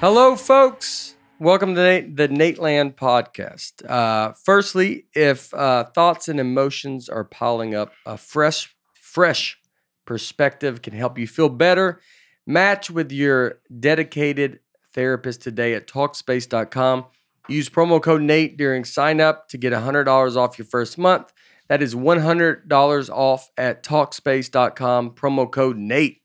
Hello, folks. Welcome to the Nateland podcast. Uh, firstly, if uh, thoughts and emotions are piling up, a fresh, fresh perspective can help you feel better. Match with your dedicated therapist today at Talkspace.com. Use promo code Nate during sign up to get $100 off your first month. That is $100 off at Talkspace.com. Promo code Nate.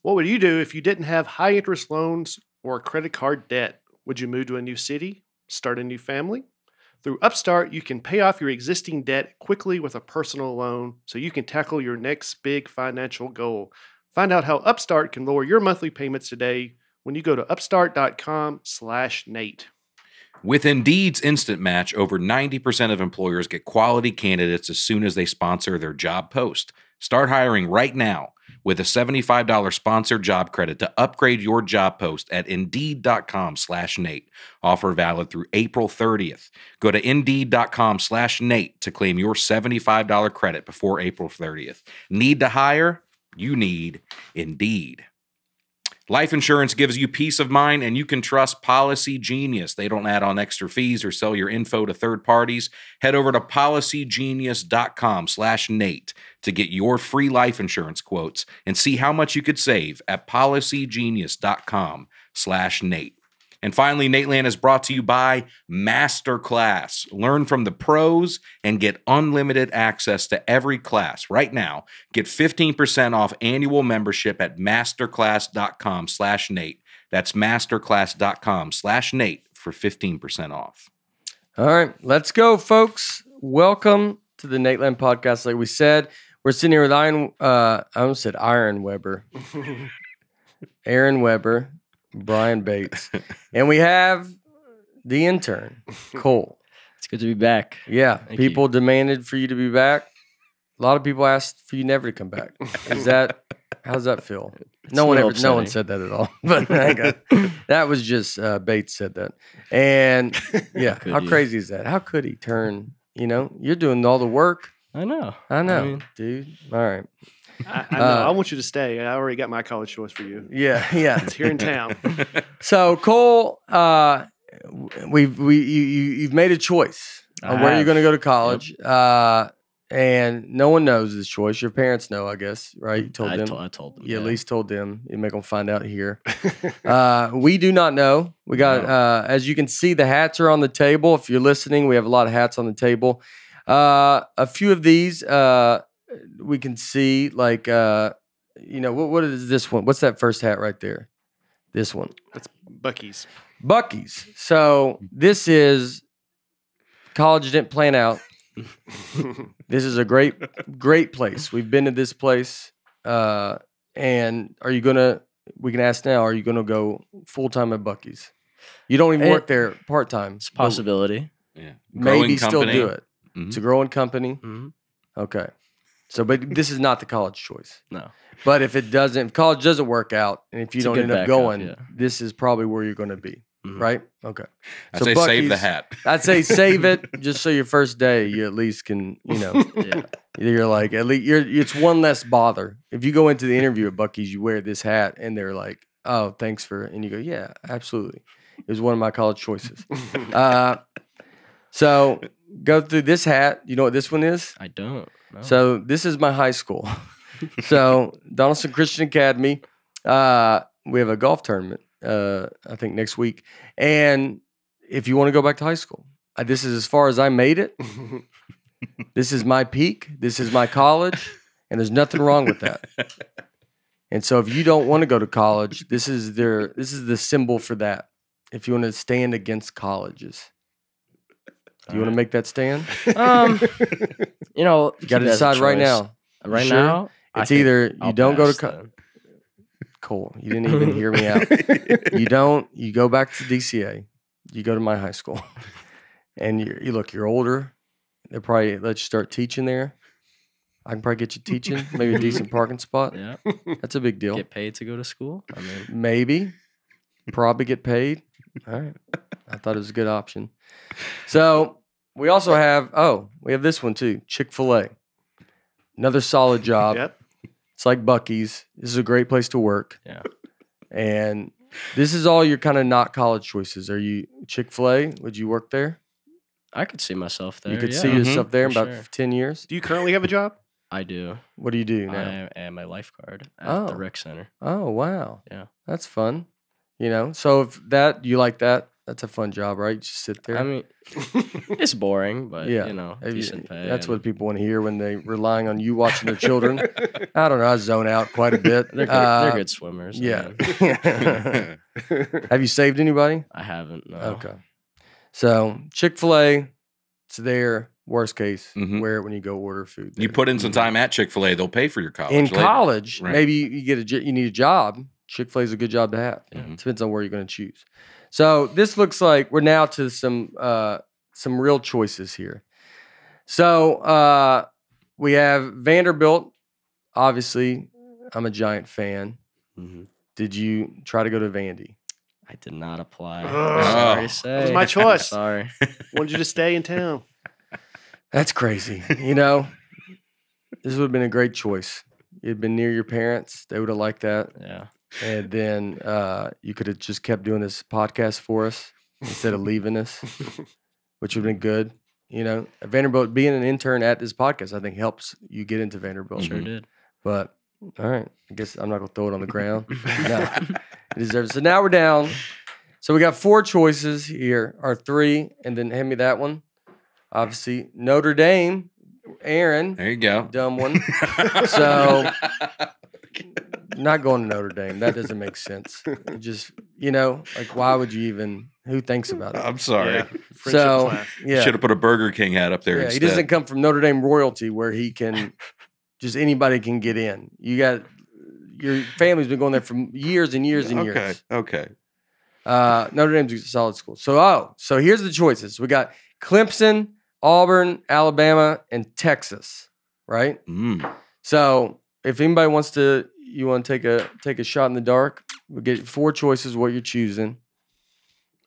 What would you do if you didn't have high interest loans or credit card debt? Would you move to a new city? Start a new family? Through Upstart, you can pay off your existing debt quickly with a personal loan so you can tackle your next big financial goal. Find out how Upstart can lower your monthly payments today when you go to upstart.com/nate. With Indeed's Instant Match, over 90% of employers get quality candidates as soon as they sponsor their job post. Start hiring right now with a $75 sponsored job credit to upgrade your job post at indeed.com slash Nate. Offer valid through April 30th. Go to indeed.com slash Nate to claim your $75 credit before April 30th. Need to hire? You need Indeed. Life insurance gives you peace of mind and you can trust Policy Genius. They don't add on extra fees or sell your info to third parties. Head over to policygenius.com slash Nate to get your free life insurance quotes and see how much you could save at policygenius.com slash Nate. And finally, Nateland is brought to you by Masterclass. Learn from the pros and get unlimited access to every class right now. Get 15% off annual membership at masterclass.com slash Nate. That's masterclass.com slash Nate for 15% off. All right, let's go, folks. Welcome to the Nateland podcast. Like we said, we're sitting here with Iron. Uh, I almost said Iron Weber, Aaron Weber, Brian Bates, and we have the intern Cole. It's good to be back. Yeah, Thank you. people demanded for you to be back. A lot of people asked for you never to come back. Is that how's that feel? no one ever, little no one said that at all. But got- that was just uh, Bates said that, and yeah, could how crazy is that? How could he turn? You know, you're doing all the work. I know. I know, mean- dude. All right. I, I know. Uh, I want you to stay. I already got my college choice for you. Yeah, yeah. It's here in town. So Cole, uh, we've we you, you you've made a choice I on where you're going to go to college, uh, and no one knows this choice. Your parents know, I guess, right? You told I, them. I told them. you at least told them. You make them find out here. Uh, we do not know. We got, No. uh, as you can see, the hats are on the table. If you're listening, we have a lot of hats on the table. Uh, a few of these uh, we can see, like, uh, you know, what, what is this one? What's that first hat right there? This one. That's Buc-ee's. Buc-ee's. So this is college didn't plan out. This is a great, great place. We've been to this place. Uh, and are you gonna? We can ask now. Are you gonna go full time at Buc-ee's? You don't even Eh, work there part time. It's a possibility. Yeah. Maybe still do it. Mhm. It's a growing company. Mhm. Okay. So, but this is not the college choice. No. But if it doesn't, if college doesn't work out, and if you It's don't end up going, yeah. this is probably where you're going to be, Mhm. right? Okay. I So say save the hat. I'd say save it just so your first day you at least can, you know, Yeah. you're like at least you're it's one less bother. If you go into the interview at Buc-ee's, you wear this hat and they're like, "Oh, thanks for," and you go, "Yeah, absolutely." It was one of my college choices. Uh, so go through this hat. You know what this one is? I don't. So this is my high school. so Donaldson Christian Academy. Uh, we have a golf tournament. Uh, I think next week. And if you want to go back to high school, uh, this is as far as I made it. This is my peak. This is my college, and there's nothing wrong with that. And so, if you don't want to go to college, this is their this is the symbol for that. If you want to stand against colleges, do you want to make that stand? Um, you know, You got to keep it as a decide right now. Right sure? now, It's either you I'll don't go to co-. Cole. You didn't even hear me out. You don't. You go back to DCA. You go to my high school, and you, you look. You're older. They probably let you start teaching there. I can probably get you teaching, maybe a decent parking spot. Yeah. That's a big deal. Get paid to go to school. I mean, Maybe, probably get paid. All right. I thought it was a good option. So we also have. Oh, we have this one too. Chick Fil A. Another solid job. yep. It's like Buc-ee's. This is a great place to work. Yeah. And this is all your kind of not college choices. Are you Chick Fil A? Would you work there? I could see myself there. you could yeah. see mm-hmm. yourself there in about sure. ten years. Do you currently have a job? I do. What do you do now? I am a lifeguard at Oh. the rec center. Oh wow. Yeah. That's fun. You know, so if that you like that, that's a fun job, right? Just sit there. I mean, it's boring, but Yeah. you know, Have you- decent pay. that's and what people want to hear when they're relying on you watching their children. I don't know. I zone out quite a bit. They're good, Uh, they're good swimmers. Yeah. Have you saved anybody? I haven't. No. Okay. So Chick Fil A, it's there. Worst case, Mhm. wear it when you go order food. You put in some time at Chick Fil A, they'll pay for your college. in later. college. Right. Maybe you get a you need a job. Chick Fil A is a good job to have. Mhm. Depends on where you're going to choose. So this looks like we're now to some uh, some real choices here. So uh, we have Vanderbilt. Obviously, I'm a giant fan. Mhm. Did you try to go to Vandy? I did not apply. Ugh. Sorry Oh. say. That was my choice. Sorry. Wanted you to stay in town. That's crazy. You know, this would have been a great choice. You'd been near your parents; they would have liked that. Yeah. And then uh, you could have just kept doing this podcast for us instead of leaving us, which would have been good. You know, Vanderbilt being an intern at this podcast, I think helps you get into Vanderbilt. Sure Mhm. did. But all right, I guess I'm not gonna throw it on the ground. no, it deserves. So now we're down. So we got four choices here, or three, and then hand me that one. Obviously, Notre Dame, Aaron, There you go. dumb one. So- Not going to Notre Dame. That doesn't make sense. It just you know, like why would you even? Who thinks about it? I'm sorry. Yeah, So class. yeah, Should have put a Burger King hat up there yeah. He doesn't come from Notre Dame royalty where he can just anybody can get in. You got your family's been going there for years and years and okay. years. Okay. Uh, Notre Dame's a solid school. So oh, so here's the choices. We got Clemson, Auburn, Alabama, and Texas. Right. Mm. So if anybody wants to, you want to take a take a shot in the dark. We get four choices. What you're choosing?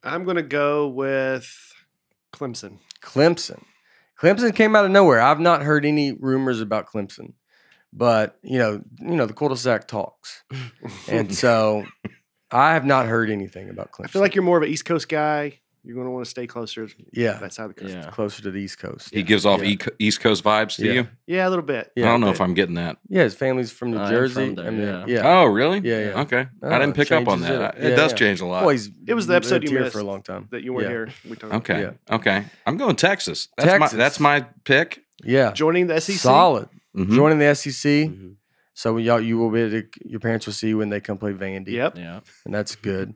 I'm gonna go with Clemson. Clemson. Clemson came out of nowhere. I've not heard any rumors about Clemson, but you know, you know, the cul-de-sac talks, and so I have not heard anything about Clemson. I feel like you're more of an East Coast guy. You're gonna want to stay closer yeah, that side of the coast. Yeah. closer to the East Coast. He gives off Yeah. East Coast vibes to Yeah. you. Yeah, a little bit. Yeah, I don't know a if. I'm getting that. Yeah, his family's from New I am Jersey. from there, I mean, yeah. yeah. Oh, really? Yeah, yeah. Okay. Oh, I didn't pick up on that. it. It, Yeah, does yeah. change a lot. Well, It was the episode you here missed for a long time. that you weren't Yeah. here. We talked okay. Yeah. Okay. I'm going Texas. That's my Texas. that's my pick. Yeah, Joining the SEC. solid. Mhm. Joining the SEC. Mhm. So y'all, you will be to, your parents will see you when they come play Vandy. Yep. Yeah. and that's good.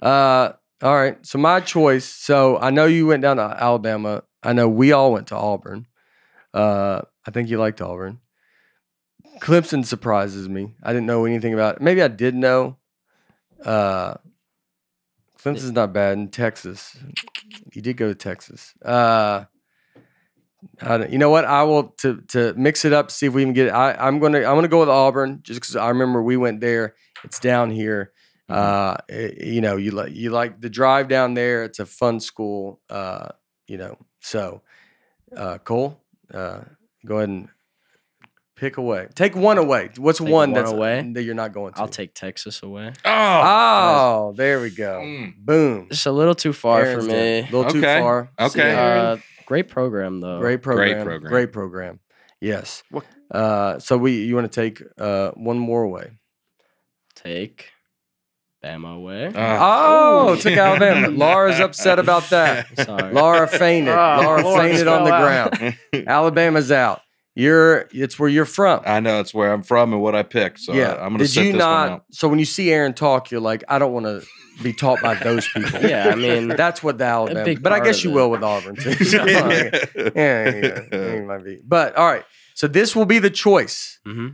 Uh, all right. So my choice. So I know you went down to Alabama. I know we all went to Auburn. Uh, I think you liked Auburn. Clemson surprises me. I didn't know anything about it. Maybe I did know. Uh, Clemson's not bad in Texas. You did go to Texas. Uh, I don't, you know what? I will to to mix it up. See if we can get. It. I I'm gonna I'm gonna go with Auburn just because I remember we went there. It's down here. Uh, it- you know, you like you like the drive down there. It's a fun school. Uh, you know, so uh, Cole, uh, go ahead and pick away. Take one away. What's Take one one that's away? that you're not going to? I'll take Texas away. Oh. Oh, there we go. Mm. Boom. It's a little too far Aaron's for done. me. A little too far. Okay. Uh, great program though. Great program. program. Great program. Yes. What- Uh, so we you want to take uh, one more away? Take Bama away. Oh, took Alabama. Laura's upset about that. Sorry. Laura fainted. Ah, Laura Laura fainted on the out. ground. Alabama's out. You're. It's where you're from. I know it's where I'm from and what I picked. So yeah. I, am going to Did sit you this one not? So when you see Aaron talk, you're like, I don't want to be taught by those people. Yeah, I mean, That's what the Alabama. big But I guess you it. will with Auburn too. So, yeah, yeah, yeah, might be. But all right. So this will be the choice: hmm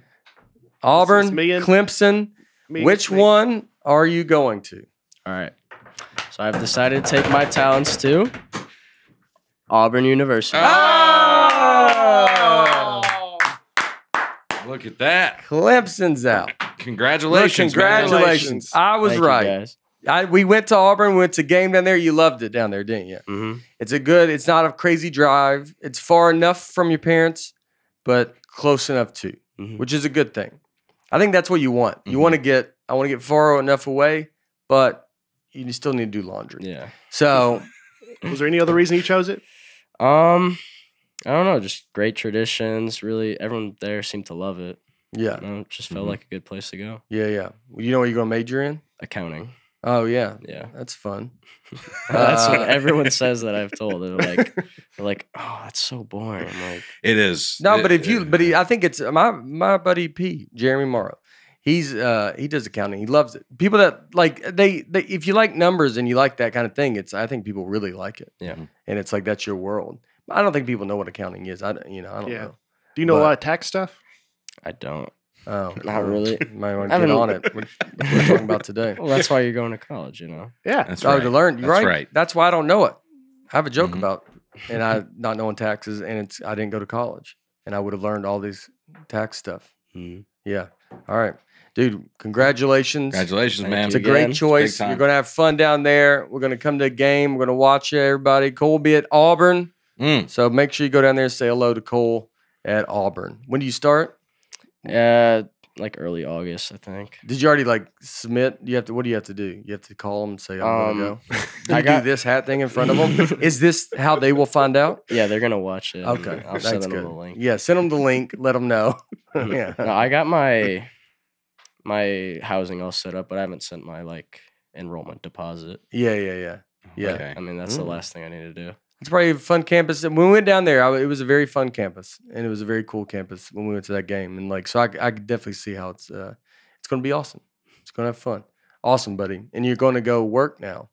Auburn, me and- Clemson. Me- Which me- one are you going to? All right. So I've decided to take my talents to Auburn University. Oh! Look at that. Clemson's out. Look, Congratulations. man. congratulations. I was Thank you, right. guys. I, we went to Auburn. We went to game down there. You loved it down there, didn't you? Mhm. It's a good. It's not a crazy drive. It's far enough from your parents, but close enough too, Mhm. which is a good thing. I think that's what you want. You want to get. I want to get far enough away, but you still need to do laundry. Yeah. So Was there any other reason you chose it? Um, I don't know. Just great traditions. Really, everyone there seemed to love it. yeah, You know, it just felt Mhm. like a good place to go. yeah, yeah. You know what you're gonna major in? Accounting. Oh yeah, Yeah. that's fun. That's what Uh, everyone says that I've told. They're like, they're like, oh, that's so boring. I'm like, It is. No, It- but if you, it- but he, I think it's my my buddy P, Jeremy Morrow. He's uh he does accounting. He loves it. People that like they, they if you like numbers and you like that kind of thing, it's I think people really like it. Yeah. and it's like that's your world. I don't think people know what accounting is. I don't- you know I don't Yeah. know. Do you know a lot of tax stuff? I don't. Oh, Not really. Might want I to get haven't- on it. What we're talking about today. Well, that's why you're going to college, you know. Yeah. That's right. to learn. You're That's right. right. That's why I don't know it. I have a joke Mhm. about and I not knowing taxes, and it's I didn't go to college, and I would have learned all these tax stuff. Mhm. Yeah. All right, dude. Congratulations. Congratulations, Thank man. It's a you. great Again, choice. You're going to have fun down there. We're going to come to a game. We're going to watch it, everybody. Cole will be at Auburn. Mm. So make sure you go down there and say hello to Cole at Auburn. When do you start? Uh, like early August, I think. Did you already like submit? You have to. What do you have to do? You have to call them and say, "I'm Um, going to go." Do I you got- do this hat thing in front of them? Is this how they will find out? Yeah, they're gonna watch it. Okay, I'll that's send them good. the link. Yeah, send them the link. Let them know. Yeah. No, I got my my housing all set up, but I haven't sent my like enrollment deposit. Yeah, yeah, yeah. Yeah. Okay. I mean, that's the Mm. last thing I need to do. It's probably a fun campus. And When we went down there, I, it was a very fun campus, and it was a very cool campus when we went to that game. And like, so I, I could definitely see how it's uh, it's going to be awesome. It's going to have fun. Awesome, buddy. And you're going to go work now.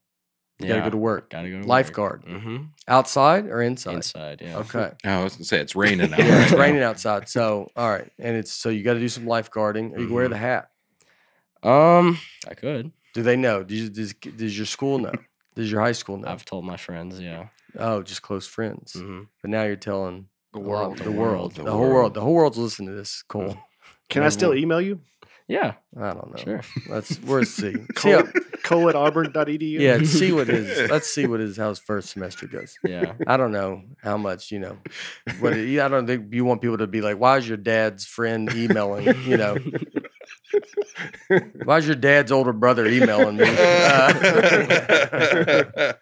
You got to go to work. Gotta go. To Lifeguard. Mm-hmm. Outside or inside? Inside. Yeah. Okay. Oh, I was gonna say it's raining. Out yeah, it's raining outside. So all right, and it's so you got to do some lifeguarding. Or you can wear the hat. Um, I could. Do they know? Does, does, does your school know? Does your high school know? I've told my friends. Yeah. oh, just close friends. hmm But now you're telling The world. the, The world, world, the, the whole world, world. the whole world's listening to this. Cole. Can I still email you? Yeah. I don't know. Sure. Let's we're see. see Cole, how, Cole at auburn.edu? yeah, see what his. Let's see what his how his first semester goes. Yeah. I don't know how much you know. What I don't think you want people to be like, "Why is your dad's friend emailing?" You know, why is your dad's older brother emailing me?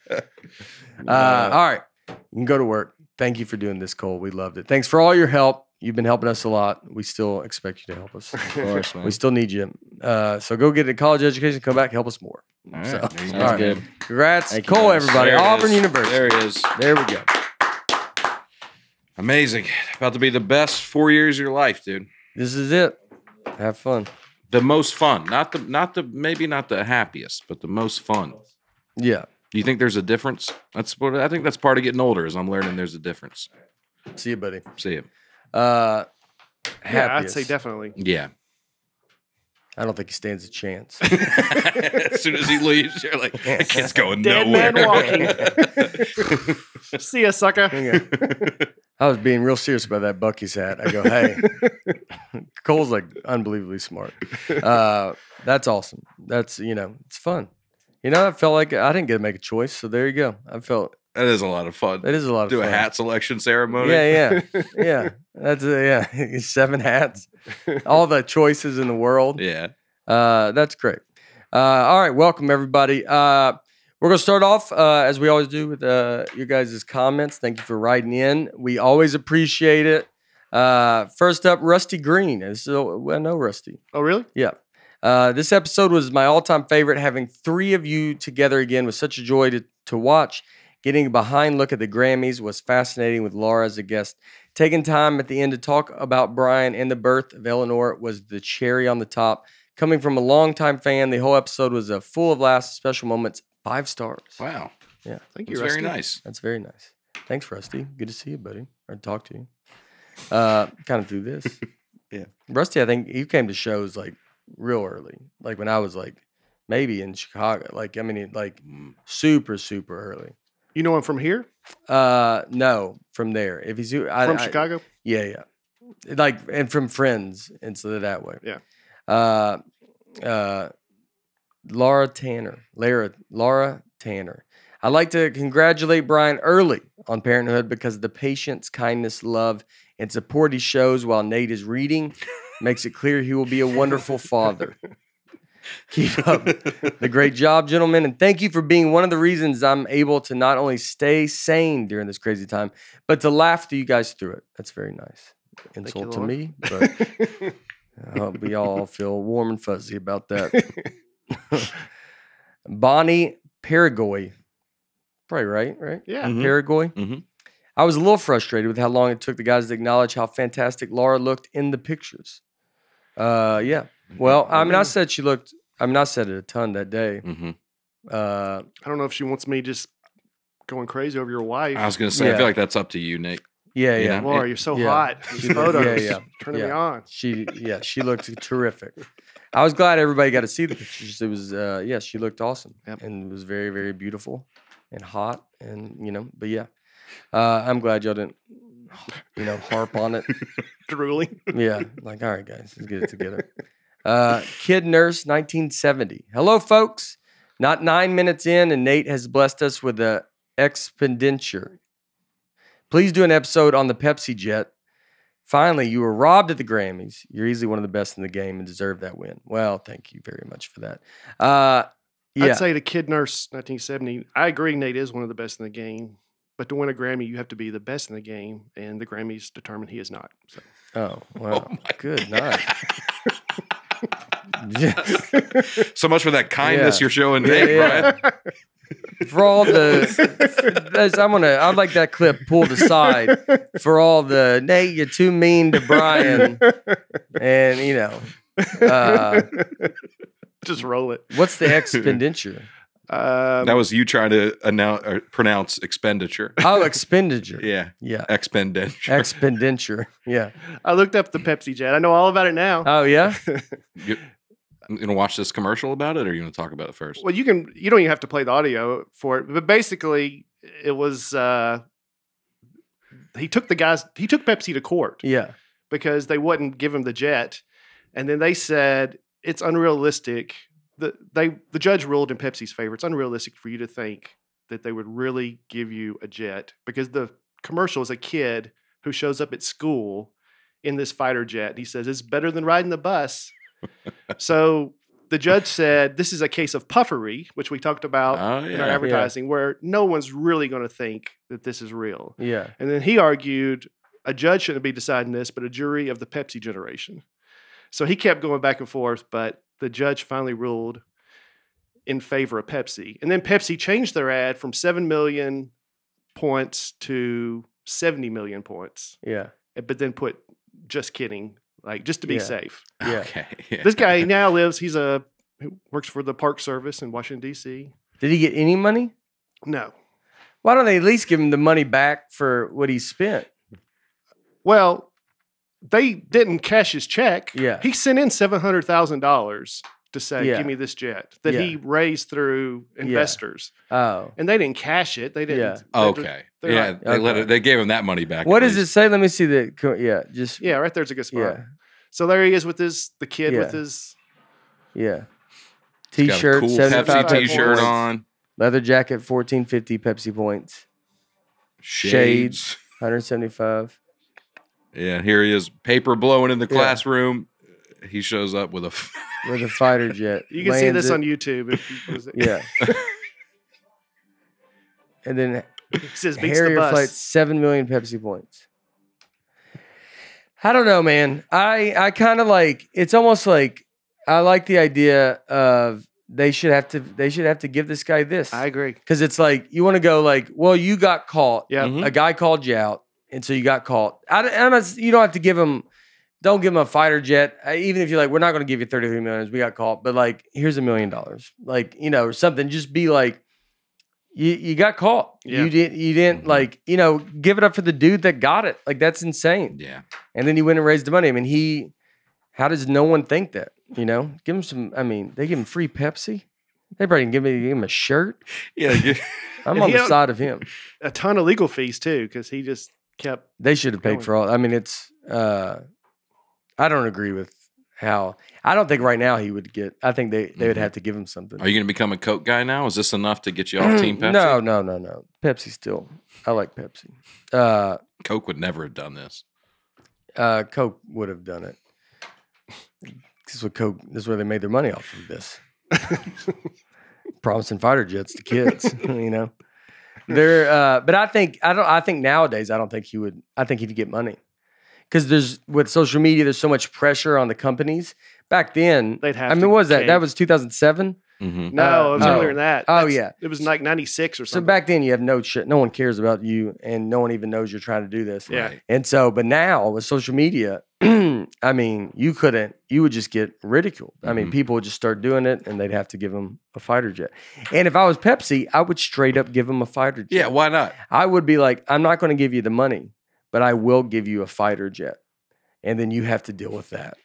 Uh, uh, all right, you can go to work. Thank you for doing this, Cole. We loved it. Thanks for all your help. You've been helping us a lot. We still expect you to help us. Of course, man. We still need you. Uh, so go get a college education. Come back, help us more. All so, right. there you Sounds all right. good. Congrats, Thank Cole. Everybody, Auburn is. University. There he is. There we go. Amazing. About to be the best four years of your life, dude. This is it. Have fun. The most fun. Not the not the maybe not the happiest, but the most fun. Yeah. Do you think there's a difference? That's what I think that's part of getting older is I'm learning there's a difference. See you, buddy. See you. Uh, Yeah, I'd say definitely. Yeah. I don't think he stands a chance. as soon as he leaves, you're like, that kid's going Dead nowhere. man walking. See ya, sucker. I was being real serious about that Buc-ee's hat. I go, hey, Cole's like unbelievably smart. Uh, that's awesome. That's you know, it's fun. You know, I felt like I didn't get to make a choice, so there you go. I felt that is a lot of fun. that is a lot of fun. Do a hat selection ceremony. Yeah, yeah, yeah. That's a, yeah. Seven hats, all the choices in the world. Yeah. Uh, that's great. Uh, all right, welcome everybody. Uh, we're gonna start off uh, as we always do with uh, your guys' comments. Thank you for writing in. We always appreciate it. Uh, first up, Rusty Green. And So I know Rusty. Oh, really? Yeah. Uh, this episode was my all-time favorite. Having three of you together again was such a joy to to watch. Getting a behind look at the Grammys was fascinating with Laura as a guest. Taking time at the end to talk about Brian and the birth of Eleanor was the cherry on the top. Coming from a longtime fan, the whole episode was a full of laughs, special moments, five stars. Wow. Yeah. Thank you, That's very nice. That's very nice. Thanks, Rusty. Good to see you, buddy. Or talk to you. Uh, kind of through this. Yeah. Rusty, I think you came to shows like real early. Like when I was like maybe in Chicago. Like I mean like Mm. super, super early. You know him from here? Uh no, from there. If he's I, From I- Chicago? Yeah, yeah. Like and from friends and so that way. Yeah. Uh uh Laura Tanner. Lara Laura Tanner. I'd like to congratulate Brian early on parenthood because of the patience, kindness, love, and support he shows while Nate is reading makes it clear he will be a wonderful father. Keep up the great job, gentlemen. And thank you for being one of the reasons I'm able to not only stay sane during this crazy time, but to laugh to you guys through it. That's very nice. you, Insult to Lord. me, but I hope we all feel warm and fuzzy about that. Bonnie Paraguay. Probably right, right? yeah. Paraguay. Mhm. I was a little frustrated with how long it took the guys to acknowledge how fantastic Laura looked in the pictures. Uh, yeah. Well, I mean, I said she looked. I mean, I said it a ton that day. Mhm. Uh, I don't know if she wants me just going crazy over your wife. I was gonna say, I Yeah. feel like that's up to you, Nick. yeah, You yeah. know? Laura, you're so Yeah. hot. These She looked- photos, yeah, yeah, turning me yeah. on. She, yeah, she looked terrific. I was glad everybody got to see the pictures. It was, uh, yeah, she looked awesome Yep. and was very, very beautiful and hot, and you know, but yeah, uh, I'm glad y'all didn't, you know, harp on it. Drooling. Yeah, like all right, guys, let's get it together. Uh, Kid Nurse, 1970. Hello, folks. Not nine minutes in, and Nate has blessed us with an expenditure. Please do an episode on the Pepsi Jet. Finally, you were robbed at the Grammys. You're easily one of the best in the game and deserve that win. Well, thank you very much for that. Uh, yeah, I'd say the Kid Nurse 1970, I agree Nate is one of the best in the game. But to win a Grammy, you have to be the best in the game, and the Grammys determine he is not. So. oh wow, my good night. Yeah. So much for that kindness Yeah. you're showing Yeah, yeah. Brian. for all the that's- I'm gonna I'd like that clip pulled aside for all the Nate, you're too mean to Brian and you know uh, Just roll it. what's the expenditure? Um, That was you trying to announce or pronounce expenditure. Oh, expenditure. Yeah, Yeah. expenditure. Expenditure. Yeah. I looked up the Pepsi Jet. I know all about it now. Oh yeah. you, you gonna watch this commercial about it, or you gonna talk about it first? well, you can. You don't even have to play the audio for it. But basically, it was. Uh, he took the guys. He took Pepsi to court Yeah. because they wouldn't give him the jet, and then they said it's unrealistic. The they the judge ruled in Pepsi's favor. It's unrealistic for you to think that they would really give you a jet because the commercial is a kid who shows up at school in this fighter jet. He says it's better than riding the bus. so the judge said this is a case of puffery, which we talked about Oh in our yeah. advertising, where no one's really going to think that this is real. Yeah. And then he argued a judge shouldn't be deciding this, but a jury of the Pepsi generation. So he kept going back and forth, but the judge finally ruled in favor of Pepsi. And then Pepsi changed their ad from 7 million points to 70 million points, Yeah. but then put just kidding, like just to be Yeah. safe. Yeah. Okay. yeah. This guy now lives, he's a, who works for the Park Service in Washington, D.C. Did he get any money? No. Why don't they at least give him the money back for what he spent? Well, they didn't cash his check. Yeah. He sent in seven hundred thousand dollars to say, Yeah. "Give me this jet" that Yeah. he raised through investors, Oh. and they didn't cash it. They didn't. Yeah. they just- okay. they're Yeah, like- they let it, they gave him that money back. What at does it say? Let me see the co- yeah, just yeah, right there's a good spot. yeah. So there he is with his the kid with his Yeah. He's got a T-shirt, cool 75 Pepsi T-shirt points. on, Leather jacket, fourteen fifty Pepsi points, shades. hundred seventy five. Yeah, here he is, paper blowing in the Yeah. classroom. He shows up with a with a fighter jet. You can see this it. on YouTube. If you, what is it? Yeah. and then He says beats the Harrier bus. flights seven million Pepsi points. I don't know, man. I I kind of like. It's almost like I like the idea of they should have to they should have to give this guy this I agree. because it's like you want to go like, well, you got caught. Yeah. Mhm. a guy called you out, and so you got caught. I, am not, you don't have to give him, don't give him a fighter jet. Even if you're like, we're not going to give you 33 million, we got caught, but like, here's a million dollars, like you know, or something. Just be like, you you got caught. Yeah. You didn't you didn't Mhm. like you know give it up for the dude that got it. Like that's insane. yeah, And then he went and raised the money. I mean, he. How does no one think that? You know, give him some. I mean, they give him free Pepsi. They probably can give me give him a shirt. yeah. I'm on the side of him. A ton of legal fees too, because he just kept. They should have paid for all. I mean, it's. uh I don't agree with how. I don't think right now he would get. I think they they would Mhm. have to give him something. Are you going to become a Coke guy now? Is this enough to get you off Team Pepsi? No, no, no, no. Pepsi still. I like Pepsi. Uh, Coke would never have done this. uh, Coke would have done it. This is what Coke. This is where they made their money off of this. promising fighter jets to kids. you know, they're. Uh, but I think I don't. I think nowadays I don't think he would. I think he'd get money because there's with social media. There's so much pressure on the companies. Back then, They'd have I mean, to what was that? That was 2007. Mhm. No, Uh, it was oh. earlier than that. Oh, That's- yeah. It was like 96 or something. So something. back then, you have no shit. No one cares about you, and no one even knows you're trying to do this. Yeah. Right. And so, but now with social media, I mean, you couldn't, you would just get ridiculed. I mean, Mhm. people would just start doing it and they'd have to give them a fighter jet. And if I was Pepsi, I would straight up give them a fighter jet. Yeah, why not? I would be like, I'm not going to give you the money, but I will give you a fighter jet. And then you have to deal with that.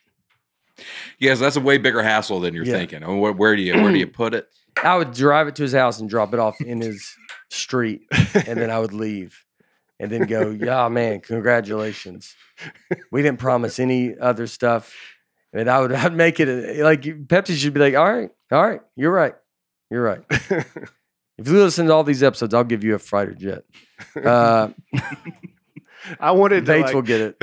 Yes, that's a way bigger hassle than you're Yeah. thinking. I mean, where, where do you where do you put it? I would drive it to his house and drop it off in his street. And then I would leave and then go, yeah, man, congratulations. We didn't promise any other stuff. And I would I'd make it a- like Pepsi should be like, all right, all right, you're right. You're right. If you listen to all these episodes, I'll give you a fighter jet. Uh, I wanted to. Bates like- will get it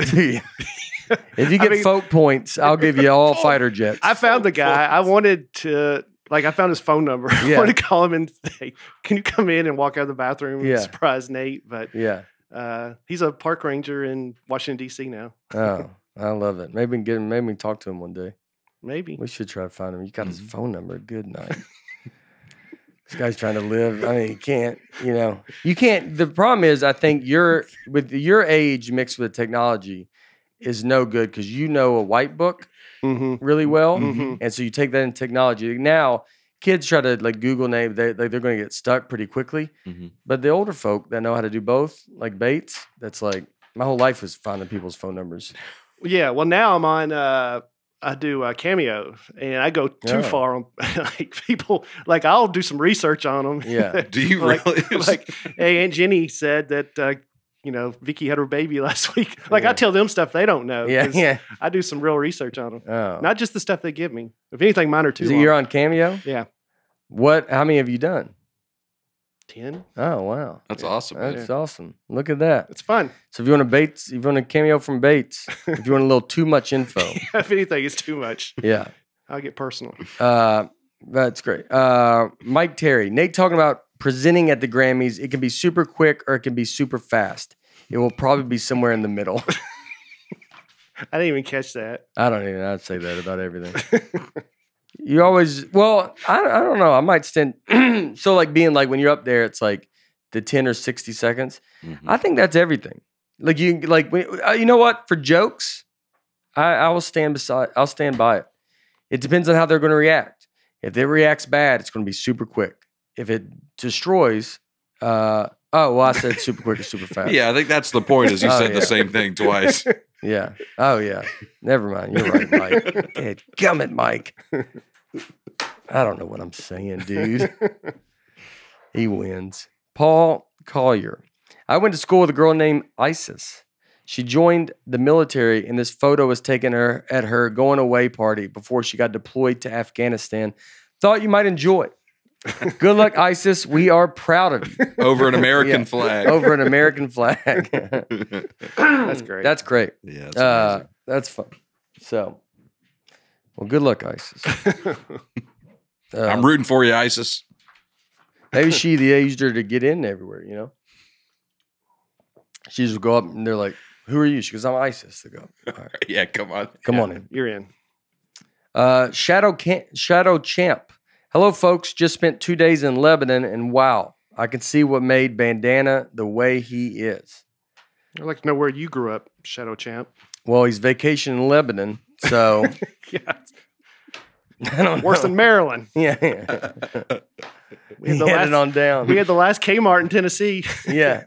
to you. If you I get mean- folk points, I'll give you all fighter jets. I found the guy. I wanted to. Like I found his phone number. I Yeah. wanted to call him and say, "Can you come in and walk out of the bathroom and surprise Nate?" But yeah. uh, he's a park ranger in Washington D.C. now. Oh, I love it. Maybe we can get him. Maybe we can talk to him one day. Maybe. We should try to find him. You got his Mhm. phone number. Good night. this guy's trying to live. I mean, he can't. You know, you can't. The problem is, I think your with your age mixed with technology is no good because you know a white book Mm-hmm. really well, Mhm. and so you take that in technology. Now, kids try to like Google name. They like, they're going to get stuck pretty quickly. Mhm. But the older folk that know how to do both, like Bates, that's like my whole life was finding people's phone numbers. Yeah. Well, now I'm on. Uh, I do uh, cameo, and I go too Oh. far on like people. Like I'll do some research on them. Yeah. Do you like, really? like, hey, Aunt Jenny said that. Uh, you know, Vicky had her baby last week. Like Yeah. I tell them stuff they don't know. Yeah, 'cause yeah. I do some real research on them. Oh, Not just the stuff they give me. If anything, mine are too is it long. you're on Cameo? Yeah. What? How many have you done? Ten. Oh wow, That's awesome. man. that's awesome. Look at that. It's fun. So if you want a Bates, if you want a cameo from Bates, if you want a little too much info, if anything, it's too much. yeah, I'll get personal. uh, that's great. Uh, Mike Terry, Nate talking about presenting at the Grammys. It can be super quick or it can be super fast. It will probably be somewhere in the middle. I didn't even catch that. I don't even. I'd say that about everything. You always. Well, I, I don't know. I might stand. so like being like when you're up there, it's like the ten or sixty seconds. Mhm. I think that's everything. Like you, like uh, you know what? For jokes, I, I will stand beside. I'll stand by it. It depends on how they're going to react. If it reacts bad, it's going to be super quick. If it destroys, uh, oh well, I said super quick or super fast. Yeah, I think that's the point. Is you Oh, said yeah. the same thing twice. yeah. Oh yeah. Never mind. You're right, Mike. Dead gummit, Mike. I don't know what I'm saying, dude. he wins. Paul Collier. I went to school with a girl named Isis. She joined the military, and this photo was taken her at her going away party before she got deployed to Afghanistan. Thought you might enjoy. Good luck, Isis. We are proud of you. Over an American Yeah. flag. Over an American flag. That's great. That's great. yeah, that's Uh, that's fun. So, well, good luck, Isis. Uh, I'm rooting for you, ISIS. maybe she they used her to get in everywhere. You know, she just go up and they're like, "Who are you?" She goes, "I'm ISIS." They go, All right, Yeah, come on. "Come Yeah, on in." You're in. Uh, Shadow Can- Shadow Champ. Hello, folks. Just spent two days in Lebanon, and wow, I can see what made Bandana the way he is. I'd like to know where you grew up, Shadow Champ. Well, he's vacationing in Lebanon, so Yeah, I don't worse know. than Maryland. yeah, yeah. We had he the had last, it on down. we had the last Kmart in Tennessee. yeah.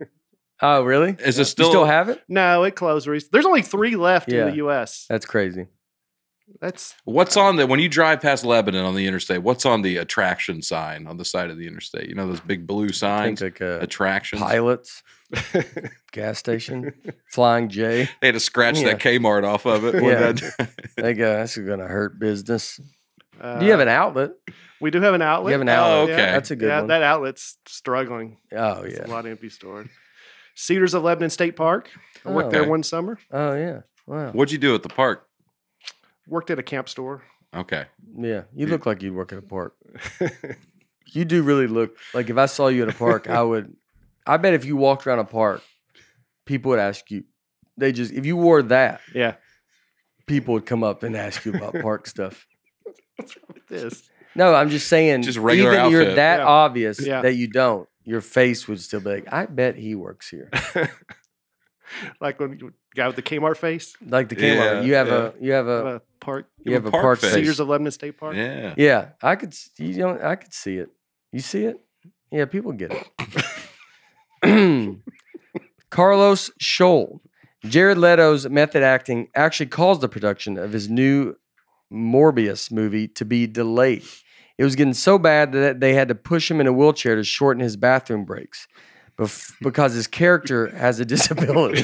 Oh, really? Is it You still? still have it? no, it closed. recently. There's only three left Yeah. in the U.S. That's crazy. That's What's on the when you drive past Lebanon on the interstate? What's on the attraction sign on the side of the interstate? You know those big blue signs. like a Attractions. pilots, gas station, Flying J. They had to scratch Yeah. that Kmart off of it. Yeah. They go, this is going to hurt business. uh, Do you have an outlet? We do have an outlet. You have an Oh, outlet. okay. That's a good yeah, one. that outlet's struggling. oh, It's yeah. a lot of empty stores. Cedars of Lebanon State Park. I worked Oh. there one summer. Oh, yeah. Wow. What'd you do at the park? Worked at a camp store. Okay. Yeah, you Yeah. look like you'd work at a park. You do really look like if I saw you at a park, I would. I bet if you walked around a park, people would ask you. They just if you wore that, yeah. people would come up and ask you about park stuff. What's wrong with this? No, I'm just saying. Just regular even you're that Yeah. obvious Yeah. that you don't. Your face would still be like, I bet he works here. like when you guy with the Kmart face, Like the Yeah, camera, you have yeah. a you have a a park, you have a Park park face. face. Cedars of Lebanon State Park. Yeah. Yeah, I could. You don't. I could see it. You see it? Yeah, people get it. Carlos Scholl, Jared Leto's method acting actually caused the production of his new Morbius movie to be delayed. It was getting so bad that they had to push him in a wheelchair to shorten his bathroom breaks, bef- because his character has a disability.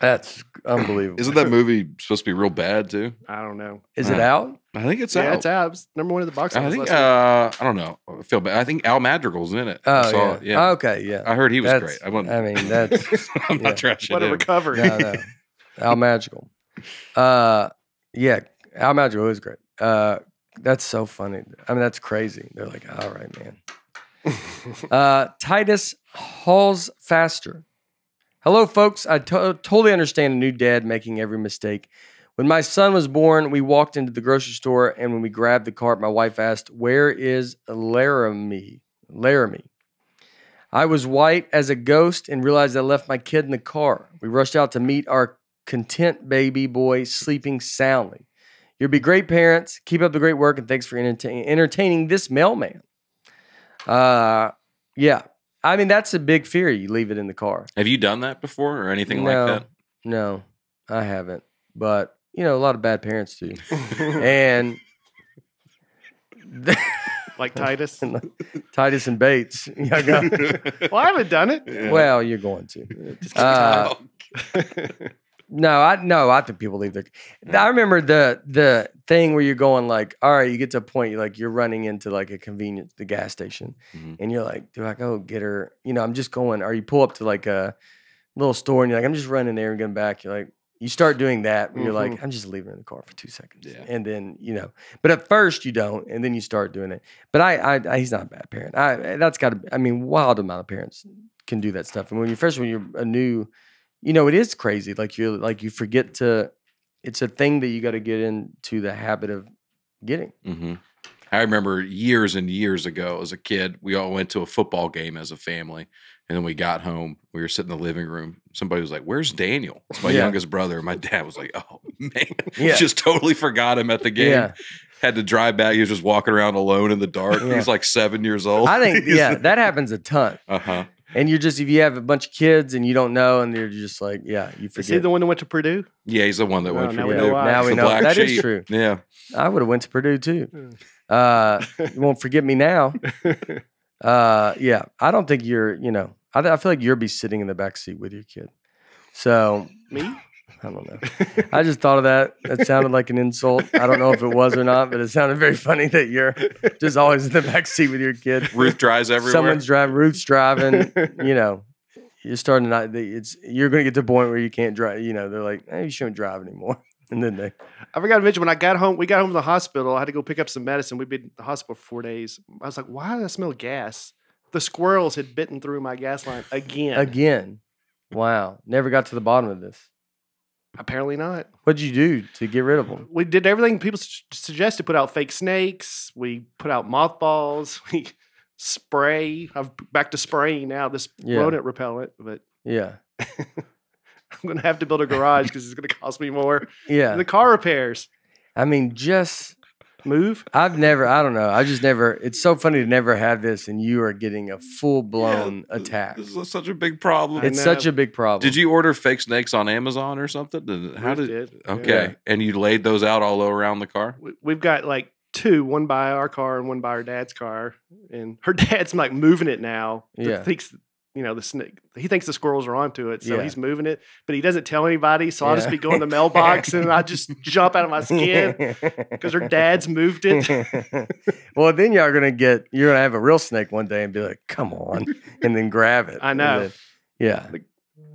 That's unbelievable. Isn't that movie supposed to be real bad too? I don't know. Is it Uh, out? I think it's out. yeah, out. it's out. It's number one in the box I office. think last uh I don't know. I feel bad. I think Al Madrigal's in it. I Oh saw yeah. it, yeah. Okay, yeah. I heard he was That's- great. I wasn't I mean, that's I'm not yeah. trashing. What a him. recovery. no, no. Al Magical. Uh, yeah, Al Magical is great. Uh, that's so funny. I mean, that's crazy. They're like, all right, man. Uh, Titus Halls Faster. Hello, folks. I to- totally understand a new dad making every mistake. When my son was born, we walked into the grocery store, and when we grabbed the cart, my wife asked, "Where is Laramie?" Laramie. I was white as a ghost and realized I left my kid in the car. We rushed out to meet our content baby boy sleeping soundly. You'll be great parents. Keep up the great work, and thanks for entertain- entertaining this mailman. Uh, yeah. I mean, that's a big fear. You leave it in the car. Have you done that before or anything No. like that? No, I haven't. But you know, a lot of bad parents do. and like Titus. Titus and Bates. Yeah, go- well, I haven't done it. Yeah. Well, you're going to. Uh, No, I no, I think people leave their. I remember the the thing where you're going like, all right, you get to a point you're like you're running into like a convenience, the gas station, Mhm. and you're like, do I go get her? You know, I'm just going. Or you pull up to like a little store and you're like, I'm just running there and getting back. You're like, you start doing that. And you're like, I'm just leaving her in the car for two seconds, Yeah. and then you know. But at first you don't, and then you start doing it. But I, I, I he's not a bad parent. I that's got to. I mean, wild amount of parents can do that stuff. And when you're first when you're a new you know, it is crazy. Like you like you forget to it's a thing that you got to get into the habit of getting. Mm-hmm. I remember years and years ago as a kid, we all went to a football game as a family. And then we got home. We were sitting in the living room. Somebody was like, Where's Daniel? It's my Yeah. youngest brother. And my dad was like, Oh, man. Yeah. Just totally forgot him at the game. Yeah. Had to drive back. He was just walking around alone in the dark. He's like seven years old. I think yeah, that happens a ton. Uh huh. And you're just if you have a bunch of kids and you don't know and you're just like, yeah, you Is he forget. the one that went to Purdue? Yeah, he's the one that Oh, went now for we know Purdue. why. now we know black that is sheep. true. Yeah. I would have went to Purdue too. Mm. Uh, you won't forget me now. Uh, yeah, I don't think you're. You know, I, I feel like you'll be sitting in the back seat with your kid. So Me? I don't know. I just thought of that. That sounded like an insult. I don't know if it was or not, but it sounded very funny that you're just always in the back seat with your kid. Ruth drives everywhere. Someone's driving, Ruth's driving. You know, you're starting to not. It's you're going to get to the point where you can't drive. You know, they're like, hey, you shouldn't drive anymore. And then they, I forgot to mention when I got home, we got home from the hospital. I had to go pick up some medicine. We'd been in the hospital for four days. I was like, why did I smell gas? The squirrels had bitten through my gas line again. again, wow, never got to the bottom of this. Apparently not. What'd you do to get rid of them? We did everything people su- suggested. Put out fake snakes. We put out mothballs. We spray. I'm back to spraying now. This Yeah. rodent repellent, but Yeah, I'm gonna have to build a garage because it's gonna cost me more. yeah. The car repairs. I mean, just Move. I've never. I don't know. I just never. It's so funny to never have this, and you are getting a full blown Yeah, attack. This is such a big problem. I It's such a big problem. Did you order fake snakes on Amazon or something? Did- How did? did. Okay, Yeah. and you laid those out all around the car. we- we've got like two, one by our car and one by her dad's car, and her dad's like moving it now. but Yeah. thinks you know the snake. He thinks the squirrels are onto it, so Yeah. he's moving it, but he doesn't tell anybody. So I'll just be going to the mailbox and I just jump out of my skin because her dad's moved it. well, then y'all are gonna get. You're gonna have a real snake one day and be like, "Come on," and then grab it. I know. then- yeah.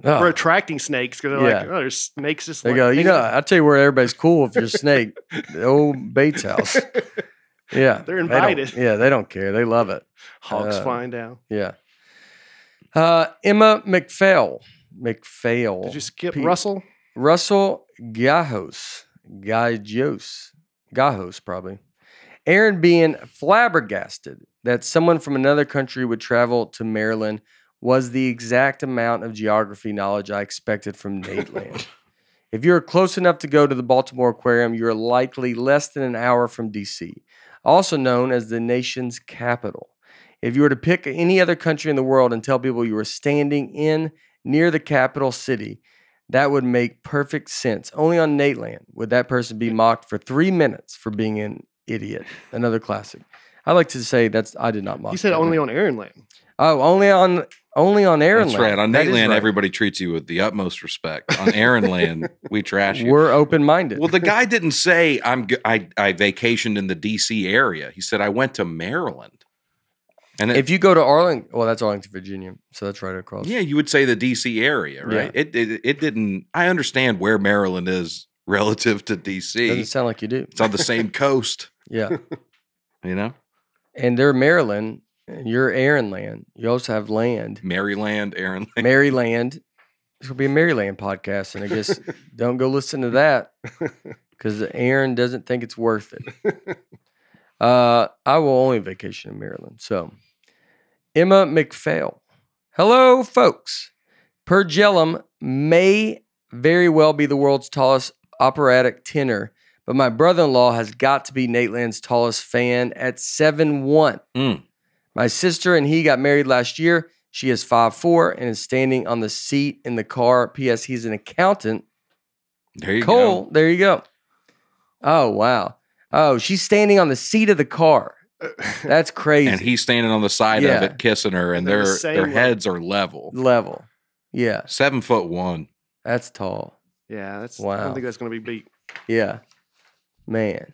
Oh, We're attracting snakes because they're like, oh, there's snakes just they like go, you know. I'll tell you where everybody's cool if you're a snake. the old Bates house. Yeah. They're they invited. yeah, they don't care. They love it. Hawks uh, flying down. Yeah. Uh, Emma McPhail. McPhail. Did you skip. Russell? Russell Gajos. Gajos. Gajos, probably. Aaron being flabbergasted that someone from another country would travel to Maryland was the exact amount of geography knowledge I expected from Nateland. if you're close enough to go to the Baltimore Aquarium, you're likely less than an hour from DC, also known as the nation's capital. If you were to pick any other country in the world and tell people you were standing in near the capital city, that would make perfect sense. Only on Nateland would that person be mocked for three minutes for being an idiot. Another classic. I like to say that's I did not mock. You said only man. on Aaron Land. Oh, only on only on Aaron. That's right. On That Nateland, right. everybody treats you with the utmost respect. On Aaron Land, we trash you. We're open minded. Well, the guy didn't say I'm. g- I I vacationed in the D.C. area. He said I went to Maryland. And it, if you go to Arlington, well, that's Arlington, Virginia, so that's right across. yeah, you would say the D.C. area, right? It, it it didn't. I understand where Maryland is relative to D.C. doesn't sound like you do. It's on the same coast, Yeah, you know. and they're Maryland, and you're Aaron land. You also have land, Maryland, Aaron. Land. Maryland. This will be a Maryland podcast, and I guess don't go listen to that because Aaron doesn't think it's worth it. Uh, I will only vacation in Maryland. So, Emma McPhail. Hello, folks. Pergellum may very well be the world's tallest operatic tenor, but my brother in law has got to be Nateland's tallest fan at seven one. Mm. My sister and he got married last year. She is five four and is standing on the seat in the car. P.S. He's an accountant. There you Cole, go. there you go. Oh, wow. Oh, she's standing on the seat of the car. That's crazy. And he's standing on the side Yeah. of it, kissing her, and They're the their same their level. heads are level. level. Yeah, Seven foot one. that's tall. yeah, that's. I Wow. don't think that's going to be beat. Yeah, man.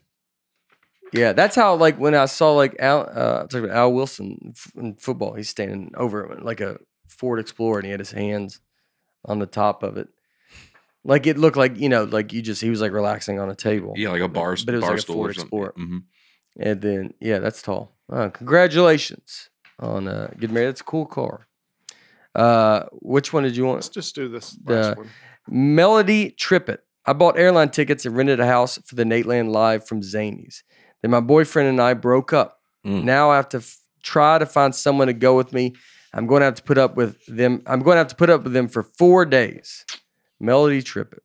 Yeah, that's how like when I saw like Al, uh, talking about Al Wilson in football, he's standing over him like a Ford Explorer, and he had his hands on the top of it, like it looked like you know, like you just he was like relaxing on a table. Yeah, like a bar, but it was bar like a Ford or something. Explorer. hmm And then, yeah, that's tall. Uh, congratulations on uh, getting married. That's a cool car. Uh, which one did you want? Let's just do this The- last one. Melody Trippett. I bought airline tickets and rented a house for the Nateland Live from Zanies. Then my boyfriend and I broke up. Mm. Now I have to f- try to find someone to go with me. I'm going to have to put up with them. I'm going to have to put up with them for four days. Melody Trippett.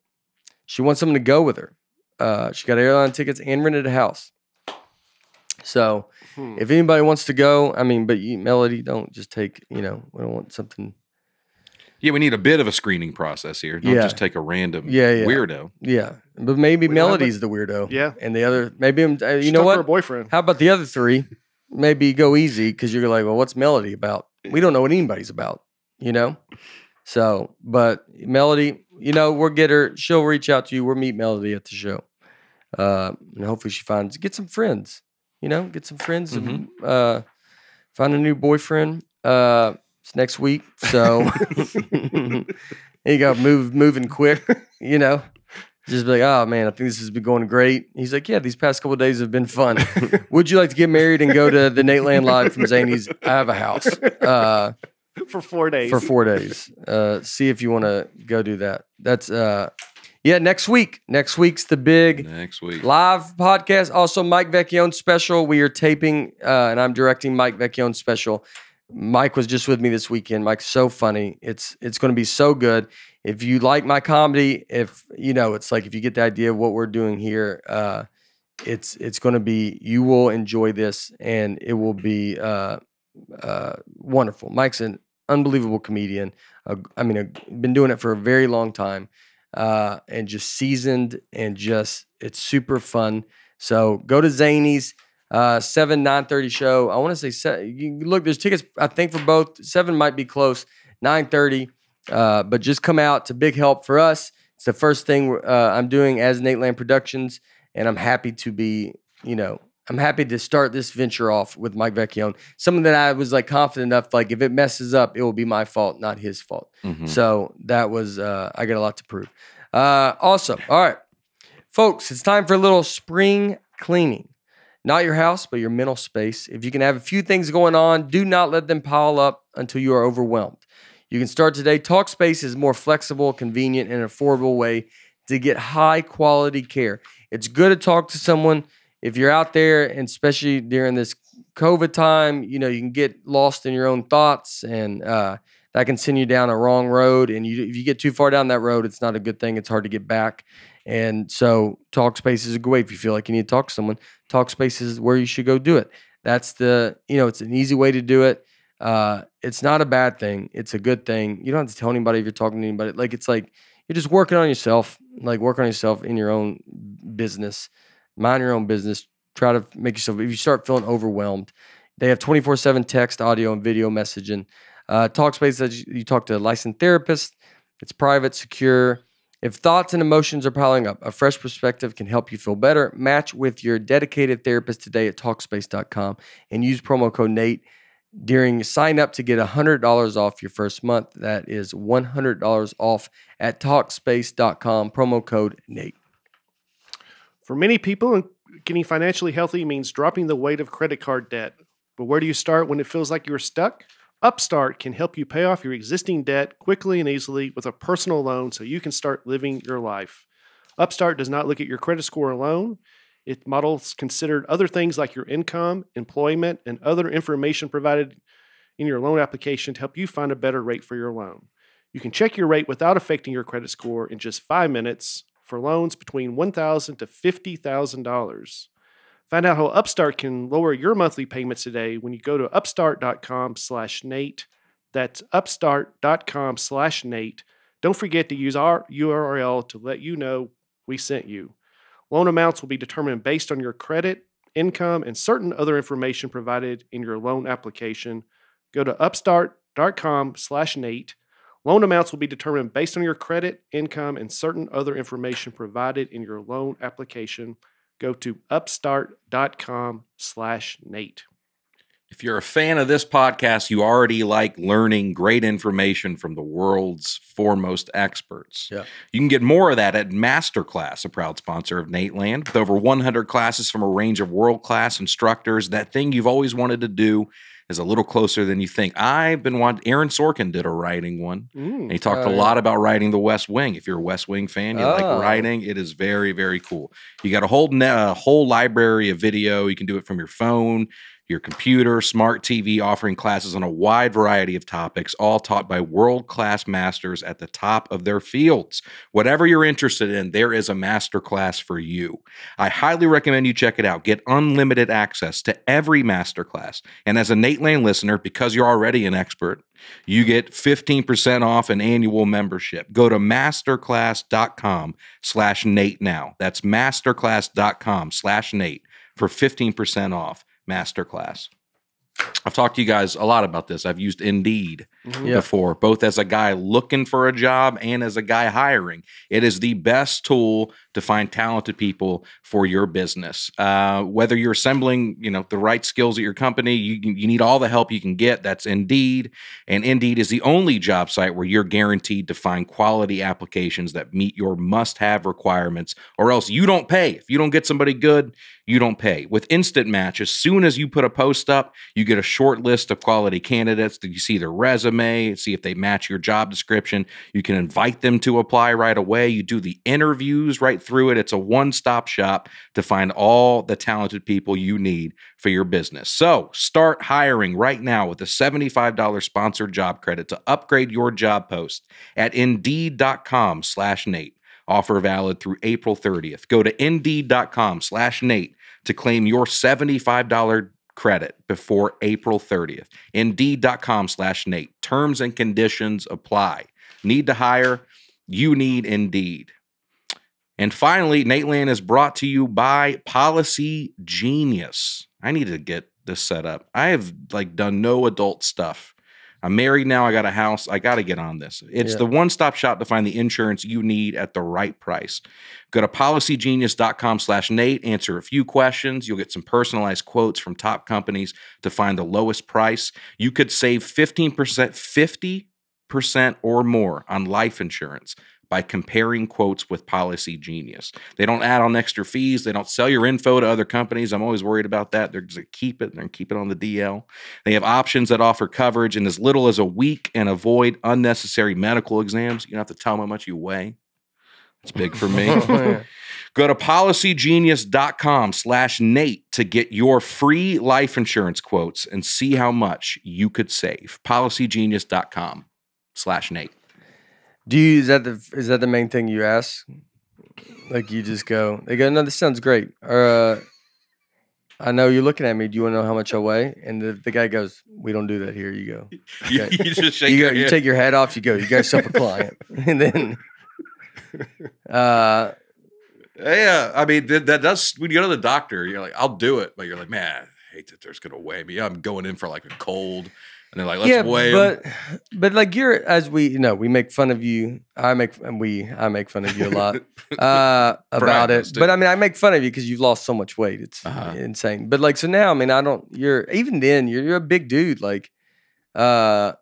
She wants someone to go with her. Uh, she got airline tickets and rented a house. So Hmm. if anybody wants to go, I mean, but you, Melody, don't just take, you know, we don't want something. Yeah, we need a bit of a screening process here. Don't Yeah. just take a random Yeah, yeah. weirdo. Yeah. But maybe We Melody's the weirdo. Yeah. And the other, maybe, I'm- uh, you know to Her boyfriend. How about the other three? Maybe go easy because you're like, well, what's Melody about? We don't know what anybody's about, you know? So, but Melody, you know, we'll get her, she'll reach out to you. We'll meet Melody at the show. Uh, and hopefully she finds, get some friends, you know, get some friends and uh, find a new boyfriend. Uh, it's next week. So, there you go. Move, moving quick, you know? Just be like, oh man, I think this has been going great. He's like, yeah, these past couple of days have been fun. Would you like to get married and go to the Nateland Live from Zanies? I have a house uh, for four days. for four days. Uh, see if you want to go do that. That's uh, yeah. Next week. Next week's the big Next week. live podcast. Also, Mike Vecchione special. We are taping, uh, and I'm directing Mike Vecchione special. Mike was just with me this weekend. Mike's so funny. It's it's going to be so good. If you like my comedy, if you know, it's like if you get the idea of what we're doing here, uh, it's it's going to be. You will enjoy this, and it will be uh, uh, wonderful. Mike's an unbelievable comedian. Uh, I mean, I've been doing it for a very long time, uh, and just seasoned, and just it's super fun. So go to Zanies uh, seven nine thirty show. I want to say se- you look. There's tickets. I think for both. Seven might be close. Nine thirty. Uh, but just come out. It's a big help for us. It's the first thing uh, I'm doing as Nateland Productions, and I'm happy to be, you know, I'm happy to start this venture off with Mike Vecchione. Something that I was like confident enough, like if it messes up, it will be my fault, not his fault. Mhm. So that was uh, I got a lot to prove. Uh, awesome. All right, folks, it's time for a little spring cleaning. Not your house, but your mental space. If you can have a few things going on, do not let them pile up until you are overwhelmed. You can start today. Talkspace is more flexible, convenient, and affordable way to get high quality care. It's good to talk to someone if you're out there, and especially during this COVID time. You know, you can get lost in your own thoughts, and uh, that can send you down a wrong road. And you, if you get too far down that road, it's not a good thing. It's hard to get back. And so, Talkspace is a good way if you feel like you need to talk to someone. Talkspace is where you should go do it. That's the, you know, it's an easy way to do it. Uh, it's not a bad thing. It's a good thing. You don't have to tell anybody if you're talking to anybody. Like it's like you're just working on yourself. Like work on yourself in your own business. Mind your own business. Try to make yourself. If you start feeling overwhelmed, they have 24 seven text, audio, and video messaging. Uh, Talkspace that you talk to a licensed therapist. It's private, secure. If thoughts and emotions are piling up, a fresh perspective can help you feel better. Match with your dedicated therapist today at Talkspace.com and use promo code Nate during sign up to get $100 off your first month. That is $100 off at Talkspace.com, promo code Nate. For many people, getting financially healthy means dropping the weight of credit card debt. But where do you start when it feels like you're stuck? Upstart can help you pay off your existing debt quickly and easily with a personal loan so you can start living your life. Upstart does not look at your credit score alone. It models considered other things like your income, employment, and other information provided in your loan application to help you find a better rate for your loan. You can check your rate without affecting your credit score in just five minutes for loans between 1,000 to $50,000. Find out how Upstart can lower your monthly payments today when you go to upstart.com slash Nate. That's upstart.com slash Nate. Don't forget to use our URL to let you know we sent you. Loan amounts will be determined based on your credit, income, and certain other information provided in your loan application. Go to upstart.com slash Nate. Loan amounts will be determined based on your credit, income, and certain other information provided in your loan application. Go to upstart.com slash Nate. If you're a fan of this podcast, you already like learning great information from the world's foremost experts. Yeah. You can get more of that at Masterclass, a proud sponsor of Nateland, with over 100 classes from a range of world class instructors. That thing you've always wanted to do is a little closer than you think. I've been wanting, Aaron Sorkin did a writing one. Mm, and he talked Oh, a lot about writing the West Wing. If you're a West Wing fan, you Oh. like writing, it is very, very cool. You got a whole ne- a whole library of video. You can do it from your phone, your computer, smart TV, offering classes on a wide variety of topics, all taught by world class masters at the top of their fields. Whatever you're interested in, there is a master class for you. I highly recommend you check it out. Get unlimited access to every master class. And as a Nateland listener, because you're already an expert, you get 15% off an annual membership. Go to masterclass.com slash Nate now. That's masterclass.com slash Nate for 15% off masterclass. I've talked to you guys a lot about this. I've used Indeed mm-hmm. Yeah. before, both as a guy looking for a job and as a guy hiring. It is the best tool to find talented people for your business. Uh, whether you're assembling, you know, the right skills at your company, you you need all the help you can get. That's Indeed, and Indeed is the only job site where you're guaranteed to find quality applications that meet your must-have requirements, or else you don't pay. If you don't get somebody good, you don't pay. With Instant Match, as soon as you put a post up, you get a short list of quality candidates. You see their resume, see if they match your job description. You can invite them to apply right away. You do the interviews right through it. It's a one stop shop to find all the talented people you need for your business. So start hiring right now with a $75 sponsored job credit to upgrade your job post at indeed.com slash Nate. Offer valid through April 30th. Go to indeed.com slash Nate to claim your $75 credit before April 30th. Indeed.com slash Nate. Terms and conditions apply. Need to hire? You need Indeed. And finally, Nateland is brought to you by Policy Genius. I need to get this set up. I have like done no adult stuff I'm married now. I got a house. I got to get on this. It's Yeah. the one stop shop to find the insurance you need at the right price. Go to policygenius.com slash Nate, answer a few questions. You'll get some personalized quotes from top companies to find the lowest price. You could save 15%, 50% or more on life insurance by comparing quotes with Policygenius. They don't add on extra fees. They don't sell your info to other companies. I'm always worried about that. They're just gonna keep it. They're keep it on the DL. They have options that offer coverage in as little as a week and avoid unnecessary medical exams. You don't have to tell them how much you weigh. It's big for me. Oh, Go to policygenius.com slash Nate to get your free life insurance quotes and see how much you could save. Policygenius.com slash Nate. Do you is that the is that the main thing you ask? Like you just go, they go, no, this sounds great. Or uh, I know you're looking at me. Do you want to know how much I weigh? And the, the guy goes, we don't do that here. You go, You, Okay. you just shake you your go, you take your hat off. You go, you got yourself a client, and then, uh, Yeah, I mean that, that does. When you go to the doctor, you're like, "I'll do it," but you're like, "Man, I hate that there's gonna weigh me. I'm going in for like a cold," and they're like, "Let's yeah, weigh 'em." but but like you're as we you know we make fun of you. I make and we I make fun of you a lot uh, about it. But. I mean, I make fun of you because you've lost so much weight. It's Uh-huh. insane. But like, so now, I mean, I don't. You're even then. You're, you're a big dude. Like, uh,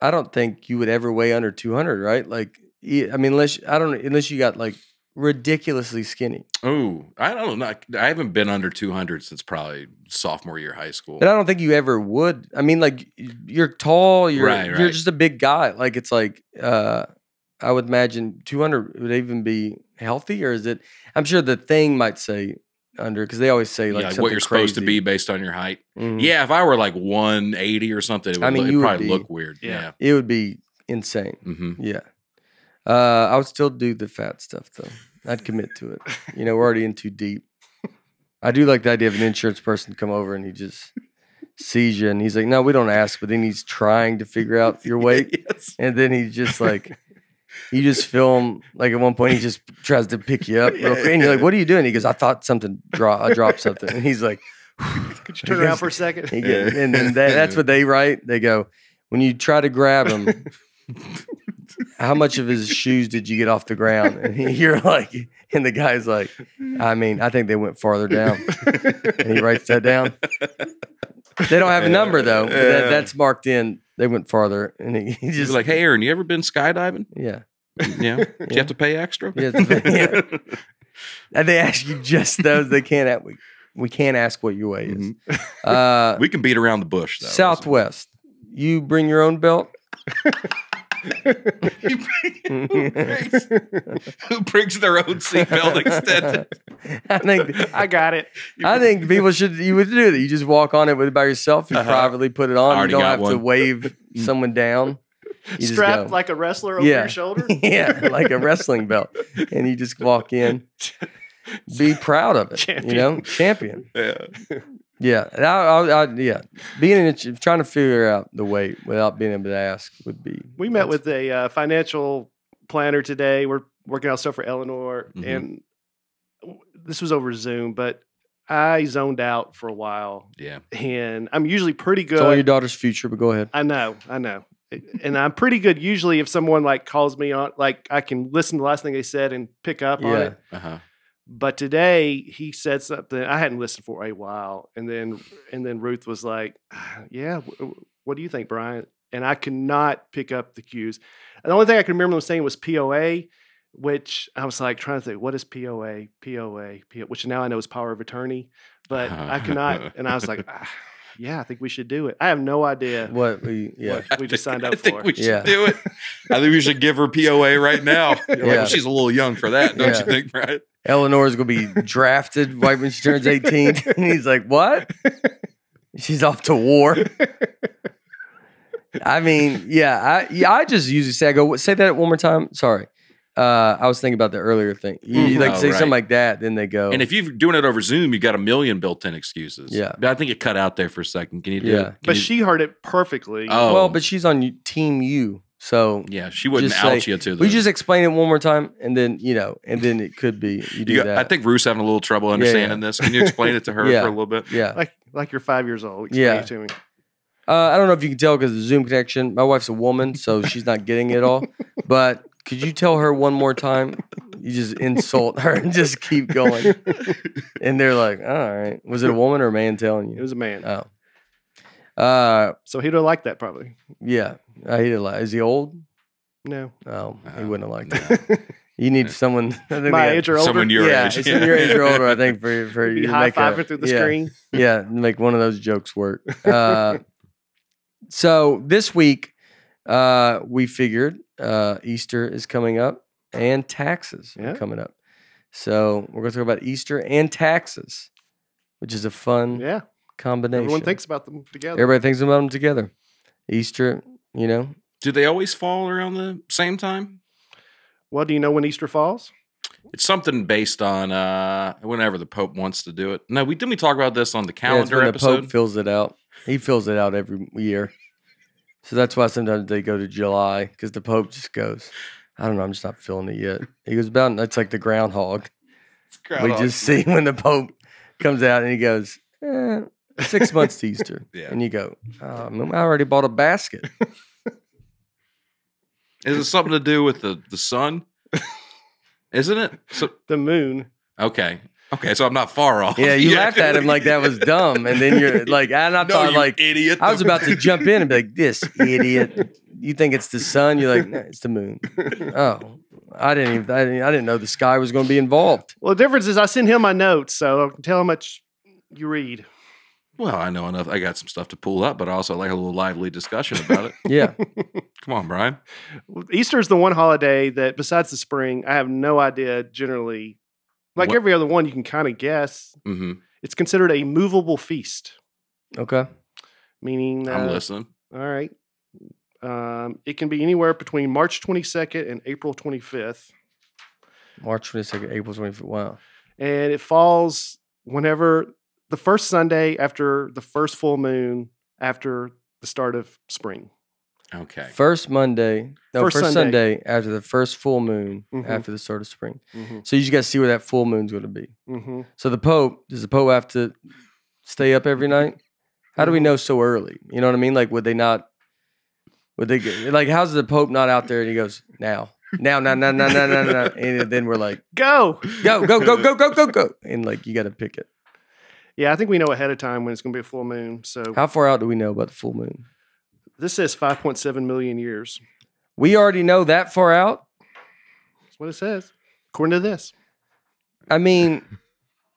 I don't think you would ever weigh under 200, right? Like, I mean, unless I don't, unless you got like ridiculously skinny. Oh, I don't know. I haven't been under 200 since probably sophomore year of high school. But I don't think you ever would. I mean, like, you're tall. You're Right, you're just a big guy. Like, it's like, uh, I would imagine 200 would even be healthy, or is it? I'm sure the thing might say under because they always say Yeah, like, like what you're supposed to be based on your height. Mhm. Yeah, if I were like 180 or something, it would, I mean, look, you it'd probably be- look weird. Yeah. Yeah. It would be insane. hmm Yeah. Uh, I would still do the fat stuff though. I'd commit to it. You know, we're already in too deep. I do like the idea of an insurance person come over and he just sees you and he's like, "No, we don't ask," but then he's trying to figure out your weight, yes. and then he's just like, you just film like at one point he just tries to pick you up, real Yeah, quick, and you're like, "What are you doing?" He goes, "I thought something dropped. I dropped something," and he's like, Could you turn around for a second? and then that, that's what they write. They go, when you try to grab him, how much of his shoes did you get off the ground? And he- you're like, and the guy's like, I mean, I think they went farther down. And he writes that down. They don't have a number though. but That, that's marked in. They went farther, and he, he He's just like, hey, Aaron, you ever been skydiving? yeah. Yeah. Do you have to pay extra? Yeah, yeah. And they ask you just those. They can't. We, we can't ask what your weight is. Mhm. Uh, We can beat around the bush, though. Southwest. You bring your own belt. who, brings, who brings their own seatbelt extended? I think I got it. I think people should you would do that. You just walk on it with by yourself. You Uh-huh. privately put it on. You don't got have to wave someone down. You Strapped like a wrestler over Yeah. your shoulder. yeah, like a wrestling belt, and you just walk in. Be proud of it. You know, champion. Yeah. Yeah, and I, I, I, yeah. Being in it, trying to figure out the weight without being able to ask would be. We met with a uh, financial planner today. We're working out stuff for Eleanor, Mhm. and this was over Zoom, but I zoned out for a while, Yeah. and I'm usually pretty good. It's only your daughter's future, but go ahead. I know, I know, and I'm pretty good usually if someone like calls me on, like I can listen to the last thing they said and pick up on it. Uh huh. But today he said something I hadn't listened for a while, and then and then Ruth was like, "Ah, "Yeah, wh- wh- what do you think, Brian?" And I could not pick up the cues. And the only thing I can remember them saying was POA, which I was like trying to think, what is POA? POA, PO, which now I know is power of attorney, but I cannot. And I was like, ah, "Yeah, I think we should do it." I have no idea What we, yeah. what we just signed up I think for. we should Yeah. do it. I think we should give her POA right now. You're like, well, she's a little young for that, don't Yeah. you think, Brian? Eleanor's gonna be drafted right when she turns 18. and he's like, What? She's off to war. I mean, yeah, I yeah, I just usually say I go, say that one more time. Sorry. Uh, I was thinking about the earlier thing. You, you like Oh, say right. something like that, then they go. And if you're doing it over Zoom, you got a million built-in excuses. Yeah. but I think it cut out there for a second. Can you do Yeah. it? Can But you- she heard it perfectly. Oh. well, but she's on team U, so yeah, she wouldn't just out say- you to the. we just explain it one more time, and then you know, and then it could be you do you got- that. I think Ruth's having a little trouble yeah. understanding this. Can you explain it to her Yeah. for a little bit? yeah, like like you're five years old. Explain Yeah. it to me. Uh, I don't know if you can tell because of the Zoom connection. My wife's a woman, so she's not getting it all. But could you tell her one more time? You just insult her and just keep going. And they're like, all right. Was it a woman or a man telling you?" It was a man. Oh. Uh, so he'd have liked that probably. yeah. I hate it. Like, is he old? No. Oh, he wouldn't have liked that. You need someone. I think My age or older. Someone your yeah, age. it's in your age or older. I think for for you high five a- through the yeah, screen. Yeah, make one of those jokes work. Uh, so this week, uh, we figured uh, Easter is coming up and taxes Yeah. are coming up. So we're going to talk about Easter and taxes, which is a fun Yeah. Combination. Everyone thinks about them together. Everybody thinks about them together. Easter, you know, Do they always fall around the same time? Well, do you know when Easter falls? It's something based on uh whenever the Pope wants to do it. No, we didn't we talk about this on the Yeah, it's calendar when the episode. Pope fills it out. He fills it out every year. So that's why sometimes they go to July because the Pope just goes, I don't know, I'm just not feeling it yet. He goes about, That's like the groundhog. we just see when the Pope comes out and he goes, eh, six months to Easter. Yeah. And you go, man, I already bought a basket. Is it something to do with the the sun? Isn't it? So The moon. okay. Okay, so I'm not far off. Yeah, you laughed at him like that was dumb. And then you're like, and I No, thought, you like, idiot. I was about to jump in and be like, "This idiot! You think it's the sun? You're like, no, it's the moon." Oh, I didn't even. I didn't, I didn't know the sky was going to be involved. Well, the difference is I send him my notes, so I can tell how much you read. Well, I know enough. I got some stuff to pull up, but I also like a little lively discussion about it. Yeah, Come on, Brian. Easter is the one holiday that, besides the spring, I have no idea generally. Like What- every other one, you can kind of guess. hmm It's considered a movable feast, okay. meaning. That I'm listening. All right. Um, it can be anywhere between March 22nd and April 25th. March twenty second, April twenty fifth. Wow. And it falls whenever the first Sunday after the first full moon after the start of spring. Okay. First Monday, no, First first, Sunday. Sunday. after the first full moon Mhm. after the start of spring. Mm-hmm. So you just got to see where that full moon's going to be. Mm-hmm. So the Pope does the Pope have to stay up every night? How do we Mhm. know so early? You know what I mean? Like, would they not? Would they get, like? How's the Pope not out there? And he goes now, now, now, now, now, now, now, now, and then we're like, Go. go, go, go, go, go, go, go, and like you got to pick it. Yeah, I think we know ahead of time when it's going to be a full moon. So How far out do we know about the full moon? this says 5.7 million years. We already know that far out. That's what it says, according to this. I mean,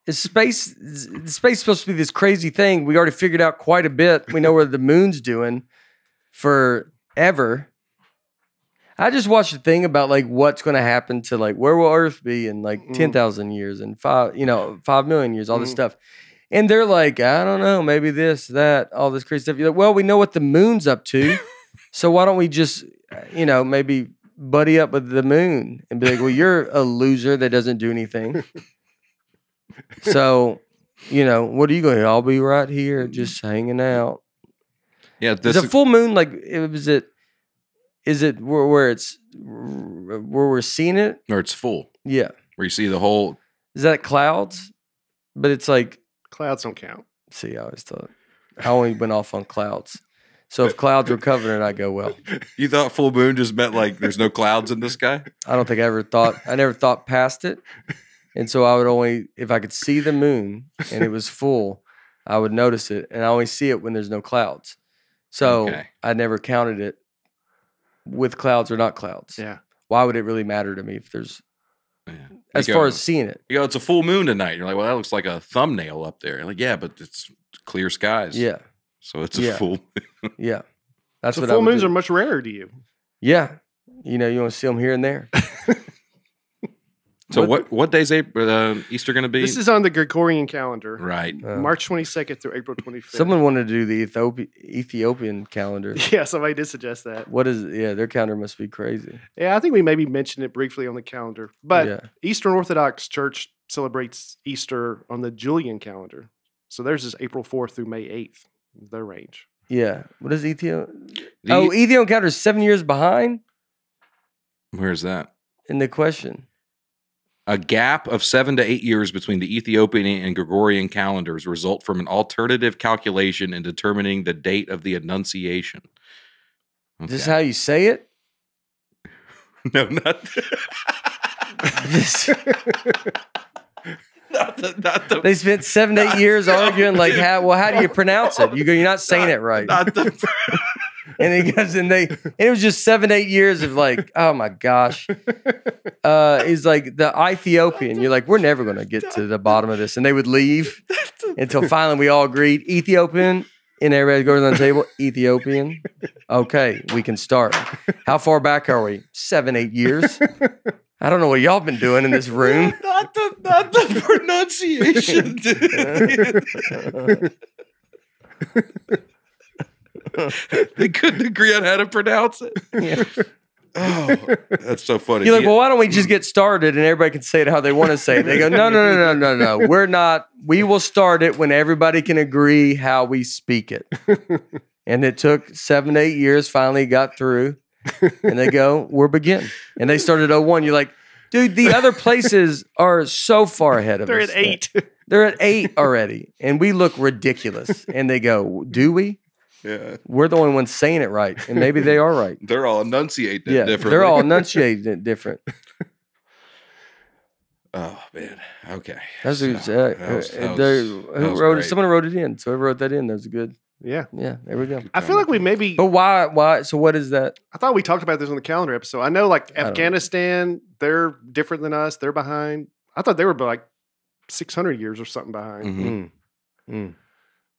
is space is space supposed to be this crazy thing? We already figured out quite a bit. We know where the moon's doing forever. I just watched a thing about like what's going to happen to like where will Earth be in like Mm. ten thousand years and five, you know, five million years, all this Mhm. stuff. And they're like, I don't know, maybe this, that, all this crazy stuff. You're like, well, we know what the moon's up to, so why don't we just, you know, maybe buddy up with the moon and be like, well, you're a loser that doesn't do anything. so, you know, what are you going? to I'll be right here, just hanging out. Yeah, this Is a full moon like? Is it? Is it where, where it's where we're seeing it? or it's full Yeah. where you see the whole. Is that clouds? But it's like, Clouds don't count. see, I always thought I only went off on clouds. So if clouds were covering it, I go, well, You thought full moon just meant like there's no clouds in the sky. I don't think I ever thought I never thought past it. And so I would only if I could see the moon and it was full, I would notice it. And I only see it when there's no clouds. So Okay. I never counted it with clouds or not clouds. Yeah. Why would it really matter to me if there's Yeah. as You far as seeing it? you go, it's a full moon tonight. You're like, well, that looks like a thumbnail up there. Like, yeah, but it's clear skies. Yeah. So it's a Yeah. full. Yeah. That's So what full would moons do. are much rarer to you. Yeah. You know, you want to see them here and there. So What- what what day's April, uh, Easter going to be? This is on the Gregorian calendar. right. Uh, March 22nd through April 25th. Someone wanted to do the Ethiopia, Ethiopian calendar. Yeah, somebody did suggest that. What is yeah, their calendar must be crazy. Yeah, I think we maybe mentioned it briefly on the calendar. But yeah. Eastern Orthodox Church celebrates Easter on the Julian calendar. So theirs is April 4th through May 8th, their range. Yeah. What is Ethio? The- oh, Ethiopian calendar is seven years behind where's that? in the question. A gap of seven to eight years between the Ethiopian and Gregorian calendars result from an alternative calculation in determining the date of the Annunciation. Is this is how you say it? no, not, This- not the, not the, they spent seven to eight years arguing, like, how, well, how do you pronounce it? You go, you're not saying it right. And he goes, and they, and it was just seven, eight years of like, oh my gosh. Uh, he's like the Ethiopian. You're like, we're never going to get to the bottom of this. And they would leave until finally we all agreed Ethiopian. And everybody goes on the table, Ethiopian. Okay, we can start. How far back are we? Seven, eight years. I don't know what y'all been doing in this room. not the, not the pronunciation, dude. they couldn't agree on how to pronounce it. Yeah. Oh, that's so funny. You're like, Yeah. well, why don't we just get started and everybody can say it how they want to say it? They go, no, no, no, no, no, no. We're not. We will start it when everybody can agree how we speak it. And it took seven, eight years. Finally, got through. And they go, we're begin. And they started 01. You're like, dude, the other places are so far ahead of us. They're at eight. They're at eight already, and we look ridiculous. And they go, do we? Yeah, We're the only ones saying it right, and maybe they are right. they're all enunciating Yeah, differently. they're all enunciating it different. Oh man. Okay. That's So, who's, uh, that was- uh, that was- who that was wrote it. great. Someone wrote it in. So whoever wrote that in, that was good. Yeah. Yeah, there we go. I feel like we maybe. But why? Why? So what is that? I thought we talked about this on the calendar episode. I know, like I don't know. Afghanistan, they're different than us. They're behind. I thought they were like 600 years or something behind. Mhm. Mm. Mm.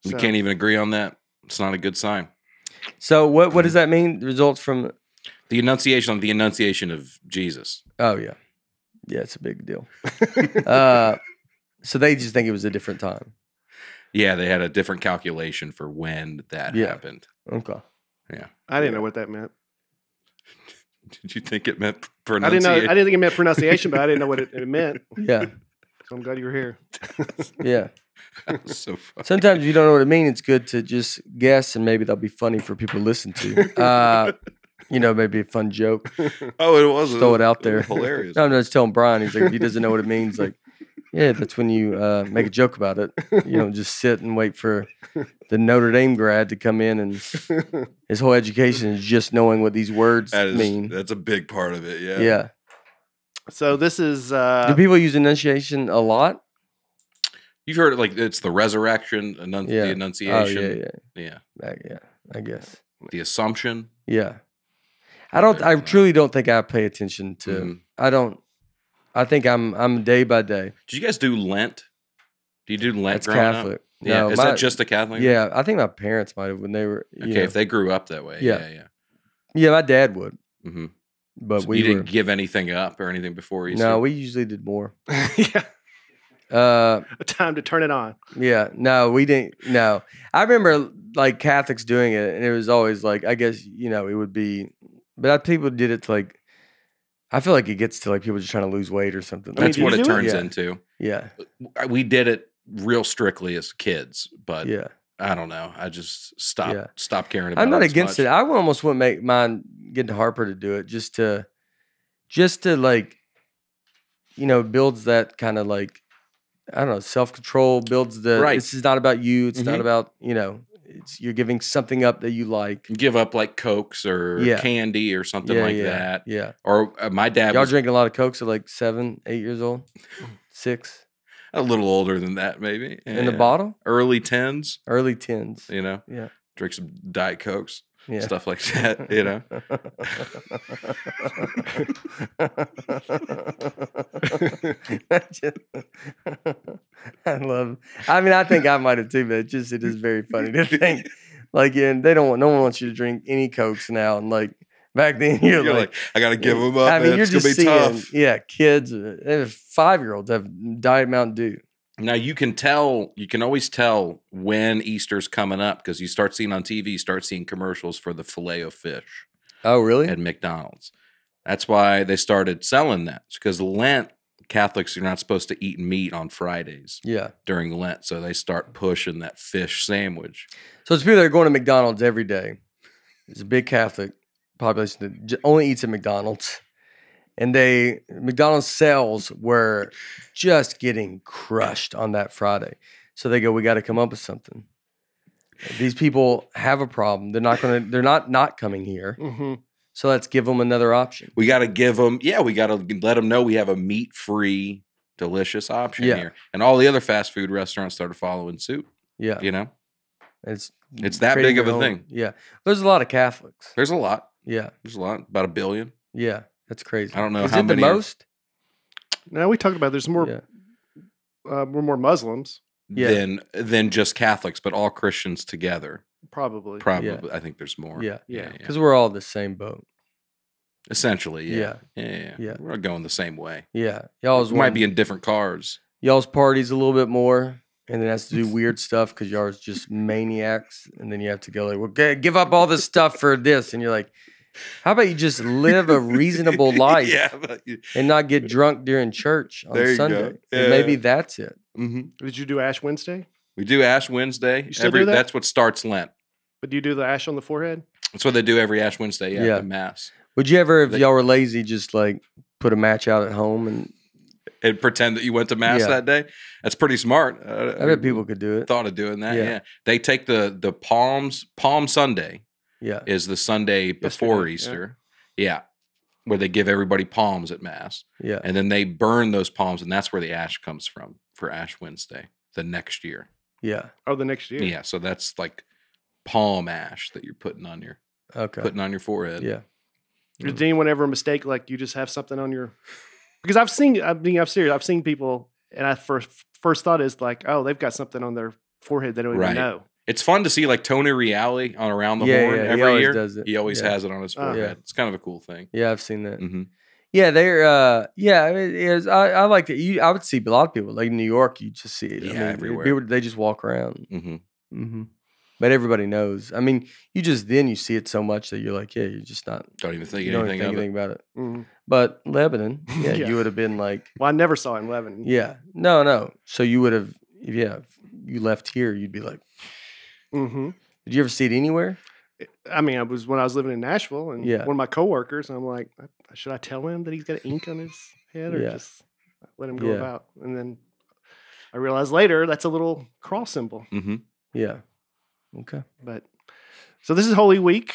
We can't even agree on that. It's not a good sign. So what? What does that mean? Results from? The enunciation, the enunciation of Jesus. Oh yeah, yeah, it's a big deal. uh, so they just think it was a different time. Yeah, they had a different calculation for when that Yeah. happened. Okay. Yeah, I didn't know what that meant. Did you think it meant pronunciation? I didn't pronunciation? know. I didn't think it meant pronunciation, but I didn't know what it, it meant. Yeah. So I'm glad you were here. Yeah. That's so funny. Sometimes you don't know what it means. It's good to just guess, and maybe that'll be funny for people to listen to. Uh, you know, maybe a fun joke. Oh, it was. throw it out there. Hilarious. No, I'm just telling Brian. He's like, if he doesn't know what it means, like, yeah, that's when you uh, make a joke about it. You don't just sit and wait for the Notre Dame grad to come in, and his whole education is just knowing what these words That is, mean. that's a big part of it. Yeah. Yeah. so this is. Uh, Do people use enunciation a lot? You've heard it like it's the resurrection, annun- Yeah. the Oh yeah, yeah. yeah, I, yeah. I guess. The assumption. Yeah. I don't. I truly don't think I pay attention to. Mhm. I don't. I think I'm. I'm day by day. Did you guys do Lent? Do you do Lent That's Catholic. up? Yeah. No, Is my- that just a Catholic? Yeah, I think my parents might have when they were. Okay, know- if they grew up that way. Yeah. Yeah. Yeah. yeah, my dad would, hmm but So we were. didn't give anything up or anything before Easter. No, we usually did more. yeah, Uh, a time to turn it on. yeah, no, we didn't. No, I remember like Catholics doing it, and it was always like, I guess you know, it would be, but I, people did it to like. I feel like it gets to like people just trying to lose weight or something. I mean, That's do what it do it? turns Yeah. into. yeah, We did it real strictly as kids, but yeah. I don't know. I just stopped Yeah. stopped caring about I'm not it against much. it. I almost wouldn't make mine getting Harper to do it just to, just to like, you know, builds that kind of like, I don't know, self control. Builds the. Right. This is not about you. It's not Mhm. about you know. It's you're giving something up that you like. You give up like cokes or Yeah. candy or something yeah, like yeah, that. Yeah. Or uh, my dad Y'all was drinking a lot of cokes at like seven, eight years old, six a little older than that, maybe in the bottle, early tens. early tens. You know, Yeah. drink some diet cokes, Yeah. stuff like that. You know, I love. I mean, I think I might have too, but it just it is very funny to think. Like, and they don't want. No one wants you to drink any cokes now, and like back then, you're, you're like, like, I got to give them up. I mean, man. you're it's gonna just be seeing, tough. yeah, kids, uh, five year olds have diet Mountain Dew. Now you can tell, you can always tell when Easter's coming up because you start seeing on TV, you start seeing commercials for the filet of fish Oh, really? at McDonald's. That's why they started selling that because Lent Catholics are not supposed to eat meat on Fridays Yeah. during Lent, so they start pushing that fish sandwich. So it's people that are going to McDonald's every day. There's a big Catholic population that only eats at McDonald's, and they McDonald's sales were just getting crushed on that Friday. So they go, we got to come up with something. These people have a problem. They're not going to. They're not not coming here. hmm So let's give them another option. We got to give them, yeah, we got to let them know we have a meat free, delicious option Yeah. here. And all the other fast food restaurants started following suit. Yeah, You know, it's It's that big of a own- thing. Yeah, there's a lot of Catholics. there's a lot. Yeah, There's a lot, about a billion. yeah, that's crazy. I don't know Is how it many the are- most? Now we talked about there's more. Yeah. Uh, we're more Muslims, Yeah. Than than just Catholics, but all Christians together. probably. Probably, I think there's more. Yeah. Yeah. Because we're all the same boat. Essentially, yeah. Yeah. Yeah. yeah. Yeah. We're going the same way. Yeah, y'all's might be in different cars. y'all's parties a little bit more, and then has to do weird stuff because y'all's just maniacs, and then you have to go like, well, g- give up all this stuff for this, and you're like, how about you just live a reasonable life yeah. You, and not get drunk during church on There you go. Sunday? And maybe that's it. Mhm. Did you do Ash Wednesday? We do Ash Wednesday. You still Every do that? that's what starts Lent. But do you do the ash on the forehead? That's what they do every Ash Wednesday. Yeah. Yeah. The mass. Would you ever, if They- y'all were lazy, just like put a match out at home? And And pretend that you went to mass Yeah. that day. That's pretty smart. Uh, I bet people could do it. thought of doing that. Yeah. Yeah. They take the the palms Palm Sunday Yeah, is the Sunday before Yesterday. Easter. Yeah. Where they give everybody palms at mass. yeah, And then they burn those palms and that's where the ash comes from for Ash Wednesday the next year. yeah. Oh, the next year. Yeah. so that's like palm ash that you're putting on your Okay. putting on your forehead. Yeah, Did anyone ever mistake like you just have something on your? Because I've seen. I mean, I'm serious. I've seen people, and I first first thought is like, oh, they've got something on their forehead they don't Right. even know. It's fun to see like Tony Reali on Around the Yeah, Horn yeah, he every always year. does it. He always Yeah. has it on his Oh. forehead. Yeah. It's kind of a cool thing. yeah. I've seen that. hmm Yeah, they're uh yeah, I mean, it is I, I like that. You I would see a lot of people like in New York. You just see it. I mean, everywhere. People they just walk around. hmm hmm But everybody knows. I mean, you just then you see it so much that you're like, yeah, you're just not. Don't even think You don't anything think of it. about it. Mhm. But Lebanon, yeah, Yeah. you would have been like, Well, I never saw it in Lebanon. yeah, no, no. So you would have, yeah, if you left here, you'd be like, hmm did you ever see it anywhere? I mean, I was when I was living in Nashville, and Yeah. one of my coworkers, I'm like, should I tell him that he's got ink on his head, or Yeah. just let him go Yeah. about? And then I realized later that's a little cross symbol. hmm Yeah. Okay. But so this is Holy Week.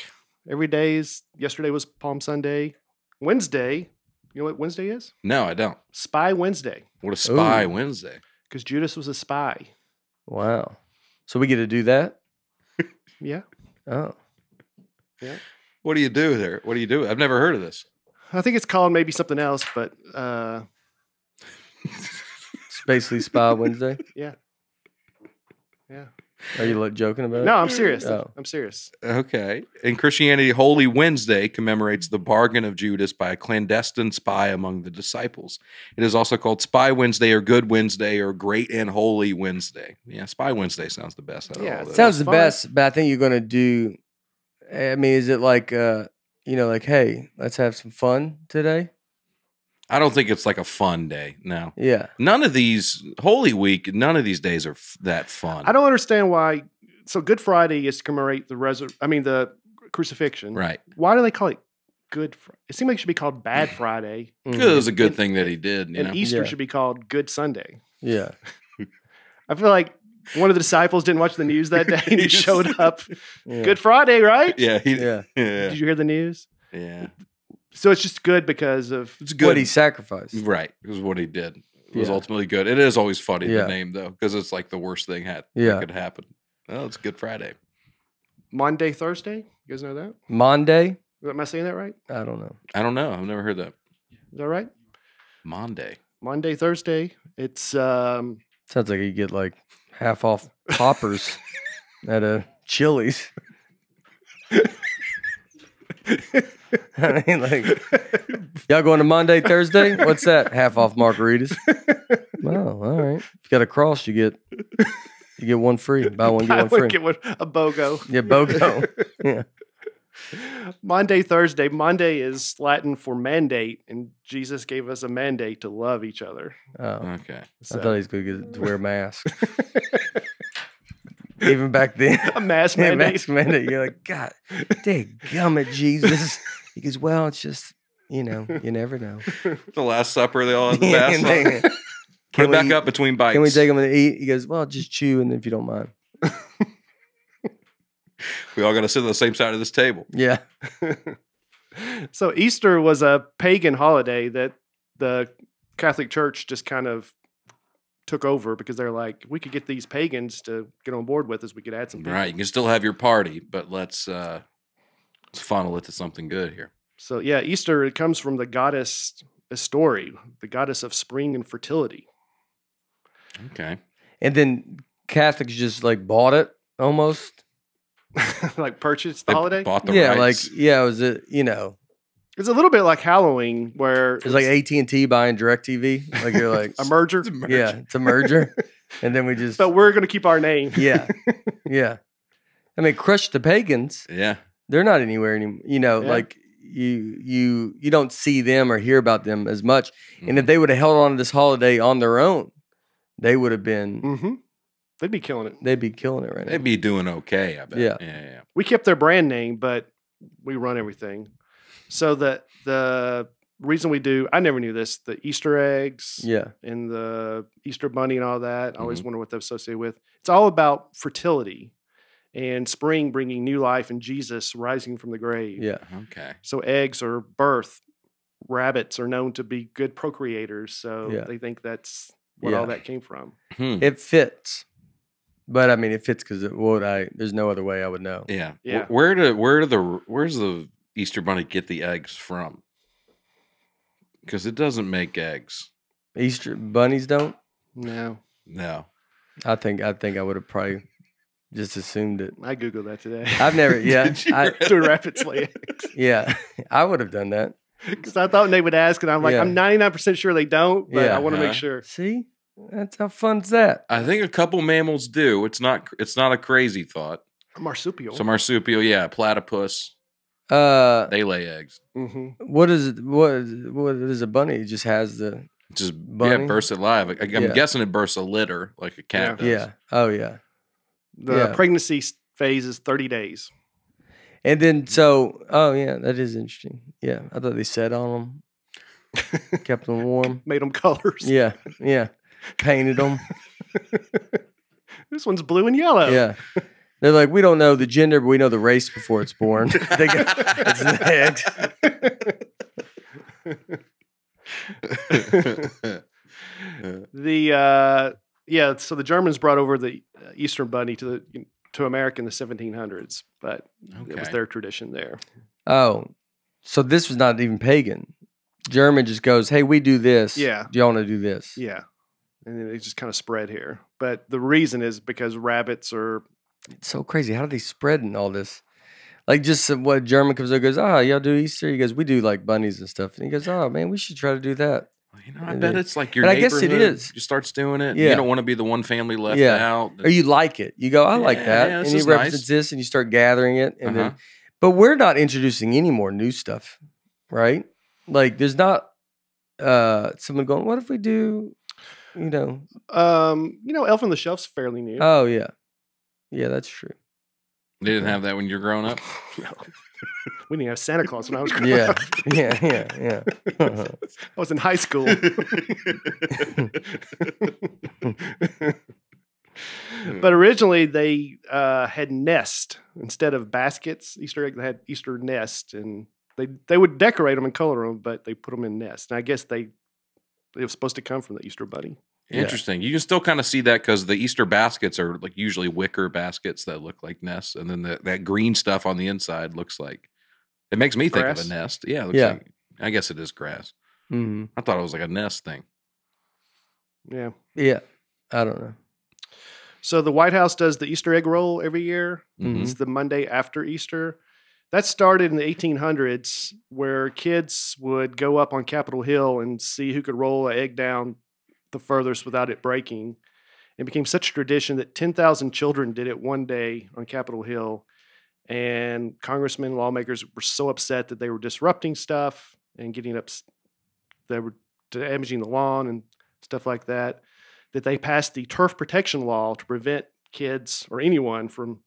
Every day is yesterday was Palm Sunday. Wednesday, you know what Wednesday is? No, I don't. Spy Wednesday, What a spy Ooh. Wednesday. because Judas was a spy. Wow. So we get to do that? Yeah, Oh. Yeah. What do you do there? What do you do? I've never heard of this. I think it's called maybe something else, but uh, It's basically Spy Wednesday. yeah, yeah. Are you like joking about it? No, I'm serious. Oh. I'm serious. Okay. In Christianity, Holy Wednesday commemorates the bargain of Judas by a clandestine spy among the disciples. It is also called Spy Wednesday or Good Wednesday or Great and Holy Wednesday. Yeah, Spy Wednesday sounds the best. Out of Yeah, all those. Sounds the fun. best, but I think you're gonna do. I mean, is it like, uh, you know, like, hey, let's have some fun today? I don't think it's like a fun day. No. Yeah, None of these Holy Week, none of these days are f- that fun. I don't understand why. So Good Friday is to commemorate the resur- I mean the crucifixion. Right. Why do they call it Good? Fri- It seemed like it should be called Bad Friday, Mhm. It was a good And- thing that he did. You and know? Easter Yeah. should be called Good Sunday. yeah, I feel like one of the disciples didn't watch the news that day and he showed up. yeah. Good Friday, right? Yeah. He, Yeah, yeah. Did you hear the news? Yeah. So it's just good because of It's good. what he sacrificed. Right. It was what he did. It was Yeah. ultimately good. It is always funny Yeah. the name though, because it's like the worst thing had Yeah. that could happen. Oh, it's Good Friday. Maundy, Thursday. You guys know that? Maundy? Am I saying that right? I don't know. I don't know. I've never heard that. Is that right? Maundy. Maundy, Thursday. It's um Sounds like you get like half off poppers at a Chili's. I mean, like, y'all going to Maundy, Thursday? What's that? Half off margaritas. Oh, all right. If you got a cross, you get you get one free. Buy one, get one one, free. get one, a BOGO. Yeah, BOGO. Yeah. Maundy, Thursday. Maundy is Latin for mandate, and Jesus gave us a mandate to love each other. Oh, Okay. So, thought he was going to get to wear a mask. Even back then. a mass Yeah, mandate. mask mandate. You're like, God, dang gummit, Jesus. He goes, Well, it's just you know, you never know. The Last Supper, they all have the Yeah, mask they- Put Can it back up between bites. Can we take him to eat? He goes, well, just chew, and if you don't mind. We all got to sit on the same side of this table. Yeah. so Easter was a pagan holiday that the Catholic Church just kind of took over because they're like, we could get these pagans to get on board with us. We could add some people. Right. You can still have your party, but let's uh let's funnel it to something good here. So yeah, Easter it comes from the goddess Astori, the goddess of spring and fertility. Okay. And then Catholics just like bought it almost. like purchased the They holiday. Bought the yeah, rights. like yeah, it was a you know, It's a little bit like Halloween, where it's, was like AT and T buying Directv. Like you're like, a merger. It's a merger. yeah, it's a merger, and then we just But we're going to keep our name. yeah, yeah. I mean, crush the pagans. Yeah. They're not anywhere anymore. You know, Yeah. like you you you don't see them or hear about them as much. And Mm-hmm. if they would have held on to this holiday on their own, they would have been. Mm-hmm. They'd be killing it. They'd be killing it right now. They'd be doing okay, I bet. Yeah. Yeah. Yeah. We kept their brand name, but we run everything. So that the reason we do, I never knew this, the Easter eggs Yeah, and the Easter bunny and all that. I always wonder what they're associated with. It's all about fertility and spring bringing new life and Jesus rising from the grave. yeah. Okay. So eggs are birth. Rabbits are known to be good procreators. So Yeah. they think that's where Yeah. all that came from. Hmm. It fits, but I mean, it fits because it would. I there's no other way I would know. Yeah. Yeah. Where do where do the where's the Easter bunny get the eggs from? Because it doesn't make eggs. Easter bunnies don't. No, No. I think I think I would have probably just assumed it. I Googled that today. I've never. Yeah, Did you I, really? Do rabbits lay eggs? yeah. I would have done that. Because I thought they would ask, and I'm like, Yeah. I'm 99% sure they don't, but Yeah. I want to Uh-huh. make sure. See, that's how fun's that. I think a couple mammals do. It's not it's not a crazy thought. Marsupial. So marsupial, yeah, platypus, Uh, they lay eggs. hmm what is it? What is, what is a bunny? It just has the Just Bunny? yeah, bursts it live. I, I'm Yeah. guessing it bursts a litter like a cat does. yeah. Oh yeah. The Yeah. pregnancy phase is 30 days. And then so oh yeah, that is interesting. Yeah, I thought they sat on them, kept them warm. Made them colors. Yeah, yeah. Painted them. This one's blue and yellow. Yeah. They're like, we don't know the gender, but we know the race before it's born. they got, it's egg. the uh, yeah, so the Germans brought over the Uh, Eastern bunny to the to America in the 1700s, but it was Okay. their tradition there. Oh, so this was not even pagan. German just goes, hey, we do this. Yeah. Do y'all want to do this? Yeah, and then it just kind of spread here. But the reason is because rabbits are It's so crazy. How do they spread in all this? Like just some- what German comes up and goes, oh, y'all do Easter? He goes, we do like bunnies and stuff. And he goes, oh man, we should try to do that. You know, I And bet it- it's like your and I guess it neighborhood is. just starts doing it. Yeah. You don't want to be the one family left Yeah. out. Or you like it. You go, I like that. yeah, and this he is nice. this and you start gathering it. And Uh-huh. then but we're not introducing any more new stuff, right? Like there's not uh someone going, what if we do, you know, um, you know, Elf on the Shelf's fairly new. oh yeah. Yeah, that's true. They didn't have that when you're growing up. No. we didn't have Santa Claus when I was growing Yeah. up. Yeah, yeah, yeah. I was in high school. but originally they uh, had nest instead of baskets. Easter egg they had Easter nest, and they they would decorate them and color them, but they put them in nest. And I guess they it was supposed to come from the Easter bunny. Yeah. Interesting. You can still kind of see that because the Easter baskets are like usually wicker baskets that look like nests, and then the, that green stuff on the inside looks like it makes me think of a nest. Yeah, it looks Yeah. like- I guess it is grass. hmm I thought it was like a nest thing. Yeah. Yeah. I don't know. So the White House does the Easter egg roll every year. Mhm. It's the Monday after Easter. That started in the 1800s, where kids would go up on Capitol Hill and see who could roll an egg down the furthest without it breaking. It became such a tradition that 10,000 children did it one day on Capitol Hill. And congressmen and lawmakers were so upset that they were disrupting stuff and getting up, they were damaging the lawn and stuff like that, that they passed the turf protection law to prevent kids or anyone from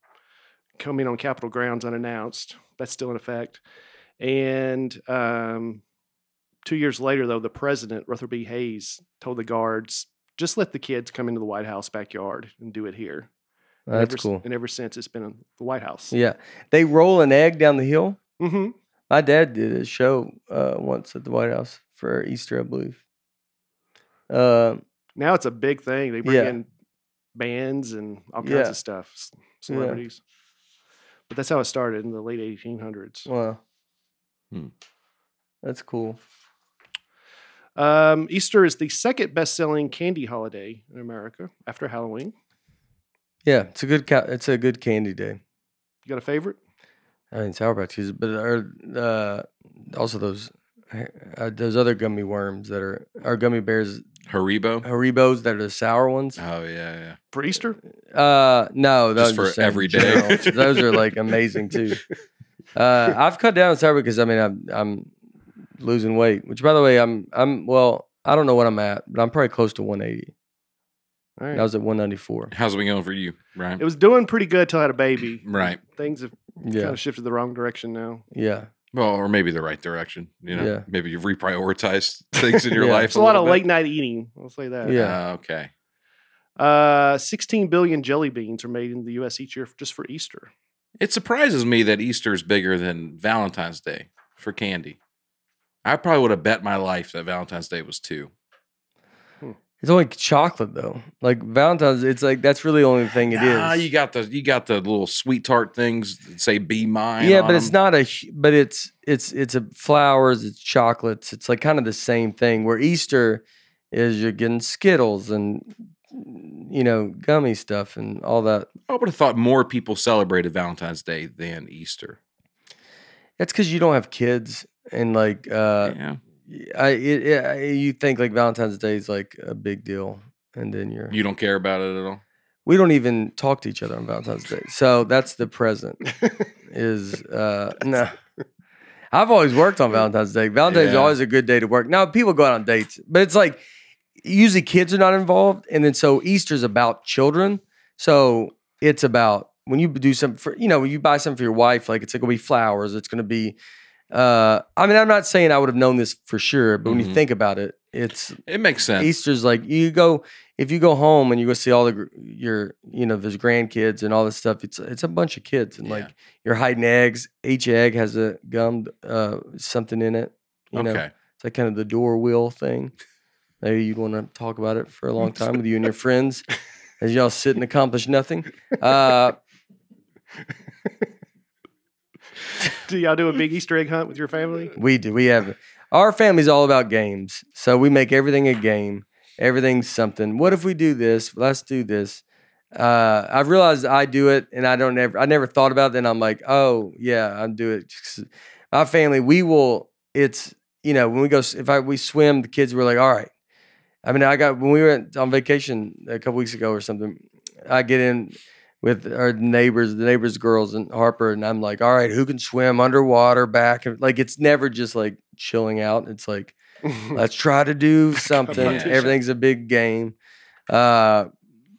coming on Capitol grounds unannounced. That's still in effect. And um, Two years later, though, the president, Rutherford B. Hayes, told the guards, just let the kids come into the White House backyard and do it here. And That's ever, cool. And ever since, it's been in the White House. Yeah, they roll an egg down the hill. hmm My dad did a show uh, once at the White House for Easter, I believe. Uh, Now it's a big thing. They bring Yeah. in bands and all kinds Yeah. of stuff, celebrities. But that's how it started in the late 1800s. wow, Hmm. that's cool. Um, Easter is the second best-selling candy holiday in America after Halloween. Yeah, it's a good ca- it's a good candy day. You got a favorite? I mean, Sour Patch Kids, but are uh, also those uh, those other gummy worms that are are gummy bears Haribo. Haribos that are the sour ones. Oh yeah, yeah. For Easter? Uh, no, Just those for every day. those are like amazing too. Uh, I've cut down on sour because I mean I'm I'm losing weight. Which by the way, I'm I'm well I don't know what I'm at, but I'm probably close to 180. All right. I was at 194. How's it been going for you, Brian? it was doing pretty good till I had a baby. Right. Things have kind of shifted the wrong direction now. yeah, Well, or maybe the right direction. You know, Yeah. maybe you've reprioritized things in your Yeah. life. It's a lot of bit. late night eating. I'll say that. Yeah. Uh, okay. Uh, 16 billion jelly beans are made in the U.S. each year just for Easter. It surprises me that Easter is bigger than Valentine's Day for candy. I probably would have bet my life that Valentine's Day was two. it's only chocolate though. Like Valentine's, it's like that's really the only thing it is. Ah, you got the you got the little sweet tart things that say "Be mine." yeah, but it's not a. But it's it's it's a flowers. It's chocolates. It's like kind of the same thing. Where Easter is you're getting Skittles and you know gummy stuff and all that. I would have thought more people celebrated Valentine's Day than Easter. That's because you don't have kids and like uh, yeah, I it, it, you think like Valentine's Day is like a big deal, and then you're you don't care about it at all. we don't even talk to each other on Valentine's Day. So that's the present. is uh no. I've always worked on Valentine's Day. Valentine's is always a good day to work. Now people go out on dates, but it's like usually kids are not involved, and then so Easter's about children. So it's about when you do something for you know when you buy something for your wife, like it's like gonna be flowers. It's gonna be. Uh, I mean, I'm not saying I would have known this for sure, but when you Mhm. think about it, it's It makes sense. Easter's like you go if you go home and you go see all the gr- your you know there's grandkids and all this stuff. It's it's a bunch of kids and Yeah. like you're hiding eggs. Each egg has a gummed uh something in it. You know, okay. it's like kind of the door wheel thing. Maybe you'd want to talk about it for a long time with you and your friends as y'all sit and accomplish nothing. Uh, do y'all do a big Easter egg hunt with your family? We do. We have our family's all about games. So we make everything a game. Everything's something. What if we do this? Let's do this. Uh, I've realized I do it, and I don't ever. I never thought about it. Then I'm like, oh yeah, I do it. My family, we will. It's you know when we go. If I we swim, the kids were like, all right. I mean, I got when we went on vacation a couple weeks ago or something. I get in with our neighbors, the neighbors' girls and Harper, and I'm like, all right, who can swim underwater back? And like, it's never just like chilling out. It's like, let's try to do something. Everything's a big game. Uh,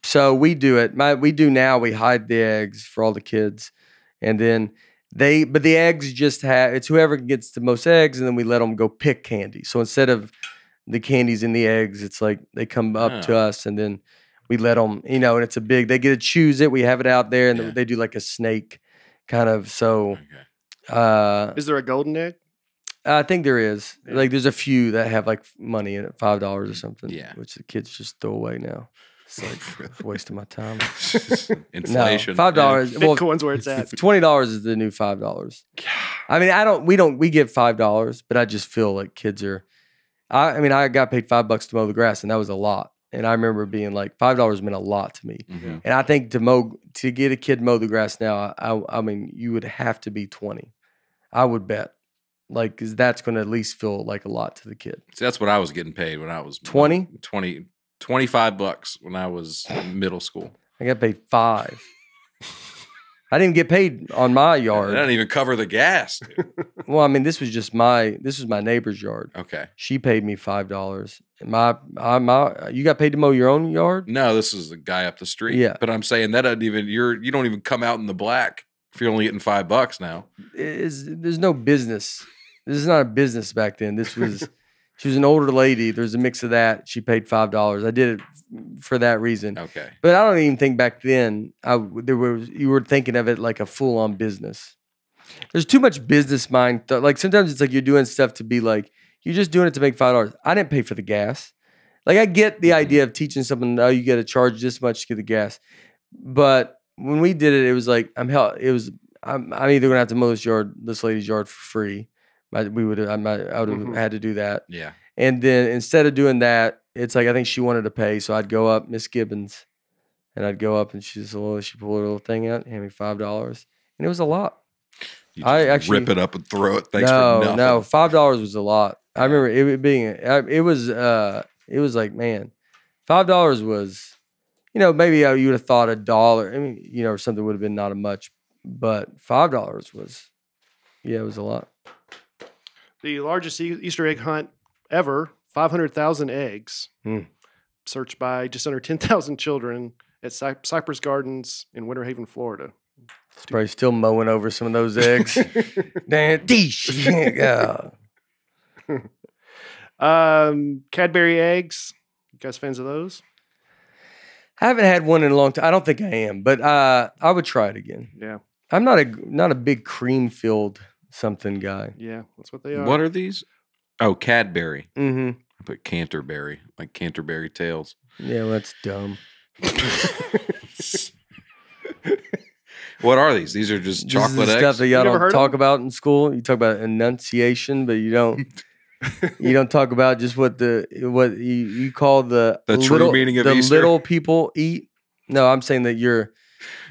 so we do it. My we do now. We hide the eggs for all the kids, and then they. But the eggs just have. It's whoever gets the most eggs, and then we let them go pick candy. So instead of the candies in the eggs, it's like they come up to us, and then we let them. You know, and it's a big. They get to choose it. We have it out there, and Yeah. they do like a snake kind of. So Okay. uh, Is there a golden egg? I think there is. Yeah. Like, there's a few that have like money in it, five dollars or something. Yeah. which the kids just throw away now. It's like it's a waste of my time. Inflation. No, five yeah. dollars. Well, Bitcoin's where it's at. twenty dollars is the new five dollars. I mean, I don't. We don't. We give five dollars, but I just feel like kids are. I, I mean, I got paid five bucks to mow the grass, and that was a lot. And I remember being like, five dollars meant a lot to me. Mhm. And I think to mow to get a kid mow the grass now, I, I mean, you would have to be twenty. I would bet, like, because that's going to at least feel like a lot to the kid. See, that's what I was getting paid when I was 20? 20 25 bucks when I was middle school. I got paid five. I didn't get paid on my yard. I doesn't even cover the gas. dude. Well, I mean, this was just my this was my neighbor's yard. Okay. She paid me five dollars. My I, my you got paid to mow your own yard? No, this is the guy up the street. Yeah. But I'm saying that doesn't even you're you don't even come out in the black if you're only getting five bucks now. Is there's no business. This is not a business back then. This was She was an older lady. There's a mix of that. She paid five dollars. I did it for that reason. Okay. But I don't even think back then I there was you were thinking of it like a full on business. There's too much business mind. th- like sometimes it's like you're doing stuff to be like you're just doing it to make five dollars. I didn't pay for the gas. Like I get the Mhm. idea of teaching someone oh you got to charge this much to get the gas, but when we did it, it was like I'm hell. It was I'm, I'm either gonna have to mow this yard, this lady's yard for free. I, we would I might I would have Mhm. had to do that. Yeah. And then instead of doing that, it's like I think she wanted to pay, so I'd go up, Miss Gibbons, and I'd go up and she's a little, she pulled her little thing out, hand me five dollars, and it was a lot. You I actually- rip it up and throw it. Thanks no, for nothing. no, five dollars was a lot. I remember it being, it was, uh, it was like man, five dollars was, you know, maybe uh, you would have thought a dollar. I mean, you know, or something would have been not a much, but five dollars was, yeah, it was a lot. The largest E- Easter egg hunt ever, 500,000 eggs, Hmm. searched by just under 10,000 children at Cy- Cypress Gardens in Winter Haven, Florida. It's probably still mowing over some of those eggs. Damn, yeah. um, Cadbury eggs. You guys fans of those? I haven't had one in a long time. I don't think I am, but uh, I would try it again. Yeah, I'm not a not a big cream filled something guy. yeah, that's what they are. What are these? Oh, Cadbury. Mm-hmm. I put Canterbury, like Canterbury Tales. Yeah, well, that's dumb. What are these? These are just This is chocolate the eggs. stuff that y'all You don't heard of talk about in school. You talk about enunciation, but you don't. you don't talk about just what the what you, you call the The true little, meaning of the Easter? little people eat. No, I'm saying that you're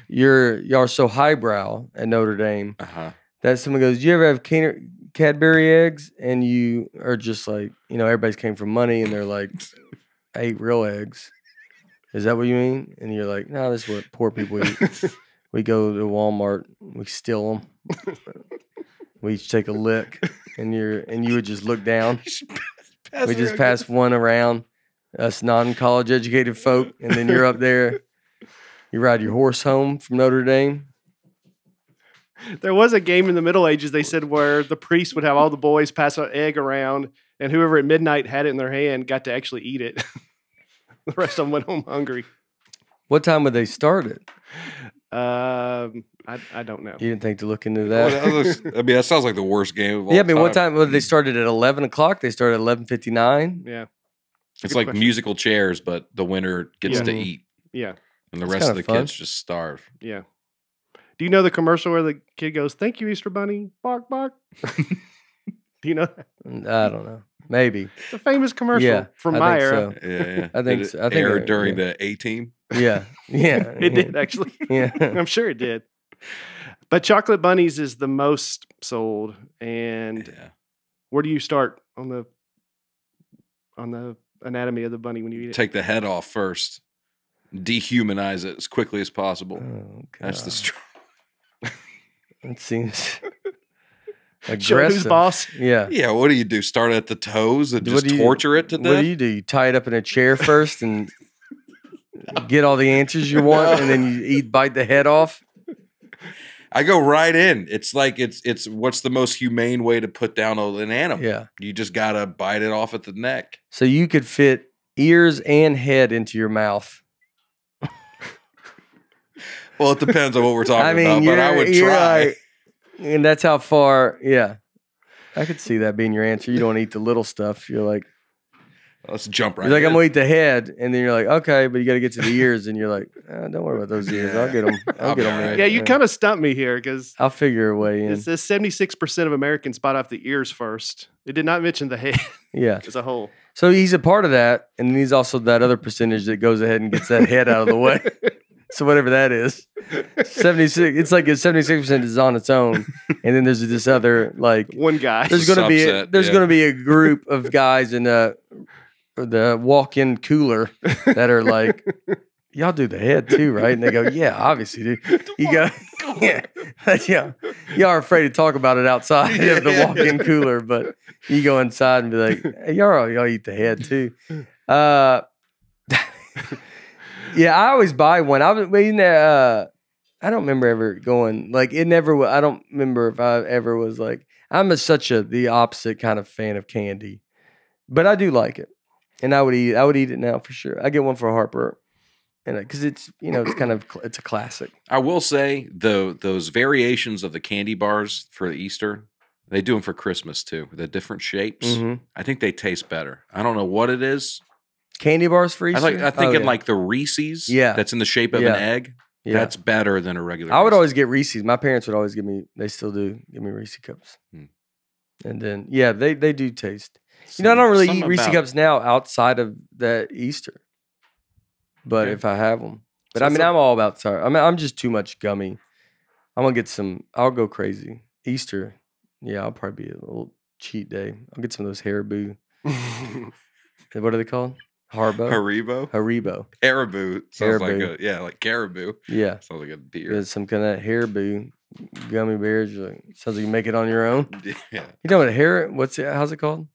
you're y'all are so highbrow at Notre Dame uh-huh. That someone goes, "Do you ever have Caner- Cadbury eggs?" And you are just like, you know, everybody's came from money, and they're like, "I ate real eggs." Is that what you mean? And you're like, "No, this is what poor people eat. we go to Walmart, we steal them, we each take a lick, and you're and you would just look down. we just pass one around, us non-college educated folk, and then you're up there. You ride your horse home from Notre Dame. There was a game in the Middle Ages, they said, where the priest would have all the boys pass an egg around, and whoever at midnight had it in their hand got to actually eat it. the rest of them went home hungry. What time would they start it? Um, I, I don't know. You didn't think to look into Well, that? that looks- I mean, that sounds like the worst game of all yeah, I mean, what time. time? Well, they started at eleven o'clock. They started at eleven fifty nine. Yeah, It's Good like question. musical chairs, but the winner gets to eat, yeah, and the That's rest of the fun. kids just starve. yeah. Do you know the commercial where the kid goes, "Thank you, Easter Bunny"? Bark, bark. Do you know that? I don't know. Maybe. It's a famous commercial Yeah, from I my think era. so. Yeah, yeah. I think Did it so. I think aired I- during yeah. the A team. Yeah. Yeah. It did actually. Yeah. I'm sure it did. But chocolate bunnies is the most sold. And Yeah. where do you start on the on the anatomy of the bunny when you eat it? Take the head off first. Dehumanize it as quickly as possible. Oh, That's the God. str- It seems Show who's boss. Yeah. Yeah, what do you do? Start at the toes and What just you- torture it to death? What do you do? You tie it up in a chair first and get all the answers you want, and then you eat bite the head off. I go right in. It's like it's it's what's the most humane way to put down an animal? Yeah. You just gotta bite it off at the neck. So you could fit ears and head into your mouth. Well, it depends on what we're talking I mean, about, but I would you're try. like- and that's how far. Yeah, I could see that being your answer. You don't eat the little stuff. You're like, Let's jump right. you're like, I'm gonna eat the head, and then you're like, okay, but you got to get to the ears, and you're like, "Ah, don't worry about those ears. I'll get them. I'll, I'll get them. all right. Yeah, you kind of stumped me here because I'll figure a way in. it says 76% of Americans bite off the ears first. It did not mention the head Yeah. as a whole. So he's a part of that, and then he's also that other percentage that goes ahead and gets that head out of the way. So whatever that is, seventy six. It's like seventy six percent is on its own, and then there's this other like One guy. there's gonna be a, there's yeah. gonna be a group of guys in a the walk in cooler that are like, y'all do the head too, right? And they go, yeah, obviously, dude. You go, yeah, yeah. Y'all are afraid to talk about it outside of the walk in cooler, but you go inside and be like, hey, y'all, y'all eat the head too. Uh, yeah, I always buy one. I was there. Uh, I don't remember ever going like it. Never. I don't remember if I ever was like. I'm a, such a the opposite kind of fan of candy. but I do like it, and I would eat. I would eat it now for sure. I get one for Harper, and because it's you know it's kind of it's a classic. I will say the those variations of the candy bars for Easter, they do them for Christmas too. The different shapes. Mhm. I think they taste better. I don't know what it is. Candy bars for Easter. I like. I Oh, think in yeah. like the Reese's. Yeah. That's in the shape of Yeah. an egg. yeah. That's better than a regular. I would Reese's. always get Reese's. My parents would always give me. They still do give me Reese cups. Hmm. And then yeah, they they do taste. You know, I don't really eat Reese cups now outside of that Easter. But Okay. if I have them, but So I mean, I'm all about sorry. I mean, I'm just too much gummy. I'm gonna get some. I'll go crazy. Easter, yeah, I'll probably be a little cheat day. I'll get some of those Haribo. What are they called? Harbo, Haribo, Haribo. caribou. Sounds like a yeah, like caribou. Yeah, Sounds like a deer. there's some kind of Haribo gummy bears. You're like, sounds like you make it on your own. Yeah, You know what hair? What's it? How's it called?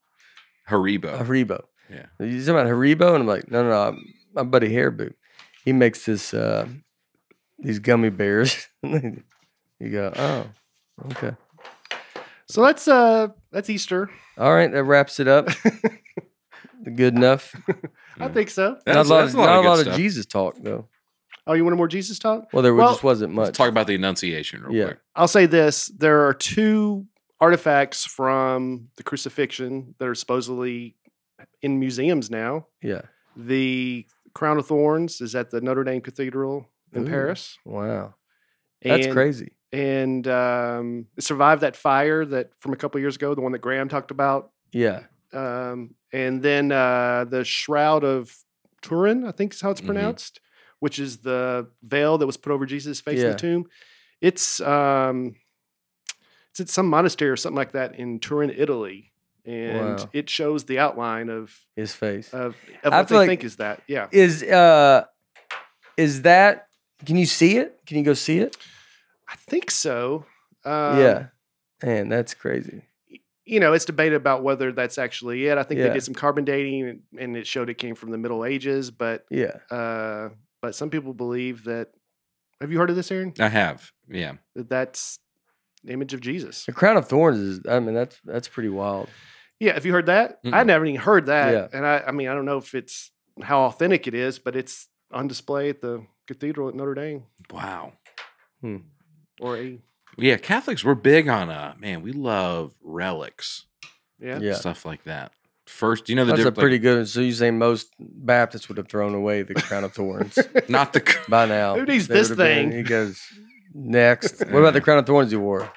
Haribo. Haribo. Yeah. You talking about Haribo? And I'm like, no, no, no. My buddy Haribo. He makes this uh these gummy bears. you go, oh, okay. so that's uh that's Easter. All right, that wraps it up. Good enough. I Mm. think so. not a lot, that's of, a lot not of a lot of. Jesus talk though. Oh, you wanted more Jesus talk? Well, there Well, just wasn't Let's much. talk about the Annunciation real Yeah. quick. I'll say this: there are two artifacts from the crucifixion that are supposedly in museums now. Yeah. The crown of thorns is at the Notre Dame Cathedral in Ooh. Paris. Wow. That's and, crazy. And um, it survived that fire that from a couple years ago, the one that Graham talked about. Yeah. Um, and then uh, the Shroud of Turin, I think is how it's Mhm. pronounced, which is the veil that was put over Jesus' face in the tomb. It's um, it's at some monastery or something like that in Turin, Italy, and Wow. it shows the outline of His face. of, of I what they like- think is that. Yeah, Is uh is that can you see it? Can you go see it? I think so. Um, yeah. Man, that's crazy. You know, it's debated about whether that's actually it. I think Yeah. they did some carbon dating and, and it showed it came from the Middle Ages, but Yeah. uh, but some people believe that. Have you heard of this, Aaron? I have. Yeah. That that's the image of Jesus. The crown of thorns is I mean that's that's pretty wild. Yeah, have you heard that? I Mm-mm. never even heard that, Yeah. and I, I mean, I don't know if it's how authentic it is, but it's on display at the cathedral at Notre Dame Wow. or a Yeah, Catholics we're big on uh man, we love relics, yeah. Yeah. stuff like that. First, you know the That's a difference pretty good. So you say most Baptists would have thrown away the crown of thorns not the by now. Who needs this would have been- thing? He goes next. What about the crown of thorns you wore?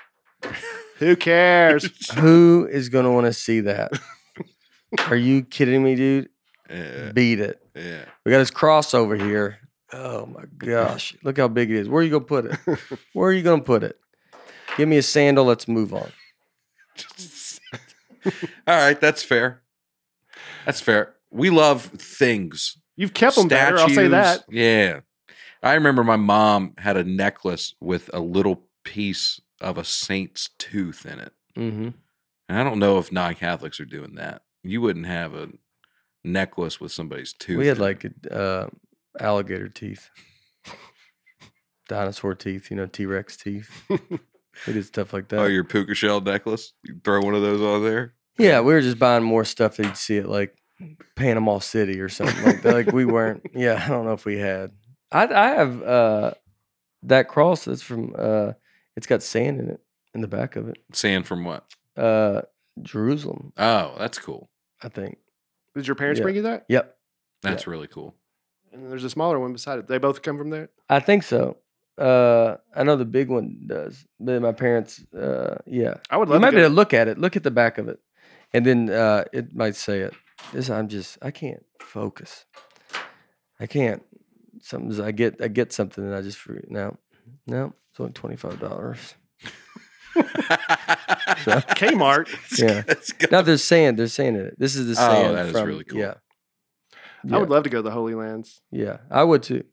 Who cares? Who is going to want to see that? Are you kidding me, dude? yeah, Beat it. yeah. We got his cross over here. Oh my gosh. Look how big it is. Where are you going to put it? Where are you going to put it? Give me a sandal. Let's move on. All right, that's fair. That's fair. We love things. You've kept them better. I'll say that. Yeah. I remember my mom had a necklace with a little piece of a saint's tooth in it. hmm And I don't know if non Catholics are doing that. You wouldn't have a necklace with somebody's tooth. We had in it. like uh, alligator teeth, dinosaur teeth, you know, T Rex teeth. we did stuff like that. Oh, your puka shell necklace? You throw one of those on there? Yeah, we were just buying more stuff that you'd see at like Panama City or something like that. Like we weren't. Yeah, I don't know if we had. I I have uh that cross that's from uh it's got sand in it in the back of it. Sand from what? Uh Jerusalem, Oh, that's cool. I think. Did your parents Yeah. bring you that? Yep. That's really cool. And there's a smaller one beside it. They both come from there. I think so. Uh I know the big one does. But my parents uh yeah. I would You love might to to look at it. Look at the back of it. And then uh it might say it. This I'm just I can't focus. I can't. Something's I get I get something and I just forget. No. No. It's only twenty five dollars. so, Kmart. Yeah. That's good. No, they're saying they're saying it. This is the Oh, sand. that is from- really cool. Yeah. I would love to go to the Holy Lands. Yeah. I would too.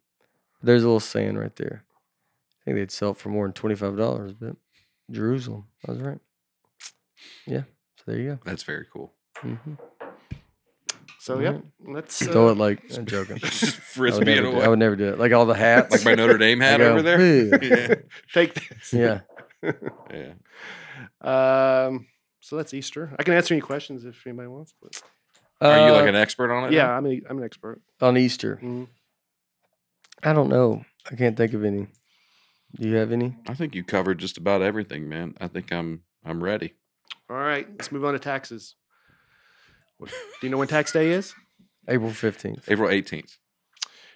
There's a little saying right there. I think they'd sell it for more than twenty five dollars, but Jerusalem. I was right. Yeah. So there you go. That's very cool. go. hmm So yep, let's Throw uh, it like I'm joking. I would, Frisbee never it do, away. I would never do it. Like all the hats. like my Notre Dame I hat go, over there. Yeah. take this. yeah. yeah. Um, so that's Easter. I can answer any questions if anybody wants. But Are you like Uh, an expert on it? Yeah, I'm, a, I'm an expert. on Easter? Mhm. I don't know. I can't think of any. Do you have any? I think you covered just about everything, man. I think I'm I'm ready. All right, let's move on to taxes. What- Do you know when tax day is? April fifteenth. April 18th.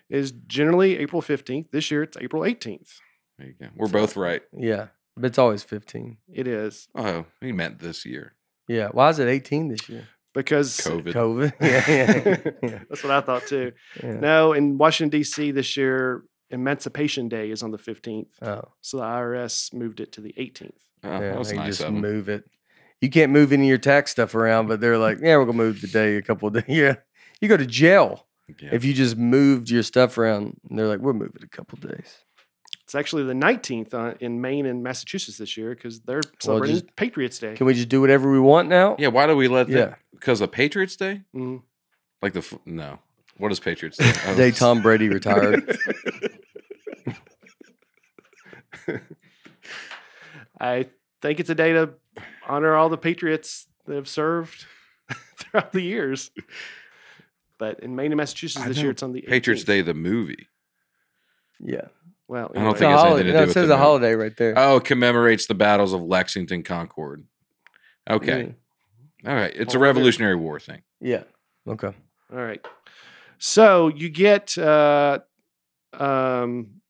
Is generally April 15th. This year it's April 18th. There you go. We're both right. Yeah, but it's always fifteen. It is Oh, he meant this year. Yeah. Why is it eighteen this year? because COVID. COVID. yeah, yeah, yeah. that's what I thought too. yeah. No, in Washington D.C. this year, Emancipation Day is on the 15th, Oh, so the IRS moved it to the 18th. Oh, yeah. that was they nice just of him. move it. You can't move any of your tax stuff around, but they're like, yeah, we're gonna move the day a couple of days. Yeah, you go to jail Yeah. if you just moved your stuff around. And they're like, we'll move it a couple of days. It's actually the 19th uh, in Maine and Massachusetts this year because they're celebrating just- Patriots Day. Can we just do whatever we want now? yeah, why do we let Yeah. that? Because of Patriots Day? Mhm. Like the f- no. What is Patriots Day? Oh, day Tom Brady retired. I think it's a day to honor all the patriots that have served throughout the years. But in Maine and Massachusetts I this year, it's on the Patriots 18th. Day, the movie. Yeah, Well, I don't think a it's anything holiday. to No, do it with says the a movie. holiday right there. Oh, commemorates the battles of Lexington, Concord. Okay. Mm, All right. It's a okay. Revolutionary War thing. Yeah. Okay. All right. So you get uh um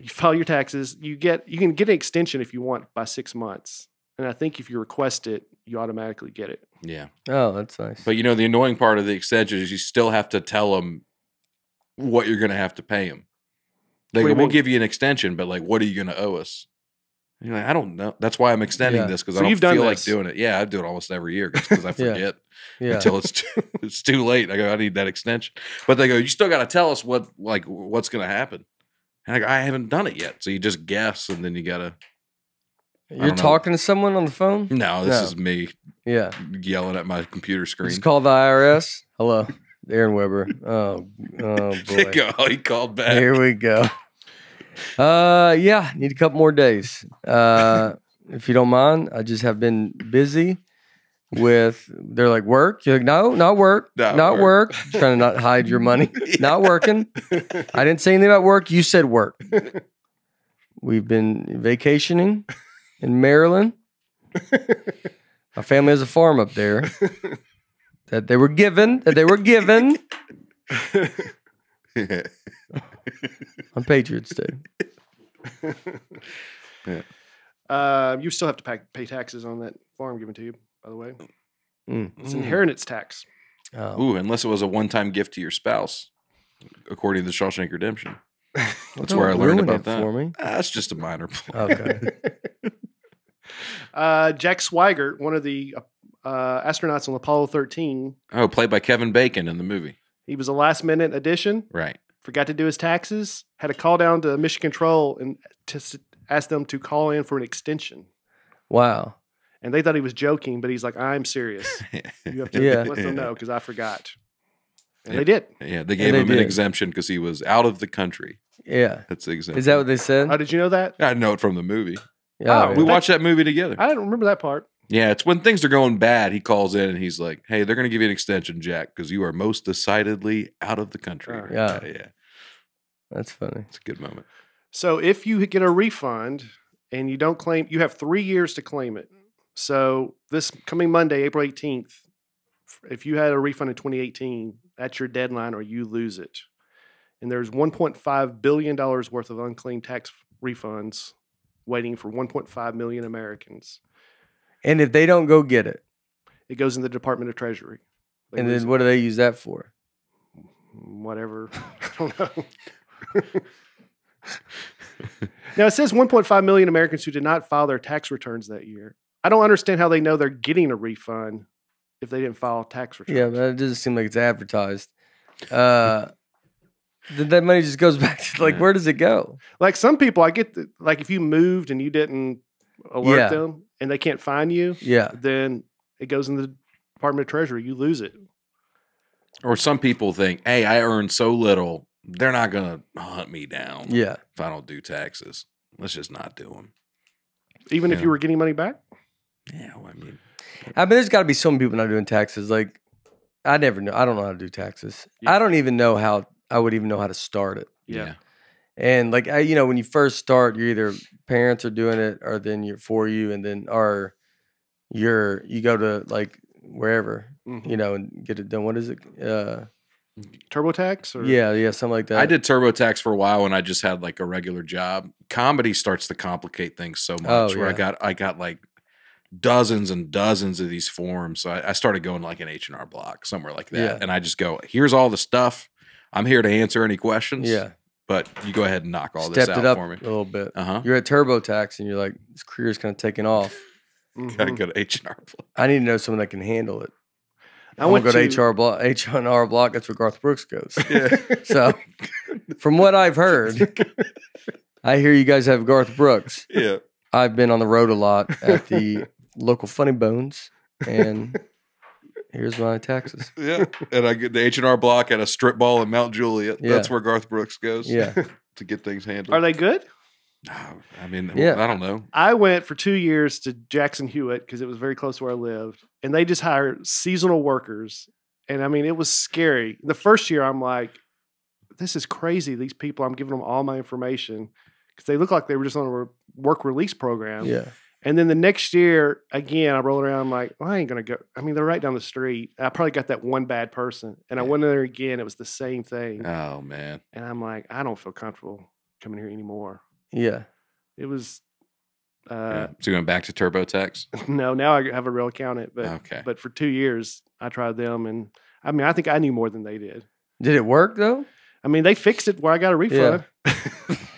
you file your taxes, you get you can get an extension if you want by 6 months. And I think if you request it, you automatically get it. Yeah. Oh, that's nice. But you know, the annoying part of the extension is you still have to tell them what you're going to have to pay them. They What do go, you we'll mean? give you an extension, but like, what are you going to owe us? And you're like, I don't know. That's why I'm extending Yeah. this because So I don't you've done feel like doing it. Yeah, I do it almost every year because I Yeah. forget yeah. until it's too, it's too late. I go, I need that extension. But they go, you still got to tell us what like what's going to happen. And I go, I haven't done it yet. So you just guess, and then you got to. You're talking to someone on the phone? No, this No. is me Yeah. yelling at my computer screen. Just call the IRS. Hello, Aaron Weber. Oh, oh boy. go. He called back. Here we go. Uh, yeah, need a couple more days. Uh, if you don't mind, I just have been busy with. They're like work. You're like, no, not work, Not not, work." work. Trying to not hide your money. Not working. I didn't say anything about work. You said work. We've been vacationing in Maryland. My family has a farm up there that they were given. That they were given on Patriots Day. Uh, you still have to pay, pay taxes on that farm given to you, by the way. Mm. It's inheritance tax. Oh. Ooh, unless it was a one-time gift to your spouse, according to the Shawshank Redemption. That's where I learned about that. for me. Ah, That's just a minor point. Okay. Uh, Jack Swigert, one of the uh, astronauts on Apollo 13, Oh, played by Kevin Bacon in the movie. he was a last minute addition. Right. Forgot to do his taxes. Had to call down to Mission Control and to ask them to call in for an extension. Wow. And they thought he was joking, but he's like, "I'm serious. You have to Yeah. let them know because I forgot." And Yeah. they did. Yeah, they gave they him an exemption because he was out of the country. Yeah. That's the exemption. Is that what they said? Oh, did you know that? I know it from the movie. Yeah. Oh, We watched that movie together. I didn't remember that part. Yeah, it's when things are going bad. He calls in and he's like, "Hey, they're going to give you an extension, Jack, because you are most decidedly out of the country." Oh. Yeah. yeah, That's funny. it's a good moment. So if you get a refund and you don't claim, you have three years to claim it. So this coming Monday, April 18th, if you had a refund in 2018, that's your deadline or you lose it. And there's 1.5 billion dollars worth of unclaimed tax refunds waiting for 1.5 million Americans. And if they don't go get it, It goes in the Department of Treasury. They and then it. what do they use that for? Mm, whatever. I don't know. now it says 1.5 million Americans who did not file their tax returns that year. I don't understand how they know they're getting a refund if they didn't file tax returns. Yeah, but it doesn't seem like it's advertised. Uh, then that money just goes back to like, where does it go? like some people, I get the, like if you moved and you didn't alert Yeah. them and they can't find you, Yeah. then it goes in the Department of Treasury. You lose it. Or some people think, "Hey, I earn so little, they're not going to hunt me down Yeah. if I don't do taxes. Let's just not do them." Even if Yeah. you were getting money back. Yeah, well, I mean, I mean, there's got to be some people not doing taxes. Like, I never know. I don't know how to do taxes. Yeah. I don't even know how I would even know how to start it. Yeah. And like I, you know, when you first start, you're either parents are doing it, or then you're for you, and then or you're you go to like wherever Mhm. you know and get it done. What is it? Uh, TurboTax or yeah, yeah, something like that. I did TurboTax for a while when I just had like a regular job. Comedy starts to complicate things so much. Oh, where I got I got like dozens and dozens of these forms. So I, I started going like an H and R Block somewhere like that, Yeah. and I just go, "Here's all the stuff. I'm here to answer any questions. Yeah, but you go ahead and knock all this stepped out it up for me. a little bit. Uh huh. You're at TurboTax, and you're like, this career's kind of taking off. Mhm. Gotta go to H and R Block. I need to know someone that can handle it. I I'm went gonna go to to HR block. HR block. That's where Garth Brooks goes. Yeah. So, from what I've heard, I hear you guys have Garth Brooks. yeah. I've been on the road a lot at the local Funny Bones, and here's my taxes. Yeah. And I get the H and R Block at a strip ball in Mount Juliet. That's where Garth Brooks goes. Yeah, To get things handled. Are they good? I mean, Yeah. I don't know. I went for two years to Jackson Hewitt because it was very close to where I lived, and they just hired seasonal workers. And I mean, it was scary. The first year, I'm like, "This is crazy." These people, I'm giving them all my information because they look like they were just on a work release program. yeah, And then the next year, again, I rolled around. I'm like, well, I ain't gonna go. I mean, they're right down the street. I probably got that one bad person, and I went in there again. It was the same thing, Oh man. and I'm like, I don't feel comfortable coming here anymore. yeah. It was. Yeah. Uh, So you went back to TurboTax. no, now I have a real accountant, but Okay. but for two years I tried them, and I mean I think I knew more than they did. Did it work though? I mean they fixed it where I got a refund.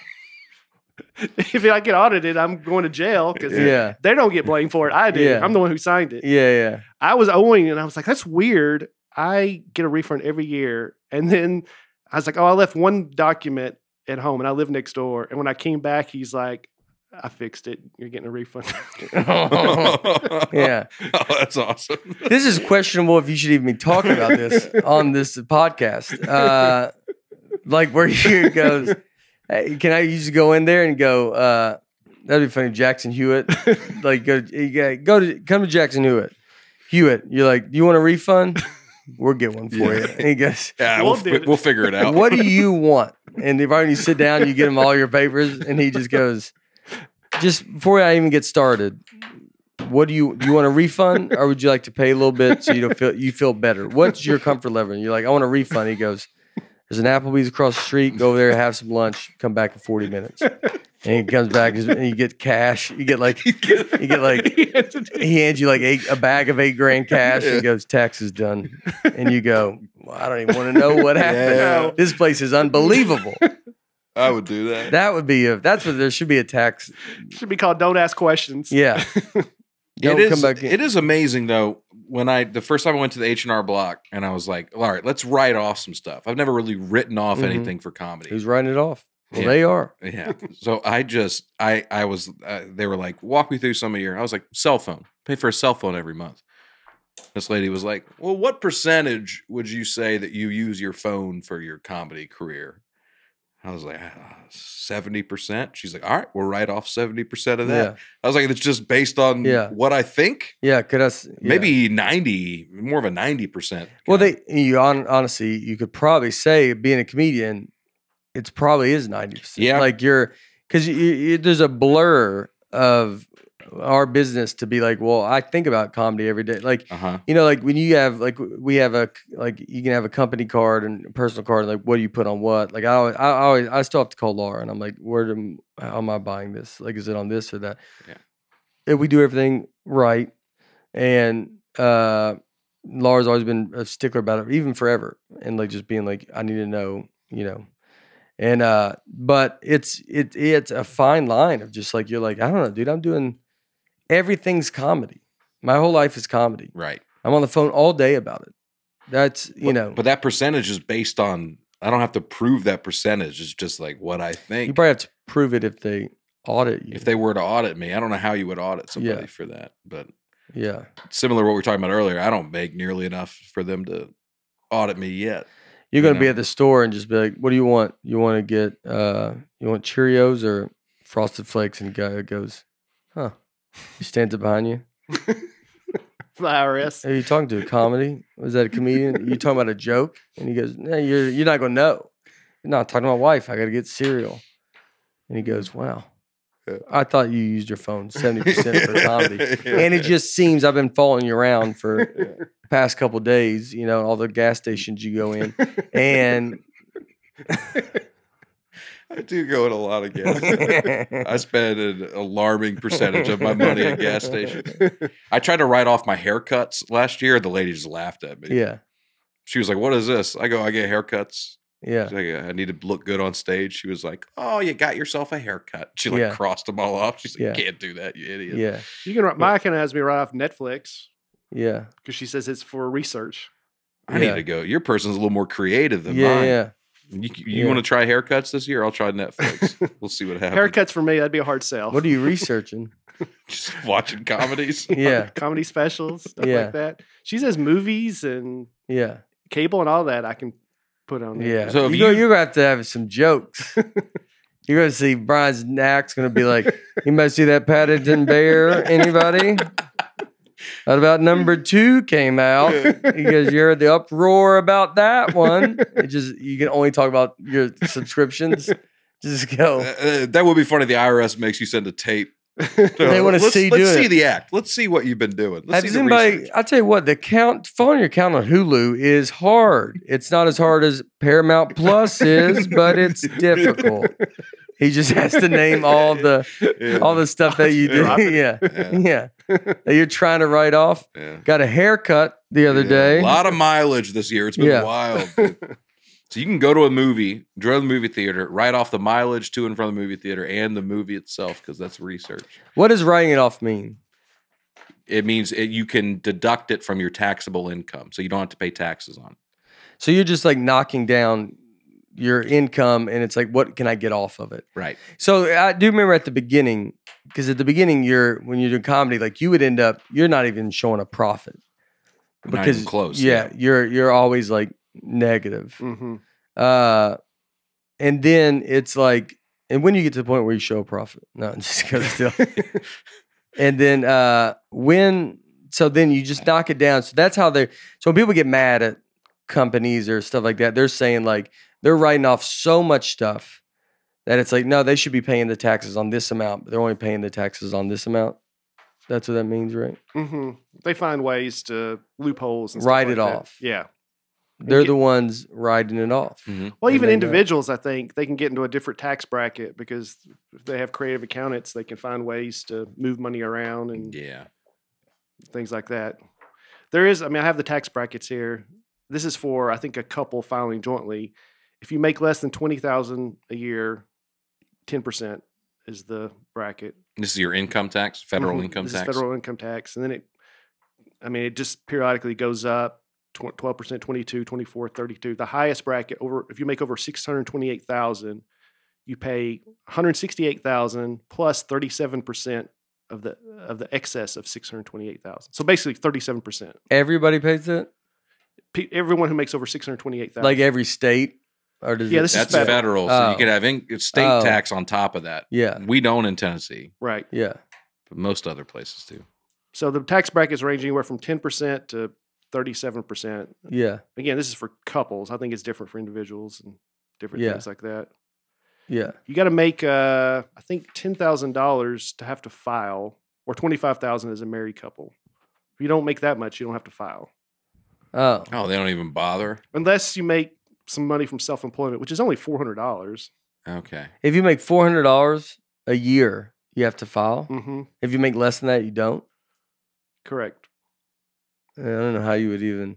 if I get audited, I'm going to jail because Yeah, they don't get blamed for it. I did. Yeah. I'm the one who signed it. yeah, yeah. I was owing, and I was like, that's weird. I get a refund every year, and then I was like, oh, I left one document at home, and I live next door. And when I came back, he's like, I fixed it. You're getting a refund. Yeah. Oh, that's awesome. This is questionable if you should even be talking about this on this podcast. Uh, like where you goes, hey, can I just go in there and go? Uh, that'd be funny, Jackson Hewitt. Like go, you go to come to Jackson Hewitt. Hewitt, you're like, do you want a refund? We'll get one for Yeah. you. And he goes, Yeah, We'll we'll, do we'll figure it out. what do you want? And if I when you sit down, you get him all your papers, and he just goes, just before I even get started, what do you do? You want a refund, or would you like to pay a little bit so you don't feel you feel better? What's your comfort level? And you're like, I want a refund. He goes, There's an Applebee's across the street. Go over there, have some lunch, come back in 40 minutes. And he comes back and you get cash. You get like you get like he hands you like eight, a bag of eight grand cash and goes, tax is done. And you go, well, I don't even want to know what happened. Yeah. This place is unbelievable. I would do that. That would be a, that's what there should be a tax. Should be called "Don't Ask Questions." Yeah. Don't it is, come back in. It is amazing though. When I the first time I went to the H and R Block, and I was like, "All right, let's write off some stuff." I've never really written off Mhm. anything for comedy. Who's writing it off? Well, Yeah. they are. Yeah. So I just I I was uh, they were like walk me through some of your I was like cell phone pay for a cell phone every month. This lady was like, "Well, what percentage would you say that you use your phone for your comedy career?" I was like, "Ah, seventy percent." She's like, "All right, we'll write off seventy percent of that." Yeah. I was like, "It's just based on Yeah. what I think." Yeah. Could us yeah. Maybe ninety, more of a ninety percent. Well, they you on, honestly, you could probably say being a comedian, it's probably is ninety percent. Yeah. like you're because you, you, there's a blur of our business to be like, well, I think about comedy every day. Like uh huh. you know, like when you have like we have a like you can have a company card and a personal card. Like what do you put on what? Like I always, I always I still have to call Laura and I'm like, where do how am I buying this? Like is it on this or that? Yeah. And we do everything right, and uh Laura's always been a stickler about it, even forever, and like just being like, I need to know, you know. And uh, but it's it it's a fine line of just like you're like, I don't know, dude, I'm doing everything's comedy. My whole life is comedy. Right. I'm on the phone all day about it. That's you But- know, but that percentage is based on. I don't have to prove that percentage. It's just like what I think. you probably have to prove it if they audit you. if they were to audit me, I don't know how you would audit somebody Yeah. for that. But yeah, similar to what we were talking about earlier, I don't make nearly enough for them to audit me yet. you're You gonna be at the store and just be like, "What do you want? You want to get uh, you want Cheerios or Frosted Flakes?" And guy goes. He stands up behind you. the IRS. Are you talking to a comedy? Was that a comedian? you talking about a joke? And he goes, No, you're you're not gonna know. You're not talking to my wife. I gotta get cereal. And he goes, Wow. Yeah. I thought you used your phone 70% for comedy. And it just seems I've been following you around for the past couple days, you know, all the gas stations you go in. And I do go in a lot of gas. I spend an alarming percentage of my money at gas stations. I tried to write off my haircuts last year. The lady just laughed at me. yeah, She was like, "What is this?" I go, "I get haircuts. yeah. She's like, I need to look good on stage." She was like, "Oh, you got yourself a haircut." She like Yeah. crossed them all off. She's like, Yeah. "Can't do that, you idiot." Yeah, You can. Maya kind of has me write off Netflix yeah, because she says it's for research. I Yeah. need to go. Your person's a little more creative than yeah, mine. yeah. You, you Yeah. want to try haircuts this year? I'll try Netflix. we'll see what happens. Haircuts for me, that'd be a hard sell. What are you researching? Just watching comedies. Yeah, Comedy specials, stuff Yeah. like that. She says movies and yeah, cable and all that I can put on there. yeah. So if you go, you- you're gonna have to have some jokes. You're gonna see Brian's neck's gonna be like, you might see that Paddington Bear. Anybody? About number two came out? Because you heard the uproar about that one. It just you can only talk about your subscriptions. Just Uh, go. uh, that would be funny. The IRS makes you send a tape. They wanna Let's- see Let's see it. the act. Let's see what you've been doing. Let's Has anybody? I tell you what, the count following your count on Hulu is hard. It's not as hard as Paramount Plus is, but it's difficult. He just has to name all the Yeah. all the stuff that you do. Yeah, Yeah. yeah. That you're trying to write off. Yeah. Got a haircut the other day. A lot of mileage this year. It's been wild. So you can go to a movie, drive to the movie theater, write off the mileage to and from the movie theater and the movie itself because that's research. What does writing it off mean? It means it, you can deduct it from your taxable income, so you don't have to pay taxes on. it. So you're just like knocking down your income, and it's like, what can I get off of it? Right. So I do remember at the beginning, because at the beginning, you're when you're doing comedy, like you would end up, you're not even showing a profit Not even close, Yeah, yeah. you're you're always like negative. hmm Uh, and then it's like, and when you get to the point where you show a profit, no, just go still. and then uh, when so then you just knock it down. So that's how they. So when people get mad at companies or stuff like that, they're saying like they're writing off so much stuff that it's like no, they should be paying the taxes on this amount, but they're only paying the taxes on this amount. That's what that means, right? hmm They find ways to loopholes and stuff Write like it that. off. Yeah. They're get- the ones riding it off. Mhm. Well, And even they know. individuals, I think they can get into a different tax bracket because if they have creative accountants, they can find ways to move money around and Yeah. things like that. There is, I mean, I have the tax brackets here. This is for I think a couple filing jointly. If you make less than twenty thousand a year, ten percent is the bracket. This is your income tax, federal Mhm. income this tax. Is federal income tax, and then it, I mean, it just periodically goes up. Twelve percent, 22, 24, 32. The highest bracket over if you make over six hundred twenty-eight thousand, you pay one hundred sixty-eight thousand plus thirty-seven percent of the of the excess of six hundred twenty-eight thousand. So basically, thirty-seven percent. Everybody pays it, Everyone who makes over six hundred twenty-eight thousand. like every state, or does Yeah, it? this is That's federal. federal, so you could have in, state Oh. tax on top of that. yeah, We don't in Tennessee, right. yeah. but most other places do. So the tax brackets range anywhere from ten percent to thirty-seven percent. Yeah, Again, this is for couples. I think it's different for individuals and different Yeah. things like that. yeah. You got to make, uh, I think, ten thousand dollars to have to file, or twenty-five thousand as a married couple. If you don't make that much, you don't have to file, Oh, Oh, they don't even bother. unless you make some money from self-employment, which is only four hundred dollars. Okay. if you make four hundred dollars a year, you have to file. Mm-hmm. If you make less than that, you don't. Correct. I don't know how you would even.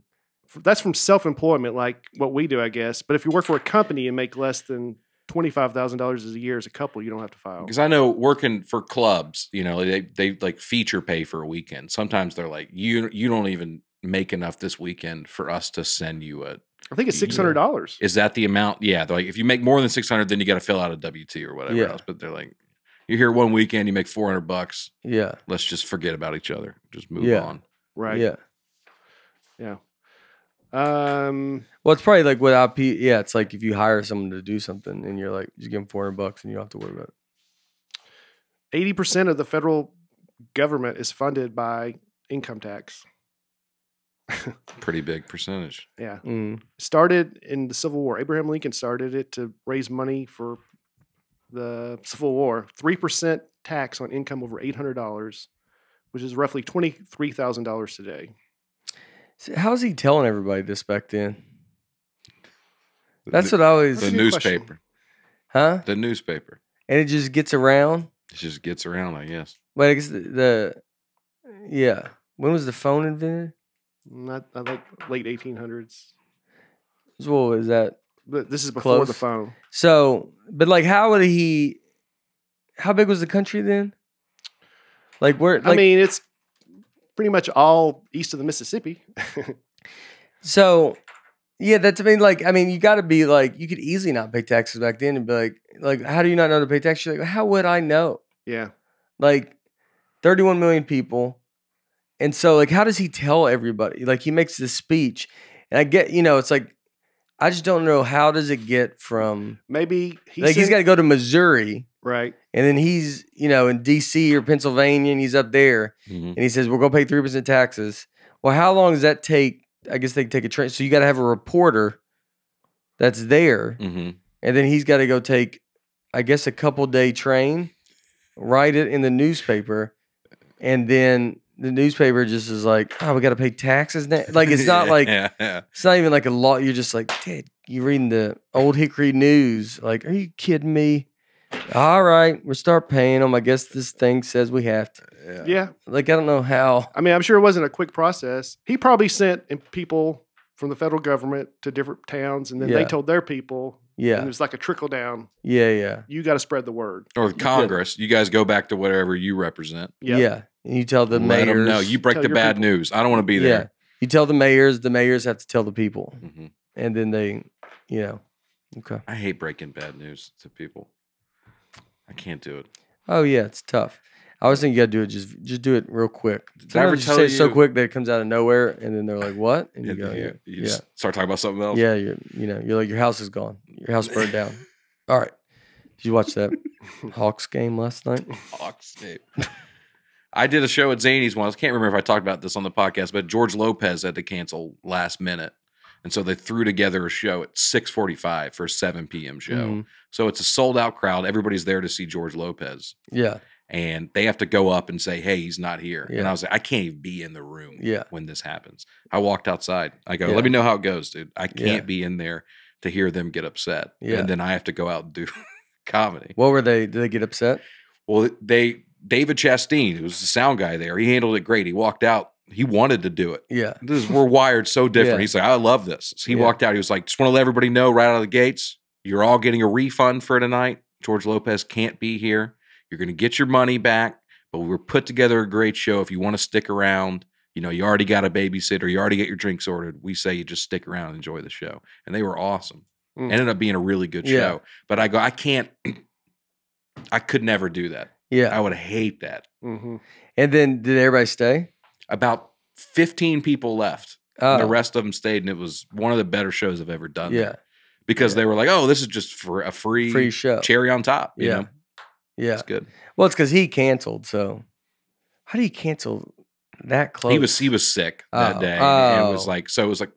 That's from self-employment, like what we do, I guess. But if you work for a company and make less than twenty-five thousand dollars a year as a couple, you don't have to file. Because I know working for clubs, you know, they they like feature pay for a weekend. Sometimes they're like, you you don't even make enough this weekend for us to send you a. I think it's six hundred dollars. Is that the amount? Yeah, they're like if you make more than six hundred, then you got to fill out a W two or whatever Yeah. else. But they're like, you're here one weekend, you make four hundred bucks. Yeah, Let's just forget about each other. Just move Yeah. on. Right. yeah. Um. Well, it's probably like without P. Yeah, it's like if you hire someone to do something and you're like, just give them four hundred bucks and you don't have to worry about it. Eighty percent of the federal government is funded by income tax. Pretty big percentage. Yeah. Mm. Started in the Civil War. Abraham Lincoln started it to raise money for the Civil War. 3% tax on income over $800, which is roughly $23,000 today. So how's he telling everybody this back then? That's the, what I always, the That's question. newspaper. huh? The newspaper. And it just gets around. It just gets around, I guess. Wait, I guess the, the yeah. When was the phone invented? Not, not like late 1800s. What was that? But this is before the phone. So, but like, how would he? How big was the country then? Like where? Like, I mean, it's pretty much all east of the Mississippi. so yeah, that's I mean, like, I mean, you got to be like, you could easily not pay taxes back then and be like, like, how do you not know to pay taxes? You're like, how would I know? yeah. Like, thirty-one million people, and so like, how does he tell everybody? Like, he makes this speech, and I get, you know, it's like, I just don't know how does it get from Maybe he like he's sent- got to go to Missouri. right. And then he's, you know, in DC or Pennsylvania and he's up there Mhm. and he says, We're gonna pay three percent taxes. Well, how long does that take? I guess they take a train. So you gotta have a reporter that's there, Mhm. and then he's gotta go take, I guess, a couple day train, write it in the newspaper, and then the newspaper just is like, Oh, we gotta pay taxes now. Like it's not like yeah, yeah. it's not even like a law. You're just like, Dad, you reading the old Hickory News. Like, are you kidding me? All right, we'll start paying them. I guess this thing says we have to. yeah. Yeah. Like, I don't know how. I mean, I'm sure it wasn't a quick process. He probably sent people from the federal government to different towns, and then they told their people. And it Yeah, was like a trickle down. yeah, yeah, You got to spread the word. Or Congress. You guys go back to whatever you represent. Yep. yeah. And you tell the Let 'em mayors. know. You break the bad people. news. I don't want to be there. yeah. there. You tell the mayors. The mayors have to tell the people, Mhm. and then they, you know, okay. I hate breaking bad news to people. I can't do it. Oh yeah, it's tough. I was thinking you gotta do it. Just, just do it real quick. Did I ever you tell say it so you- quick that it comes out of nowhere, and then they're like, "What?" And you And go, you, "Yeah, you yeah." just start talking about something else. Yeah, you're you know, you're like your house is gone. Your house burned down. All right. Did you watch that Hawks game last night? Hawks tape. I did a show at Zanies once. I can't remember if I talked about this on the podcast, but George Lopez had to cancel last minute, and so they threw together a show at six forty-five for a seven p.m. show. Mhm. So it's a sold out crowd. Everybody's there to see George Lopez, Yeah. and they have to go up and say, "Hey, he's not here." And I was like, "I can't even be in the room Yeah. when this happens." I walked outside. I go, Yeah. "Let me know how it goes, dude. I can't Yeah. be in there to hear them get upset, Yeah. and then I have to go out and do comedy." What were they? Did they get upset? Well, they David Chastain, who was the sound guy there, he handled it great. He walked out. He wanted to do it. Yeah. This is, we're wired so different. Yeah. He's like, I love this. So he Yeah. walked out. He was like, just want to let everybody know right out of the gates, you're all getting a refund for tonight. George Lopez can't be here. You're going to get your money back, but we were put together a great show. If you want to stick around, you know, you already got a babysitter, you already get your drinks ordered. We say you just stick around and enjoy the show. And they were awesome. Mm. Ended up being a really good Yeah. show. But I go, I can't, I could never do that. Yeah. I would hate that. hmm And then did everybody stay? About 15 people left. Oh, the rest of them stayed, and it was one of the better shows I've ever done. there. yeah. because Yeah. they were like, "Oh, this is just for a free, Free show. cherry on top." You Yeah. know, Yeah. it's good. Well, it's because he canceled. So how do you cancel that close? He was he was sick that Oh, day, and it was oh. like so. It was like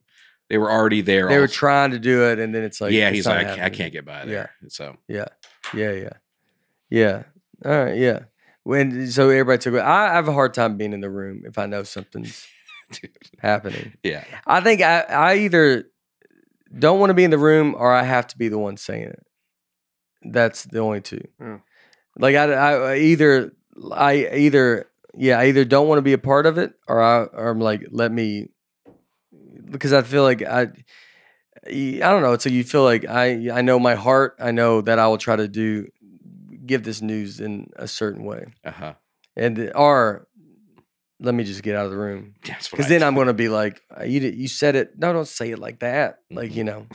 they were already there. They were trying to do it, and then it's like, yeah, it's he's like, I, can't- I can't get by there. So yeah, Yeah, yeah, yeah. All right, yeah. When so everybody took it. I have a hard time being in the room if I know something's happening. yeah, I think I, I either don't want to be in the room or I have to be the one saying it. That's the only two. Yeah. Like I, I I either I either yeah I either don't want to be a part of it or I or I'm like let me because I feel like I I don't know. It's like you feel like I I know my heart. I know that I will try to do give this news in a certain way uh huh. and or let me just get out of the room That's what because then do. I'm gonna be like, "Uh, you you said it. No, don't say it like that. Like Mhm. you know,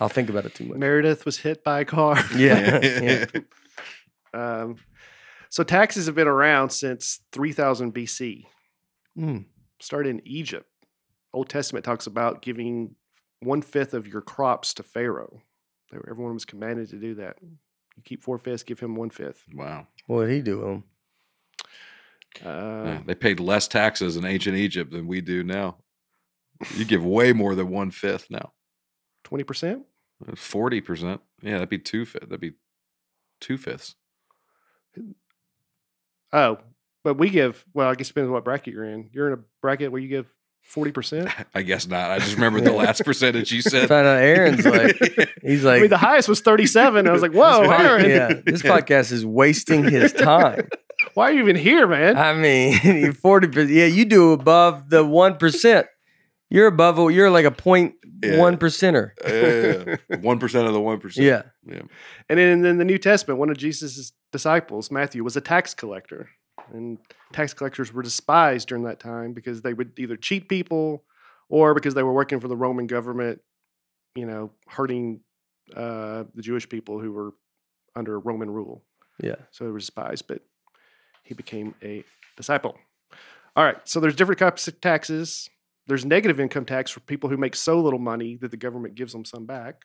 I'll think about it too much. Meredith was hit by a car. Yeah, yeah. Um, so taxes have been around since 3000 BC. Mm. Started in Egypt. Old Testament talks about giving one fifth of your crops to Pharaoh. Everyone was commanded to do that. You keep four fifths, give him one fifth. wow. What did he do? to him? Uh, Yeah, they paid less taxes in ancient Egypt than we do now. You give way more than one fifth now. Twenty percent. Forty percent. Yeah, that'd be two fifths. That'd be two fifths. Oh, but we give. Well, I guess it depends on what bracket you're in. You're in a bracket where you give forty percent. I guess not. I just remember the last percentage you said. Found out Aaron's like he's like I like mean, the highest was thirty-seven. I was like, "Whoa, this pod- Aaron, yeah, this podcast is wasting his time. why are you even here, man?" I mean, forty percent. Yeah, you do above the one percent. You're above. You're like a point Yeah. one percenter. One percent of the one percent. Yeah, yeah. And then in the New Testament, one of Jesus' disciples, Matthew, was a tax collector. And tax collectors were despised during that time because they would either cheat people or because they were working for the Roman government, you know, hurting uh, the Jewish people who were under Roman rule. yeah. So they were despised, but he became a disciple. All right. So there's different types of taxes. There's negative income tax for people who make so little money that the government gives them some back.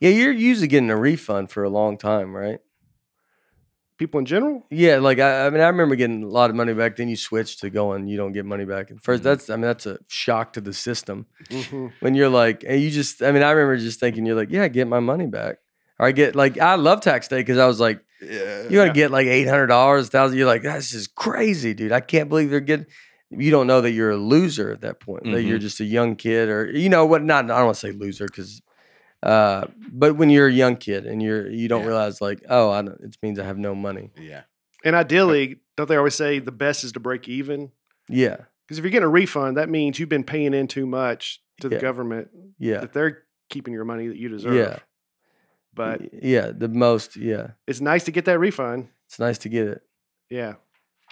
Yeah, you're usually getting a refund for a long time, right? People in general, Yeah, like I, I mean, I remember getting a lot of money back. Then you switch to going, you don't get money back. And 1st Mhm. that's I mean, that's a shock to the system Mhm. when you're like, and you just, I mean, I remember just thinking, you're like, yeah, get my money back. Or I get like, I love tax day because I was like, Yeah. you're gonna get like eight hundred dollars, thousand. You're like, that's just crazy, dude. I can't believe they're getting. You don't know that you're a loser at that point. That you're just a young kid, or you know what? Not I don't want to say loser because, uh, but when you're a young kid and you're you don't Yeah. realize like, oh, I don't, it means I have no money. Yeah. And ideally, don't they always say the best is to break even? Yeah, Because if you're getting a refund, that means you've been paying in too much to the Yeah. government yeah, that they're keeping your money that you deserve. yeah. But yeah, the most. Yeah, it's nice to get that refund. it's nice to get it. Yeah.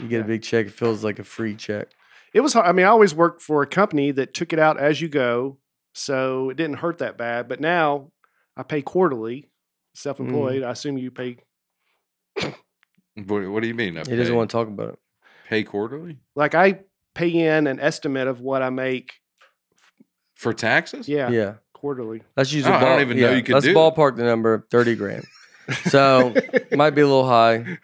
You get Yeah. a big check. It feels like a free check. It was hard. I mean, I always worked for a company that took it out as you go. So it didn't hurt that bad. But now I pay quarterly, self employed. Mm. I assume you pay What, what do you mean? I He doesn't want to talk about it. pay quarterly like I pay in an estimate of what I make. for taxes. Yeah. Yeah, Quarterly. let's use. Oh, a I don't ball- even know you could Let's do- ballpark the number thirty grand. So might be a little high,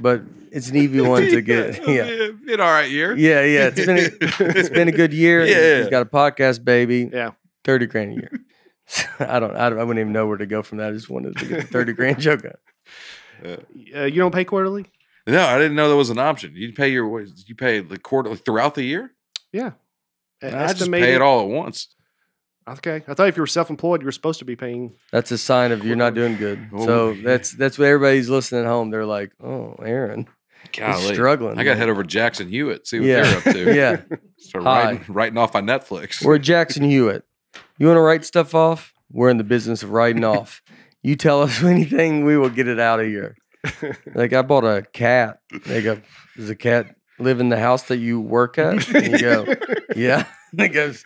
but it's an easy one to get. Yeah. Been all right year. Yeah, yeah. It's been a, it's been a good year. Yeah. He's got a podcast, baby. Yeah. Thirty grand a year. I don't, I don't. I wouldn't even know where to go from that. I just wanted to get the thirty grand joke out. Uh, you don't pay quarterly? No, I didn't know that was an option. You pay your what- you pay the quarterly throughout the year. Yeah. An I just pay it all at once. Okay. I thought if you were self employed, you were supposed to be paying. That's a sign of you're not doing good. Oh, So yeah. that's that's what everybody's listening at home. They're like, "Oh, Aaron, he's struggling." I got to head over to Jackson Hewitt, see what Yeah. they're up to. Yeah, Start Hi. writing, writing off my Netflix. we're Jackson Hewitt. You want to write stuff off? We're in the business of writing off. You tell us anything, we will get it out of here. Like I bought a cat. They go, "Does the cat live in the house that you work at?" And you go, "Yeah." And it goes,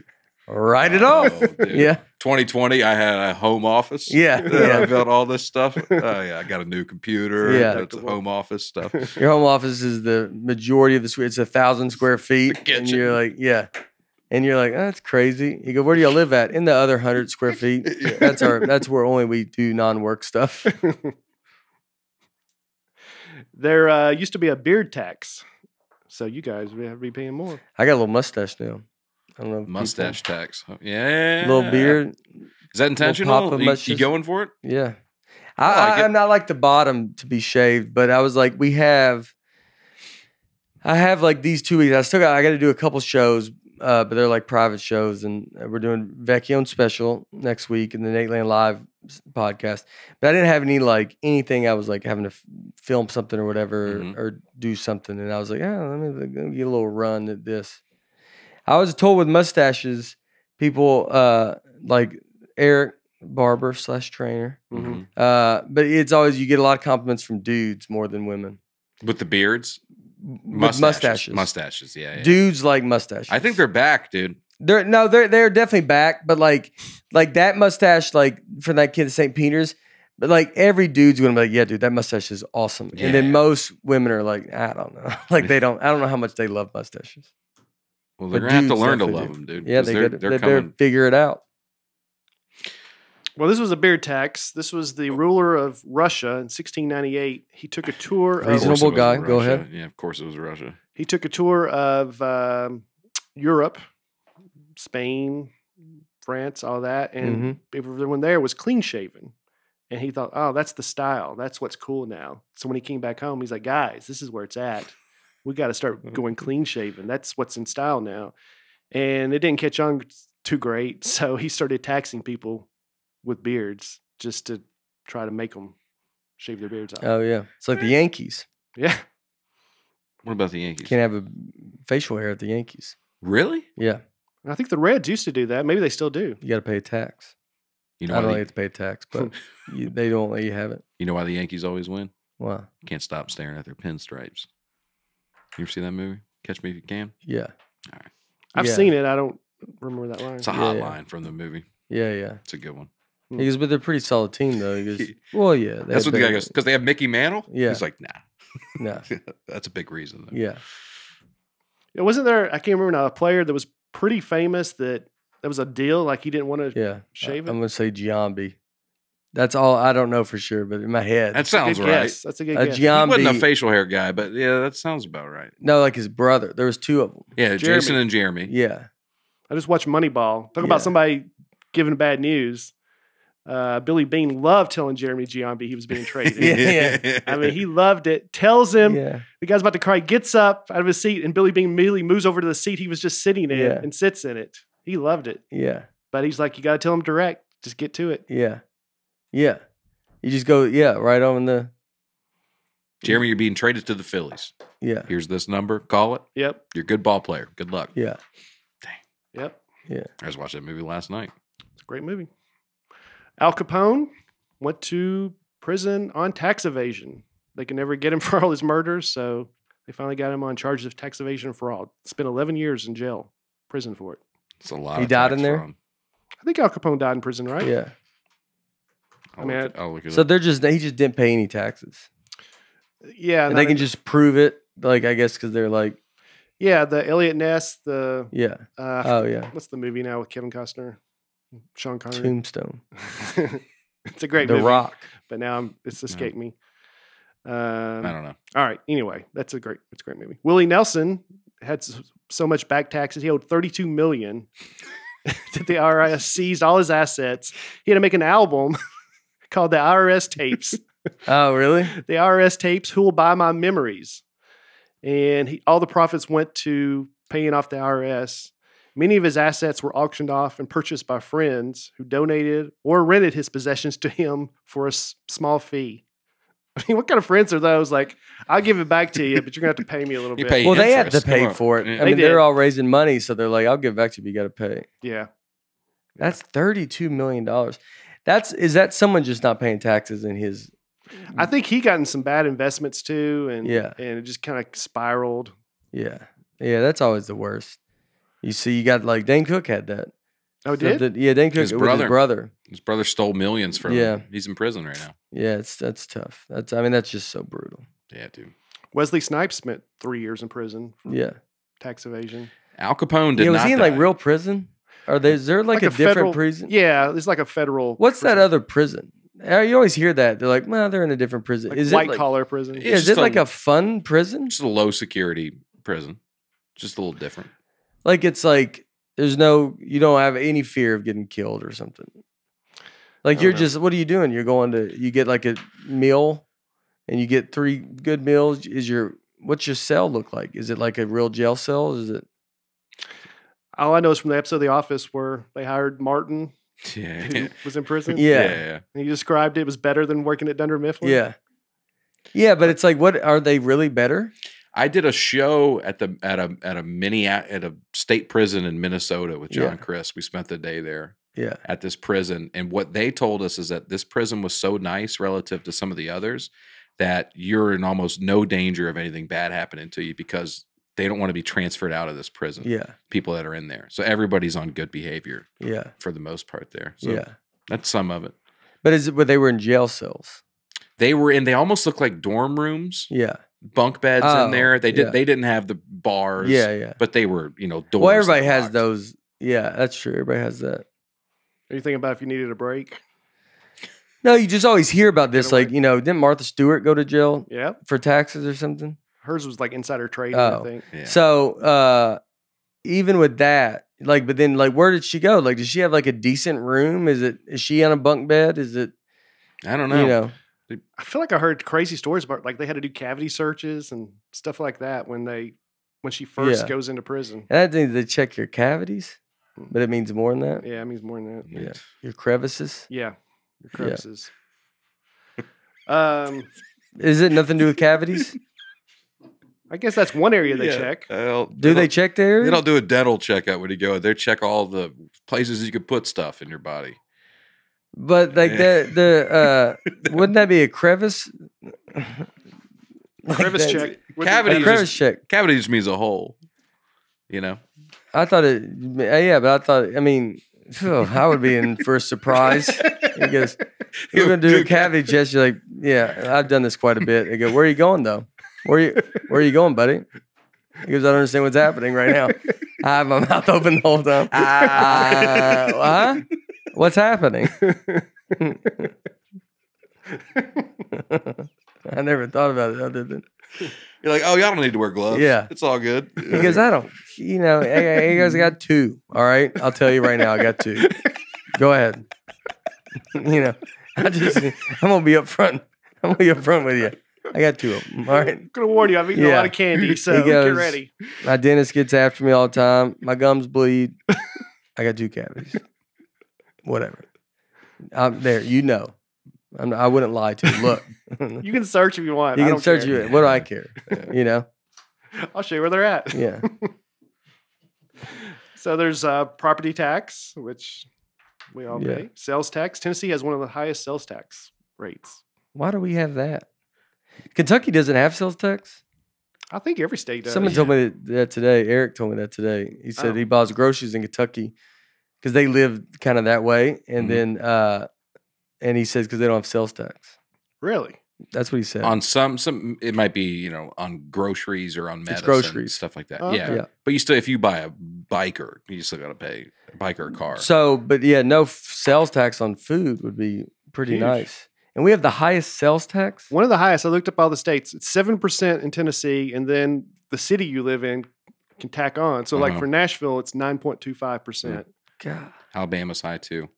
"Write it off." Dude. Yeah, 2020, I had a home office. yeah, And I built all this stuff. Oh yeah, I got a new computer. Yeah. it's home office stuff. Your home office is the majority of the suite. It's a thousand square feet, and kitchen. you're like, "Yeah." And you're like, oh, "That's crazy." You go, "Where do y'all live at?" In the other hundred square feet. Yeah. That's our. That's where only we do non-work stuff. there uh, used to be a beard tax. So you guys would have to be paying more. I got a little mustache now. I don't know. if people- Mustache tax. Oh, Yeah. little beard. Is that intentional? pop of You, you going for it? Yeah. I I, like I, it. I'm not like the bottom to be shaved, but I was like, we have, I have like these two weeks. I still got, I got to do a couple shows, uh, but they're like private shows, and uh, we're doing Vecchione special next week and the Nateland Live podcast. But I didn't have any like anything. I was like having to f- film something or whatever Mhm. or do something, and I was like, yeah, let me, let me get a little run at this. I was told with mustaches, people uh, like Eric barber slash trainer. Mhm. Uh, but it's always you get a lot of compliments from dudes more than women. With the beards? Mustaches. mustaches. Mustaches, yeah. yeah. Dudes like mustaches. I think they're back, dude. they're no, they're they're definitely back. But like like that mustache, like from that kid at St. Peter's. But like every dude's gonna be like, yeah, dude, that mustache is awesome. And then most women are like, I don't know, like they don't. I don't know how much they love mustaches. Well, they're But to have to learn to love them, dude. Yeah, they they're, got they're they coming. better figure it out. Well, this was a beard tax. This was the ruler of Russia in 1698. He took a tour Of of Reasonable. course it guy, Russia. go ahead. Yeah, of course it was Russia. he took a tour of um, Europe, Spain, France, all that, and Mhm. everyone there was clean shaven. And he thought, oh, that's the style. That's what's cool now. So when he came back home, he's like, guys, this is where it's at. We got to start going clean shaven. That's what's in style now. And it didn't catch on too great. So he started taxing people with beards just to try to make them shave their beards off. Oh yeah, it's like the eh. Yankees. yeah. What about the Yankees? Can't have a facial hair at the Yankees. really? Yeah, And I think the Reds used to do that. Maybe they still do. you got to pay a tax. You know I why don't the, like to pay a tax, but you, they don't let you have it. you know why the Yankees always win? Wow. Can't stop staring at their pinstripes. You ever see that movie? Catch Me If You Can. Yeah. I've Yeah. seen it. I don't remember that line. It's a Yeah, hot yeah. line from the movie. Yeah, yeah. It's a good one. Hmm. He goes, but they're a pretty solid team though. He goes, well, yeah. That's have what the guy goes because they have Mickey Mantle. Yeah. he's like, nah. Nah. That's a big reason. Though. Yeah. It wasn't there? I can't remember now. A player that was pretty famous that that was a deal. Like he didn't want to. Yeah. Shave it? I'm gonna say Giambi. That's all. I don't know for sure, but in my head, That sounds right. guess. That's a good a guess. He wasn't a Giambi. facial hair guy, but yeah, that sounds about right. no, like his brother. There was two of them. Yeah, Jeremy. Jason and Jeremy. Yeah. I just watched Moneyball. Talk Yeah. about somebody giving bad news. Uh, Billy Beane loved telling Jeremy Giambi he was being traded. Yeah. I mean, he loved it. Tells him Yeah. the guy's about to cry, gets up out of his seat, and Billy Beane immediately moves over to the seat he was just sitting in Yeah. and sits in it. He loved it. Yeah. But he's like, you got to tell him direct. Just get to it. Yeah. Yeah. You just go, yeah, right on the, Jeremy, you're being traded to the Phillies. yeah. Here's this number. Call it. Yep. You're a good ball player. Good luck. Yeah. Dang. Yep. Yeah. I just watched that movie last night. It's a great movie. Al Capone went to prison on tax evasion. They could never get him for all his murders, so they finally got him on charges of tax evasion and fraud. Spent 11 years in jail, prison for it. It's a lot. He of died tax in there? fraud. I think Al Capone died in prison, right? Yeah. I'll, I mean, look, it- I'll look it So up. they're just, he just didn't pay any taxes. Yeah. And they can in- just prove it. Like, I guess, because they're like, yeah, the Eliot Ness, the yeah. uh, Oh, yeah. what's the movie now with Kevin Costner, Sean Connery? Tombstone. it's a great movie. The movie, Rock. but now I'm, it's escaped me. Um, I don't know. All right. Anyway, that's a great. It's a great movie. Willie Nelson had so much back taxes. He owed 32 million. that the IRS seized all his assets. He had to make an album called the IRS Tapes. Oh, really? the IRS Tapes. Who will buy my memories? And he, all the profits went to paying off the IRS. Many of his assets were auctioned off and purchased by friends who donated or rented his possessions to him for a s- small fee. I mean, what kind of friends are those? Like, I'll give it back to you, but you're gonna have to pay me a little bit. pay Well, they had to pay for it. Yeah. I mean, did. they're all raising money, so they're like, "I'll give it back to you. but You got to pay." Yeah, That's thirty-two million dollars. That's is that someone just not paying taxes in his? I think he got in some bad investments too, and Yeah. and it just kind of spiraled. Yeah, yeah. That's always the worst. You see, you got like Dane Cook had that. Oh, So did the- yeah, Dane Cook His with brother. his brother. His brother stole millions from Yeah. him. He's in prison right now. Yeah, it's that's tough. That's I mean that's just so brutal. Yeah, dude. Wesley Snipes spent three years in prison for Yeah. tax evasion. Al Capone did Yeah, was not he in like real prison? Are there is there like, a, different federal- prison? Yeah, it's like a federal. What's that other prison? Uh, You always hear that they're like, well, they're in a different prison. like is white it like, collar prison? Yeah, yeah, is just it like a- a fun prison? Just a low security prison. Just a little different. Like it's like there's no you don't have any fear of getting killed or something. Like you're know. just what are you doing? You're going to you get like a meal and you get three good meals. Is your what's your cell look like? Is it like a real jail cell? Is it All I know is from the episode of The Office where they hired Martin, Yeah. who was in prison. Yeah. yeah. and he described it was better than working at Dunder Mifflin. yeah. Yeah, but it's like what are they really better? I did a show at the at a at a mini at a state prison in Minnesota with John Yeah. Crist. We spent the day there Yeah. at this prison, and what they told us is that this prison was so nice relative to some of the others that you're in almost no danger of anything bad happening to you because they don't want to be transferred out of this prison. Yeah. People that are in there, so everybody's on good behavior Yeah. for the most part there. So yeah. that's some of it. But is it but they were in jail cells? They were in. They almost look like dorm rooms, Yeah. Bunk beds Oh, in there. They did. yeah. They didn't have the bars. Yeah, yeah. but they were, you know, doors. Well, everybody has locked. those. Yeah, that's true. Everybody has that. Are you thinking about if you needed a break? No, you just always hear about this. Like, you know, didn't Martha Stewart go to jail Yeah. for taxes or something? Hers was like insider trading, Oh. I think. Yeah. So uh even with that, Like, but then, like, where did she go? Like, does she have like a decent room? Is it? Is she on a bunk bed? Is it? I don't know. You know, I feel like I heard crazy stories about like they had to do cavity searches and stuff like that when they when she first Yeah. goes into prison. and I think they check your cavities, but it means more than that. Yeah, it means more than that. Yeah, your crevices. Yeah, your crevices. um, Is it nothing to do with cavities? I guess that's one area they Yeah. check. Well, Do they don't- check there? They don't do a dental checkup when you go. They check all the places you could put stuff in your body. But like the the uh, wouldn't that be a crevice? Like Crevice that- check. Cavity A crevice just- check. Cavity just means a hole. You know. I thought it. Yeah, but I thought. I mean, phew, I would be in for a surprise. He goes, "We're gonna do a cavity test." You're like, "Yeah, I've done this quite a bit." They go, "Where are you going though? Where you Where are you going, buddy?" He goes, "I don't understand what's happening right now. I have my mouth open the whole time. Uh, huh? What's happening?" I never thought about it other than You're like, oh, y'all don't need to wear gloves. Yeah. it's all good. because I don't, you know, I, I guys got two. All right, I'll tell you right now, I got two. Go ahead. you know, I just, I'm gonna be up front. I'm gonna be up front with you. I got two of them. All right. I'm gonna warn you, I've eaten a lot of candy, so get ready. My dentist gets after me all the time. My gums bleed. I got two cavities. Whatever. I'm there. You know. I'm, I wouldn't lie to you. Look. you can search if you want. You can search care. you. What do I care? You know. I'll show you where they're at. Yeah. So there's uh, property tax, which we all Yeah. pay. Sales tax. Tennessee has one of the highest sales tax rates. Why do we have that? Kentucky doesn't have sales tax. I think every state does. Someone told me that- that today. Eric told me that today. He said Oh. he buys groceries in Kentucky because they live kind of that way, and Mhm. then uh, and he says because they don't have sales tax. really? That's what he said. on some some it might be you know on groceries or on medicine, groceries. stuff like that. Oh, yeah. okay. Yeah. but you still if you buy a biker, you still got to pay a bike or a car. So, but yeah, no f- sales tax on food would be pretty Huge. nice. And we have the highest sales tax. One of the highest. I looked up all the states. It's seven percent in Tennessee, and then the city you live in can tack on. So, like Uh-huh. for Nashville, it's nine point two five percent. God. Alabama's high too.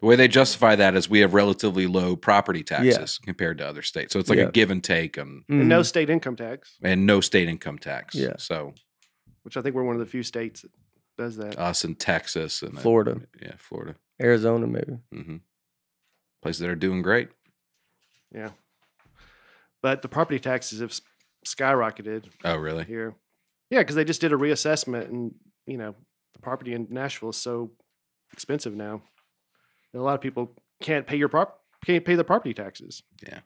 The way they justify that is we have relatively low property taxes compared to other states. So it's like Yeah. a give and take on And no Mhm. state income tax, and no state income tax. Yeah. So which I think we're one of the few states that does that. us in Texas and then- Florida, yeah, Florida, Arizona, maybe. hmm places that are doing great. yeah. But the property taxes have s- skyrocketed Oh, really? here. Yeah, because they just did a reassessment, and you know the property in Nashville is so expensive now. that A lot of people can't pay your prop can't pay the property taxes. Yeah,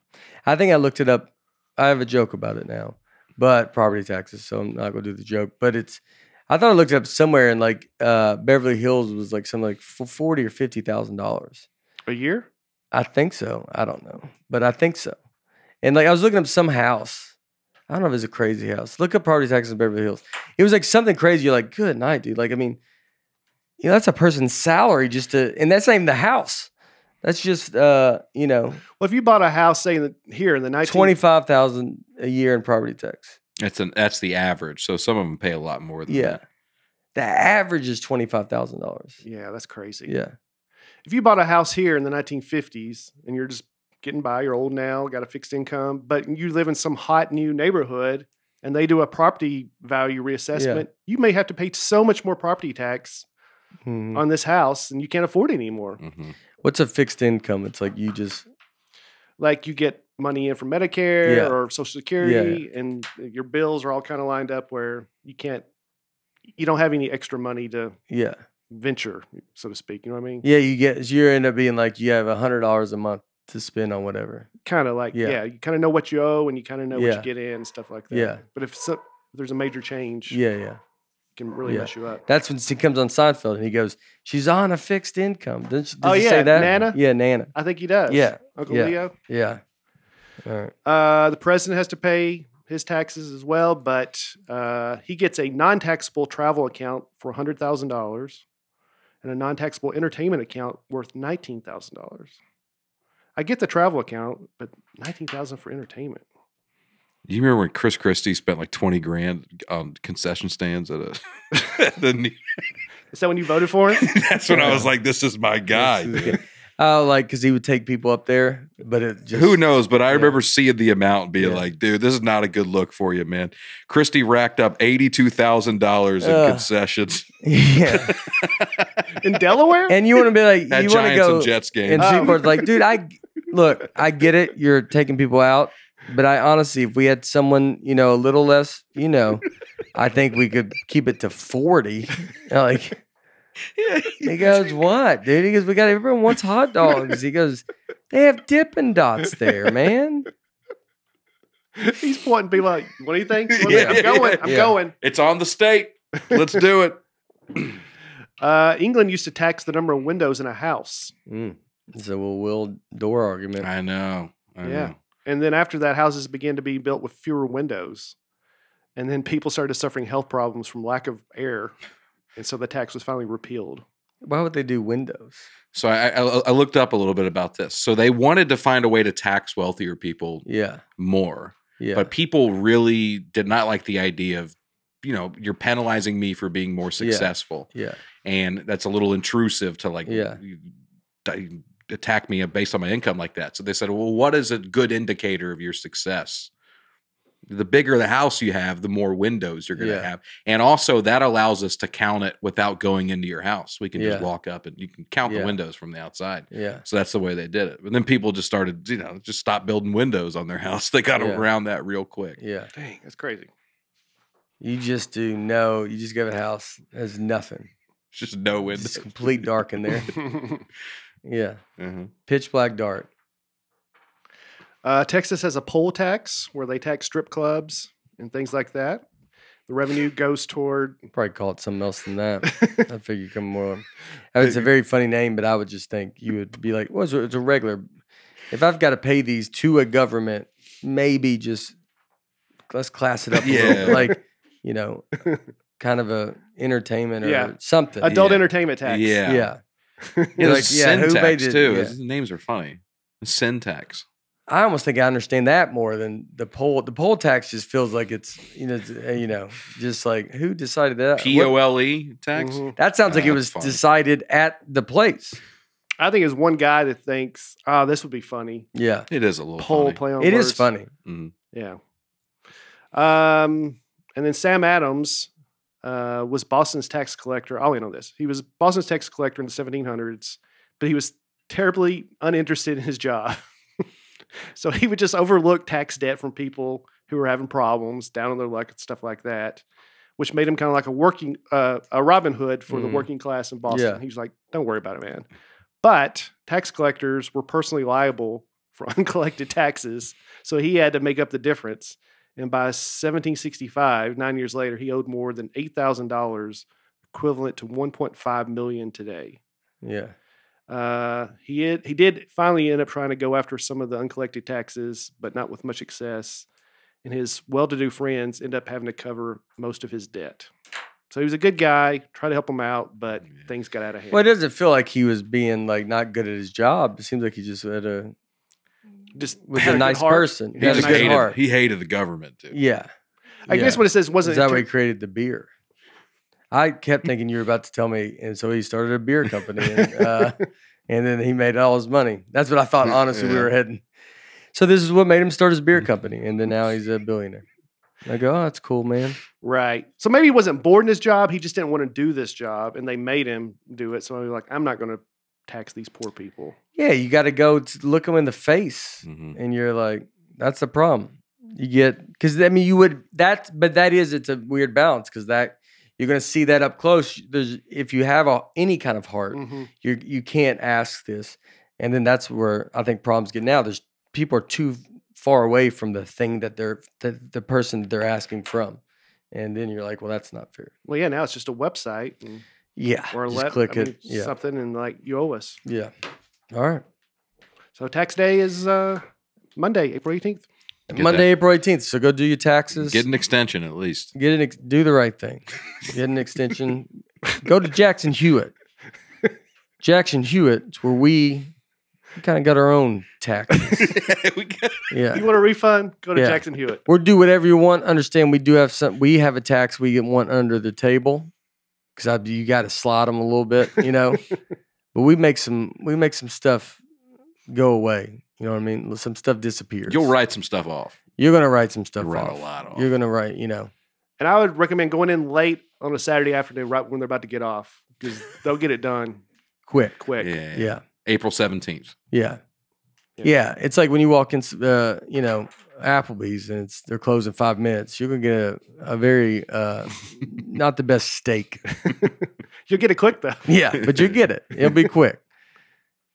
I think I looked it up. I have a joke about it now, but property taxes. So I'm not gonna do the joke. But it's. I thought I looked it up somewhere, and like uh, Beverly Hills was like something like forty or fifty thousand dollars. A year? I think so. I don't know, but I think so. And like I was looking up some house. I don't know if it's a crazy house. Look up property taxes in Beverly Hills. It was like something crazy. You're like, good night, dude. Like, I mean, you know, that's a person's salary just to, and that's not even the house. That's just, uh, you know, Well, if you bought a house, say in the, here in the 19, twenty five thousand a year in property tax. That's an that's the average. So some of them pay a lot more than Yeah, that. the average is twenty five thousand dollars. Yeah, that's crazy. Yeah, If you bought a house here in the 1950s and you're just getting by, you're old now, got a fixed income, but you live in some hot new neighborhood and they do a property value reassessment, you may have to pay so much more property tax Mhm. on this house and you can't afford it anymore. hmm What's a fixed income? It's like you just Like you get money in from Medicare Yeah. or Social Security and your bills are all kind of lined up where you can't, you don't have any extra money to yeah. venture, so to speak. You know what I mean? Yeah, you get you end up being like you have a hundred dollars a month to spend on whatever. kind of like Yeah. yeah, you kind of know what you owe and you kind of know what you get in and stuff like that. Yeah. But if, so, if there's a major change, Yeah, yeah. it can really Yeah. mess you up. That's when he comes on Seinfeld and he goes, "She's on a fixed income." Didn't she, did Oh, you yeah, say that? Nana? Yeah, Nana. I think he does. Yeah, Uncle yeah. Leo. Yeah. All right. Uh, the president has to pay his taxes as well, but uh, he gets a non-taxable travel account for hundred thousand dollars and a non-taxable entertainment account worth nineteen thousand dollars. I get the travel account, but nineteen thousand for entertainment. You remember when Chris Christie spent like twenty grand on concession stands at a? at the New- Is that when you voted for him? That's when I was like, "This is my guy." man. Oh, like because he would take people up there, but it just Who knows? But I yeah. remember seeing the amount and being Yeah. like, "Dude, this is not a good look for you, man." Christie racked up eighty-two thousand dollars in Ugh. concessions Yeah, In Delaware? and you want to be like at you want to go and Jets game, and Oh. people are like, dude, I look, I get it, you're taking people out, but I honestly, if we had someone, you know, a little less, you know, I think we could keep it to forty. Like he goes, what, dude? He goes, we got everyone wants hot dogs. He goes, they have Dippin' Dots there, man. He's pointing people like, what do you think? What Yeah. I'm going. I'm Yeah. going. it's on the state. Let's do it. Uh, England used to tax the number of windows in a house. Mm. It's a will will door argument. I know. I Yeah. know. And then after that, houses began to be built with fewer windows. And then people started suffering health problems from lack of air. And so the tax was finally repealed. Why would they do windows? So I, I, I looked up a little bit about this. So they wanted to find a way to tax wealthier people Yeah, more, yeah, but people really did not like the idea of, you know, you're penalizing me for being more successful, yeah, and that's a little intrusive to like, Yeah. You- di- attack me based on my income like that. So they said, well, what is a good indicator of your success? The bigger the house you have, the more windows you're going to Yeah. have. And also that allows us to count it without going into your house. We can just walk up and you can count Yeah. the windows from the outside. yeah. So that's the way they did it. And then people just started, you know, just stop building windows on their house. They got Yeah. around that real quick. Yeah. Dang, that's crazy. You just do no. You just go to a house. There's nothing. It's just no windows. It's windows. complete dark in there. Yeah. Uh-huh. Pitch black dark. uh, Texas has a pole tax where they tax strip clubs and things like that. The revenue goes toward. Probably call it something else than that. I figure come more. I mean, it's a very funny name, but I would just think you would be like, "Well, it's a, it's a regular." If I've got to pay these to a government, maybe just let's class it up a Yeah. little, like you know, kind of a entertainment or Yeah. something. Adult Yeah. entertainment tax. Yeah. yeah. Yeah, You're like, like, yeah, who made syntax it? too. Yeah. The names are funny. Syntax. I almost think I understand that more than the pole. The pole tax just feels like it's you know, you know, just like who decided that? P What- O L E tax. Mhm. That sounds like it was funny. decided at the place. I think it's one guy that thinks, oh, this would be funny. Yeah, It is a little Pole funny. play on it is words. funny. Mhm. Yeah. Um, and then Sam Adams uh, was Boston's tax collector. I'll end on this. He was Boston's tax collector in the 1700s, but he was terribly uninterested in his job. so he would just overlook tax debt from people who were having problems, down on their luck and stuff like that, which made him kind of like a working, uh, a Robin Hood for the Mhm. working class in Boston. Yeah. He was like, don't worry about it, man. But tax collectors were personally liable for uncollected taxes. So he had to make up the difference. And by 1765, nine years later, he owed more than $8,000, equivalent to 1.5 million today. Yeah, Uh, he had, he did finally end up trying to go after some of the uncollected taxes, but not with much success. And his well-to-do friends end up having to cover most of his debt. So he was a good guy, tried to help him out, but things got out of hand. well, it doesn't feel like he was being like not good at his job. It seems like he just had a Just was had a nice heart. person. He He He had a just good hated. heart. He hated the government too. Yeah, I guess what it says wasn't Is that why he created the beer? I kept thinking you were about to tell me, and so he started a beer company, and, uh, and then he made all his money. That's what I thought. Honestly, we were heading. So this is what made him start his beer company, and then now he's a billionaire. I go, oh, that's cool, man. Right. So maybe he wasn't bored in his job. He just didn't want to do this job, and they made him do it. So he was like, I'm not going to tax these poor people. Yeah, you got to go look them in the face, Mhm. and you're like, that's the problem. You get because I mean, you would that, but that is it's a weird balance because that you're going to see that up close. There's if you have a, any kind of heart, Mhm. you you can't ask this, and then that's where I think problems get now. There's people are too far away from the thing that they're the, the person that they're asking from, and then you're like, well, that's not fair. Well, yeah, now it's just a website and, Yeah, or let, click I mean, it. Yeah, something, and like you owe us. yeah. All right. So tax day is uh, Monday, April 18th. Get Monday, April 18th. So go do your taxes. Get an extension at least. Get an ex- do the right thing. Get an extension. Go to Jackson Hewitt. Jackson Hewitt, it's where we We kind of got our own taxes. We got- Yeah. You want a refund? Go to Yeah. Jackson Hewitt. or do whatever you want. Understand we do have some. We have a tax we get one under the table because I you got to slide them a little bit, you know. but we make some we make some stuff go away. You know what I mean? Some stuff disappears. You'll write some stuff off. You're gonna write some stuff You'll write off. a lot off. You're gonna write. You know. And I would recommend going in late on a Saturday afternoon, right when they're about to get off, because they'll get it done Quick. quick. yeah. Yeah. April 17th. Yeah. Yeah. Yeah. It's like when you walk in, uh, you know, Applebee's and it's they're closing five minutes. You're gonna get a, a very uh, not the best steak. You'll get it quick though. Yeah, but you get it. It'll be quick.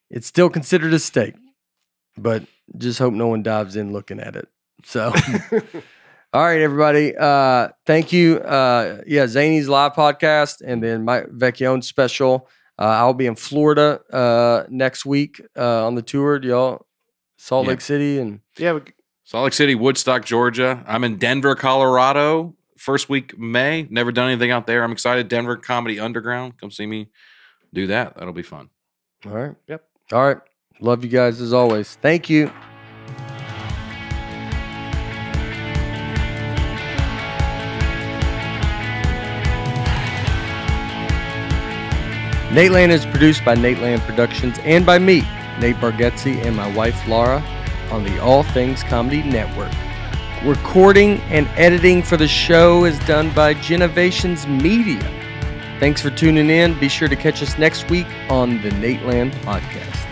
It's still considered a steak, but just hope no one dives in looking at it. So, all right, everybody. Uh, thank you. Uh, yeah, Zanies live podcast and then my Vecchione special. Uh, I'll be in Florida uh, next week uh, on the tour. Do y'all Salt Yeah. Lake City and yeah, Salt Lake City, Woodstock, Georgia. I'm in Denver, Colorado. First week May. Never done anything out there. I'm excited. Denver Comedy Underground. Come see me do that. That'll be fun. all right. Yep. All right. Love you guys as always. Thank you. Nateland is produced by Nateland Productions and by me, Nate Bargatze, and my wife Laura on the All Things Comedy Network. Recording and editing for the show is done by Genovations Media. Thanks for tuning in. Be sure to catch us next week on the Nate Land Podcast.